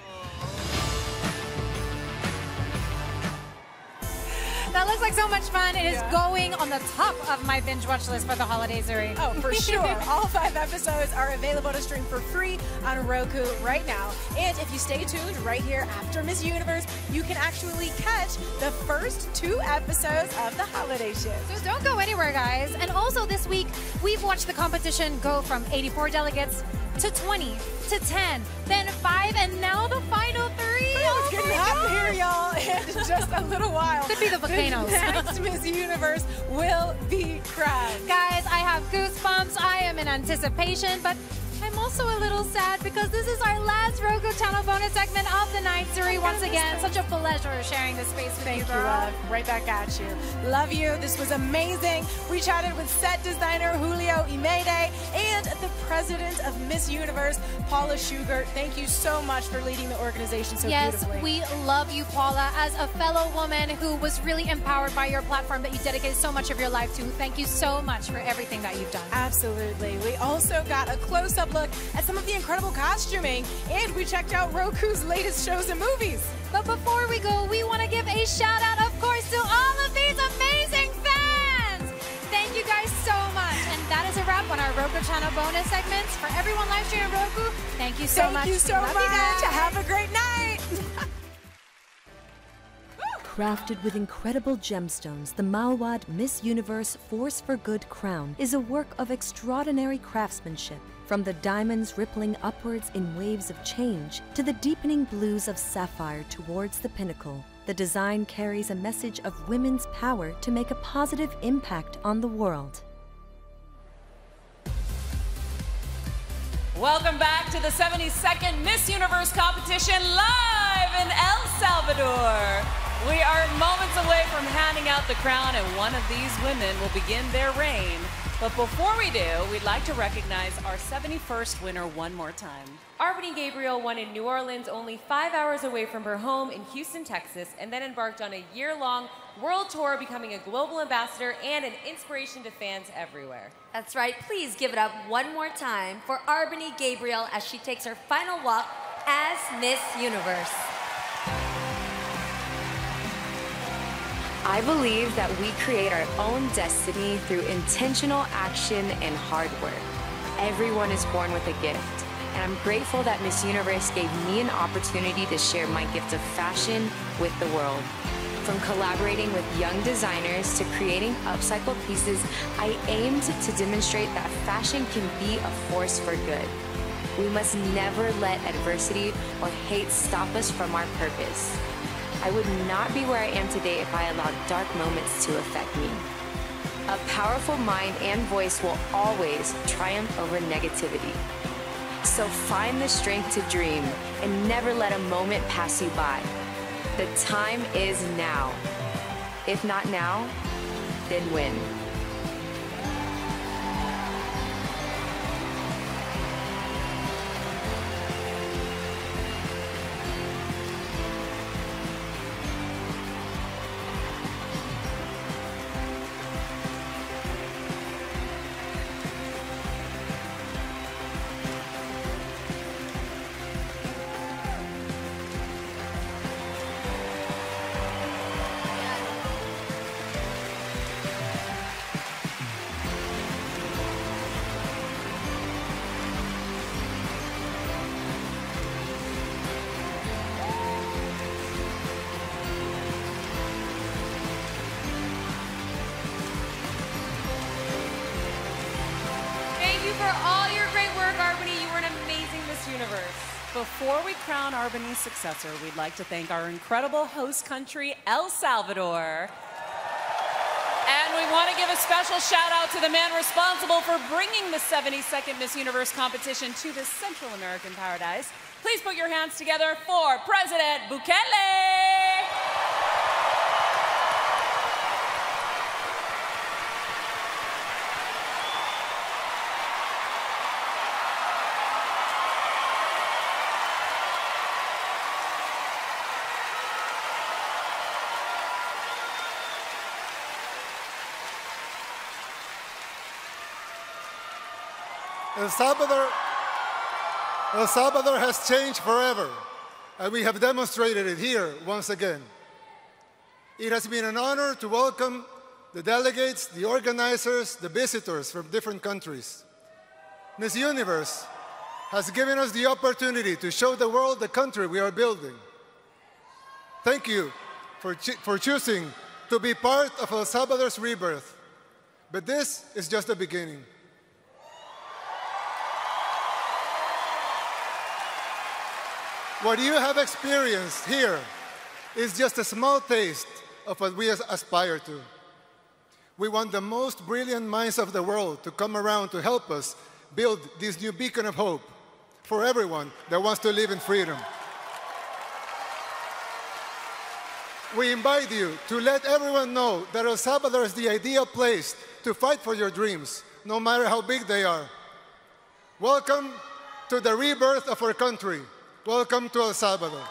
Speaker 7: That looks like so much fun. It is going on the top of my binge watch list for the holidays, Zuri.
Speaker 2: Oh, for sure. All five episodes are available to stream for free on Roku right now. And if you stay tuned right here after Miss Universe, you can actually catch the first two episodes of the holiday shift.
Speaker 7: So don't go anywhere, guys. And also this week, we've watched the competition go from 84 delegates to 20 to 10, then 5, and now the final three.
Speaker 2: Oh, it's hot in here, y'all. In just a little while,
Speaker 7: Could be the volcanoes.
Speaker 2: The next Miss Universe will be crowned.
Speaker 7: Guys, I have goosebumps. I am in anticipation, but I'm also a little sad because this is our last Roku Channel bonus segment of the night, oh Zuri. Once again, such a pleasure sharing this space with
Speaker 2: Thank
Speaker 7: you, girl.
Speaker 2: love. Right back at you. Love you. This was amazing. We chatted with set designer Julio Himede and the president of Miss Universe, Paula Shugart. Thank you so much for leading the organization so
Speaker 7: yes,
Speaker 2: beautifully.
Speaker 7: we love you, Paula, as a fellow woman who was really empowered by your platform that you dedicated so much of your life to. Thank you so much for everything that you've done.
Speaker 2: Absolutely. We also got a close up look at some of the incredible costuming, and we checked out Roku's latest shows and movies.
Speaker 7: But before we go, we want to give a shout out, of course, to all of these amazing fans. Thank you guys so much. And that is a wrap on our Roku channel bonus segments. For everyone live streaming Roku, thank you so
Speaker 2: thank
Speaker 7: much.
Speaker 2: Thank you so
Speaker 7: Love
Speaker 2: much.
Speaker 7: You
Speaker 2: Have a great night.
Speaker 86: Crafted with incredible gemstones, the Mouawad Miss Universe Force for Good crown is a work of extraordinary craftsmanship from the diamonds rippling upwards in waves of change to the deepening blues of sapphire towards the pinnacle, the design carries a message of women's power to make a positive impact on the world.
Speaker 3: Welcome back to the 72nd Miss Universe competition live in El Salvador. We are moments away from handing out the crown, and one of these women will begin their reign. But before we do, we'd like to recognize our 71st winner one more time.
Speaker 5: R'Bonney Gabriel won in New Orleans, only five hours away from her home in Houston, Texas, and then embarked on a year long world tour, becoming a global ambassador and an inspiration to fans everywhere.
Speaker 4: That's right. Please give it up one more time for R'Bonney Gabriel as she takes her final walk as Miss Universe.
Speaker 25: I believe that we create our own destiny through intentional action and hard work. Everyone is born with a gift, and I'm grateful that Miss Universe gave me an opportunity to share my gift of fashion with the world. From collaborating with young designers to creating upcycled pieces, I aimed to demonstrate that fashion can be a force for good. We must never let adversity or hate stop us from our purpose. I would not be where I am today if I allowed dark moments to affect me. A powerful mind and voice will always triumph over negativity. So find the strength to dream and never let a moment pass you by. The time is now. If not now, then when?
Speaker 5: For all your great work, R'Bonney. You were an amazing Miss Universe.
Speaker 3: Before we crown R'Bonney's successor, we'd like to thank our incredible host country, El Salvador. And we want to give a special shout out to the man responsible for bringing the 72nd Miss Universe competition to this Central American paradise. Please put your hands together for President Bukele.
Speaker 87: El Salvador, El Salvador has changed forever, and we have demonstrated it here once again. It has been an honor to welcome the delegates, the organizers, the visitors from different countries. Miss Universe has given us the opportunity to show the world the country we are building. Thank you for, cho- for choosing to be part of El Salvador's rebirth. But this is just the beginning. What you have experienced here is just a small taste of what we aspire to. We want the most brilliant minds of the world to come around to help us build this new beacon of hope for everyone that wants to live in freedom. We invite you to let everyone know that El Salvador is the ideal place to fight for your dreams, no matter how big they are. Welcome to the rebirth of our country. Welcome to El Salvador.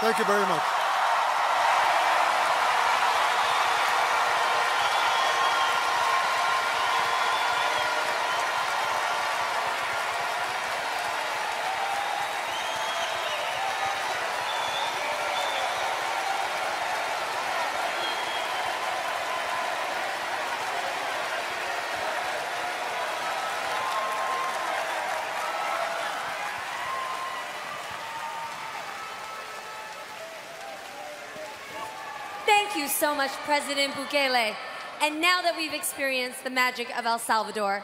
Speaker 87: Thank you very much.
Speaker 4: So much, President Bukele. And now that we've experienced the magic of El Salvador,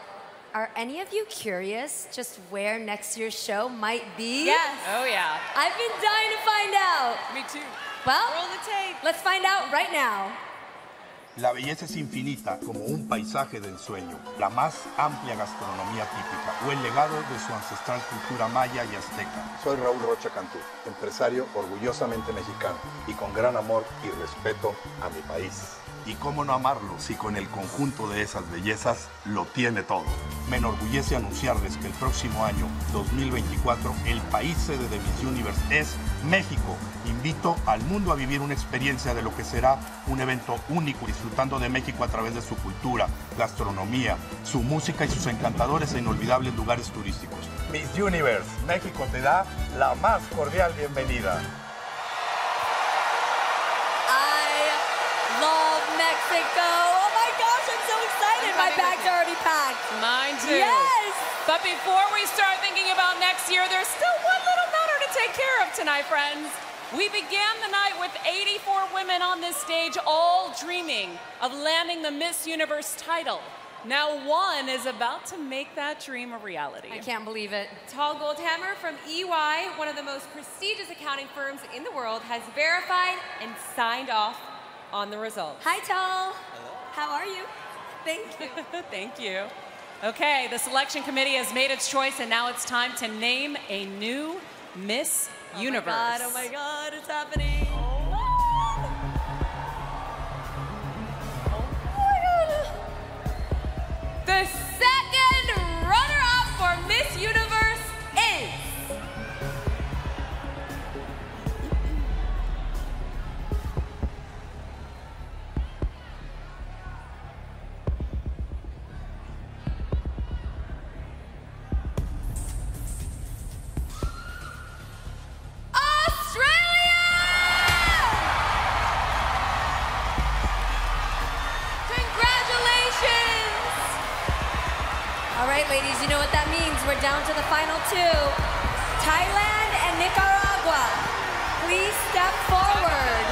Speaker 4: are any of you curious just where next year's show might be?
Speaker 5: Yes.
Speaker 3: Oh, yeah.
Speaker 4: I've been dying to find out.
Speaker 3: Me too.
Speaker 4: Well,
Speaker 5: Roll the tape.
Speaker 4: let's find out right now.
Speaker 88: La belleza es infinita como un paisaje de ensueño, la más amplia gastronomía típica o el legado de su ancestral cultura maya y azteca.
Speaker 89: Soy Raúl Rocha Cantú, empresario orgullosamente mexicano y con gran amor y respeto a mi país.
Speaker 88: Y cómo no amarlo si con el conjunto de esas bellezas lo tiene todo. Me enorgullece anunciarles que el próximo año, 2024, el país sede de Miss Universe es México. Invito al mundo a vivir una experiencia de lo que será un evento único, disfrutando de México a través de su cultura, gastronomía, su música y sus encantadores e inolvidables lugares turísticos. Miss Universe, México te da la más cordial bienvenida.
Speaker 4: Love Mexico. Oh my gosh, I'm so excited. My bag's already packed.
Speaker 3: Mine too.
Speaker 4: Yes.
Speaker 3: But before we start thinking about next year, there's still one little matter to take care of tonight, friends. We began the night with 84 women on this stage, all dreaming of landing the Miss Universe title. Now one is about to make that dream a reality.
Speaker 4: I can't believe it.
Speaker 5: Tall Goldhammer from EY, one of the most prestigious accounting firms in the world, has verified and signed off on the results.
Speaker 4: Hi, Tall. How are you? Thank you.
Speaker 3: Thank you. Okay, the selection committee has made its choice, and now it's time to name a new Miss oh Universe.
Speaker 4: God, oh my God, it's happening.
Speaker 5: Oh. Oh the
Speaker 4: second right, ladies, you know what that means. We're down to the final two Thailand and Nicaragua. Please step forward.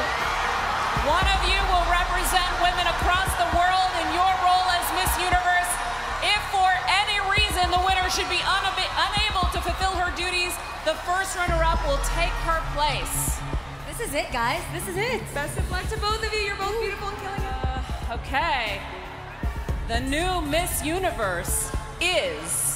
Speaker 3: One of you will represent women across the world in your role as Miss Universe. If for any reason the winner should be unable to fulfill her duties, the first runner-up will take her place.
Speaker 4: This is it, guys. This is it.
Speaker 5: Best of luck to both of you. You're both beautiful and killing it.
Speaker 3: Okay. The new Miss Universe is.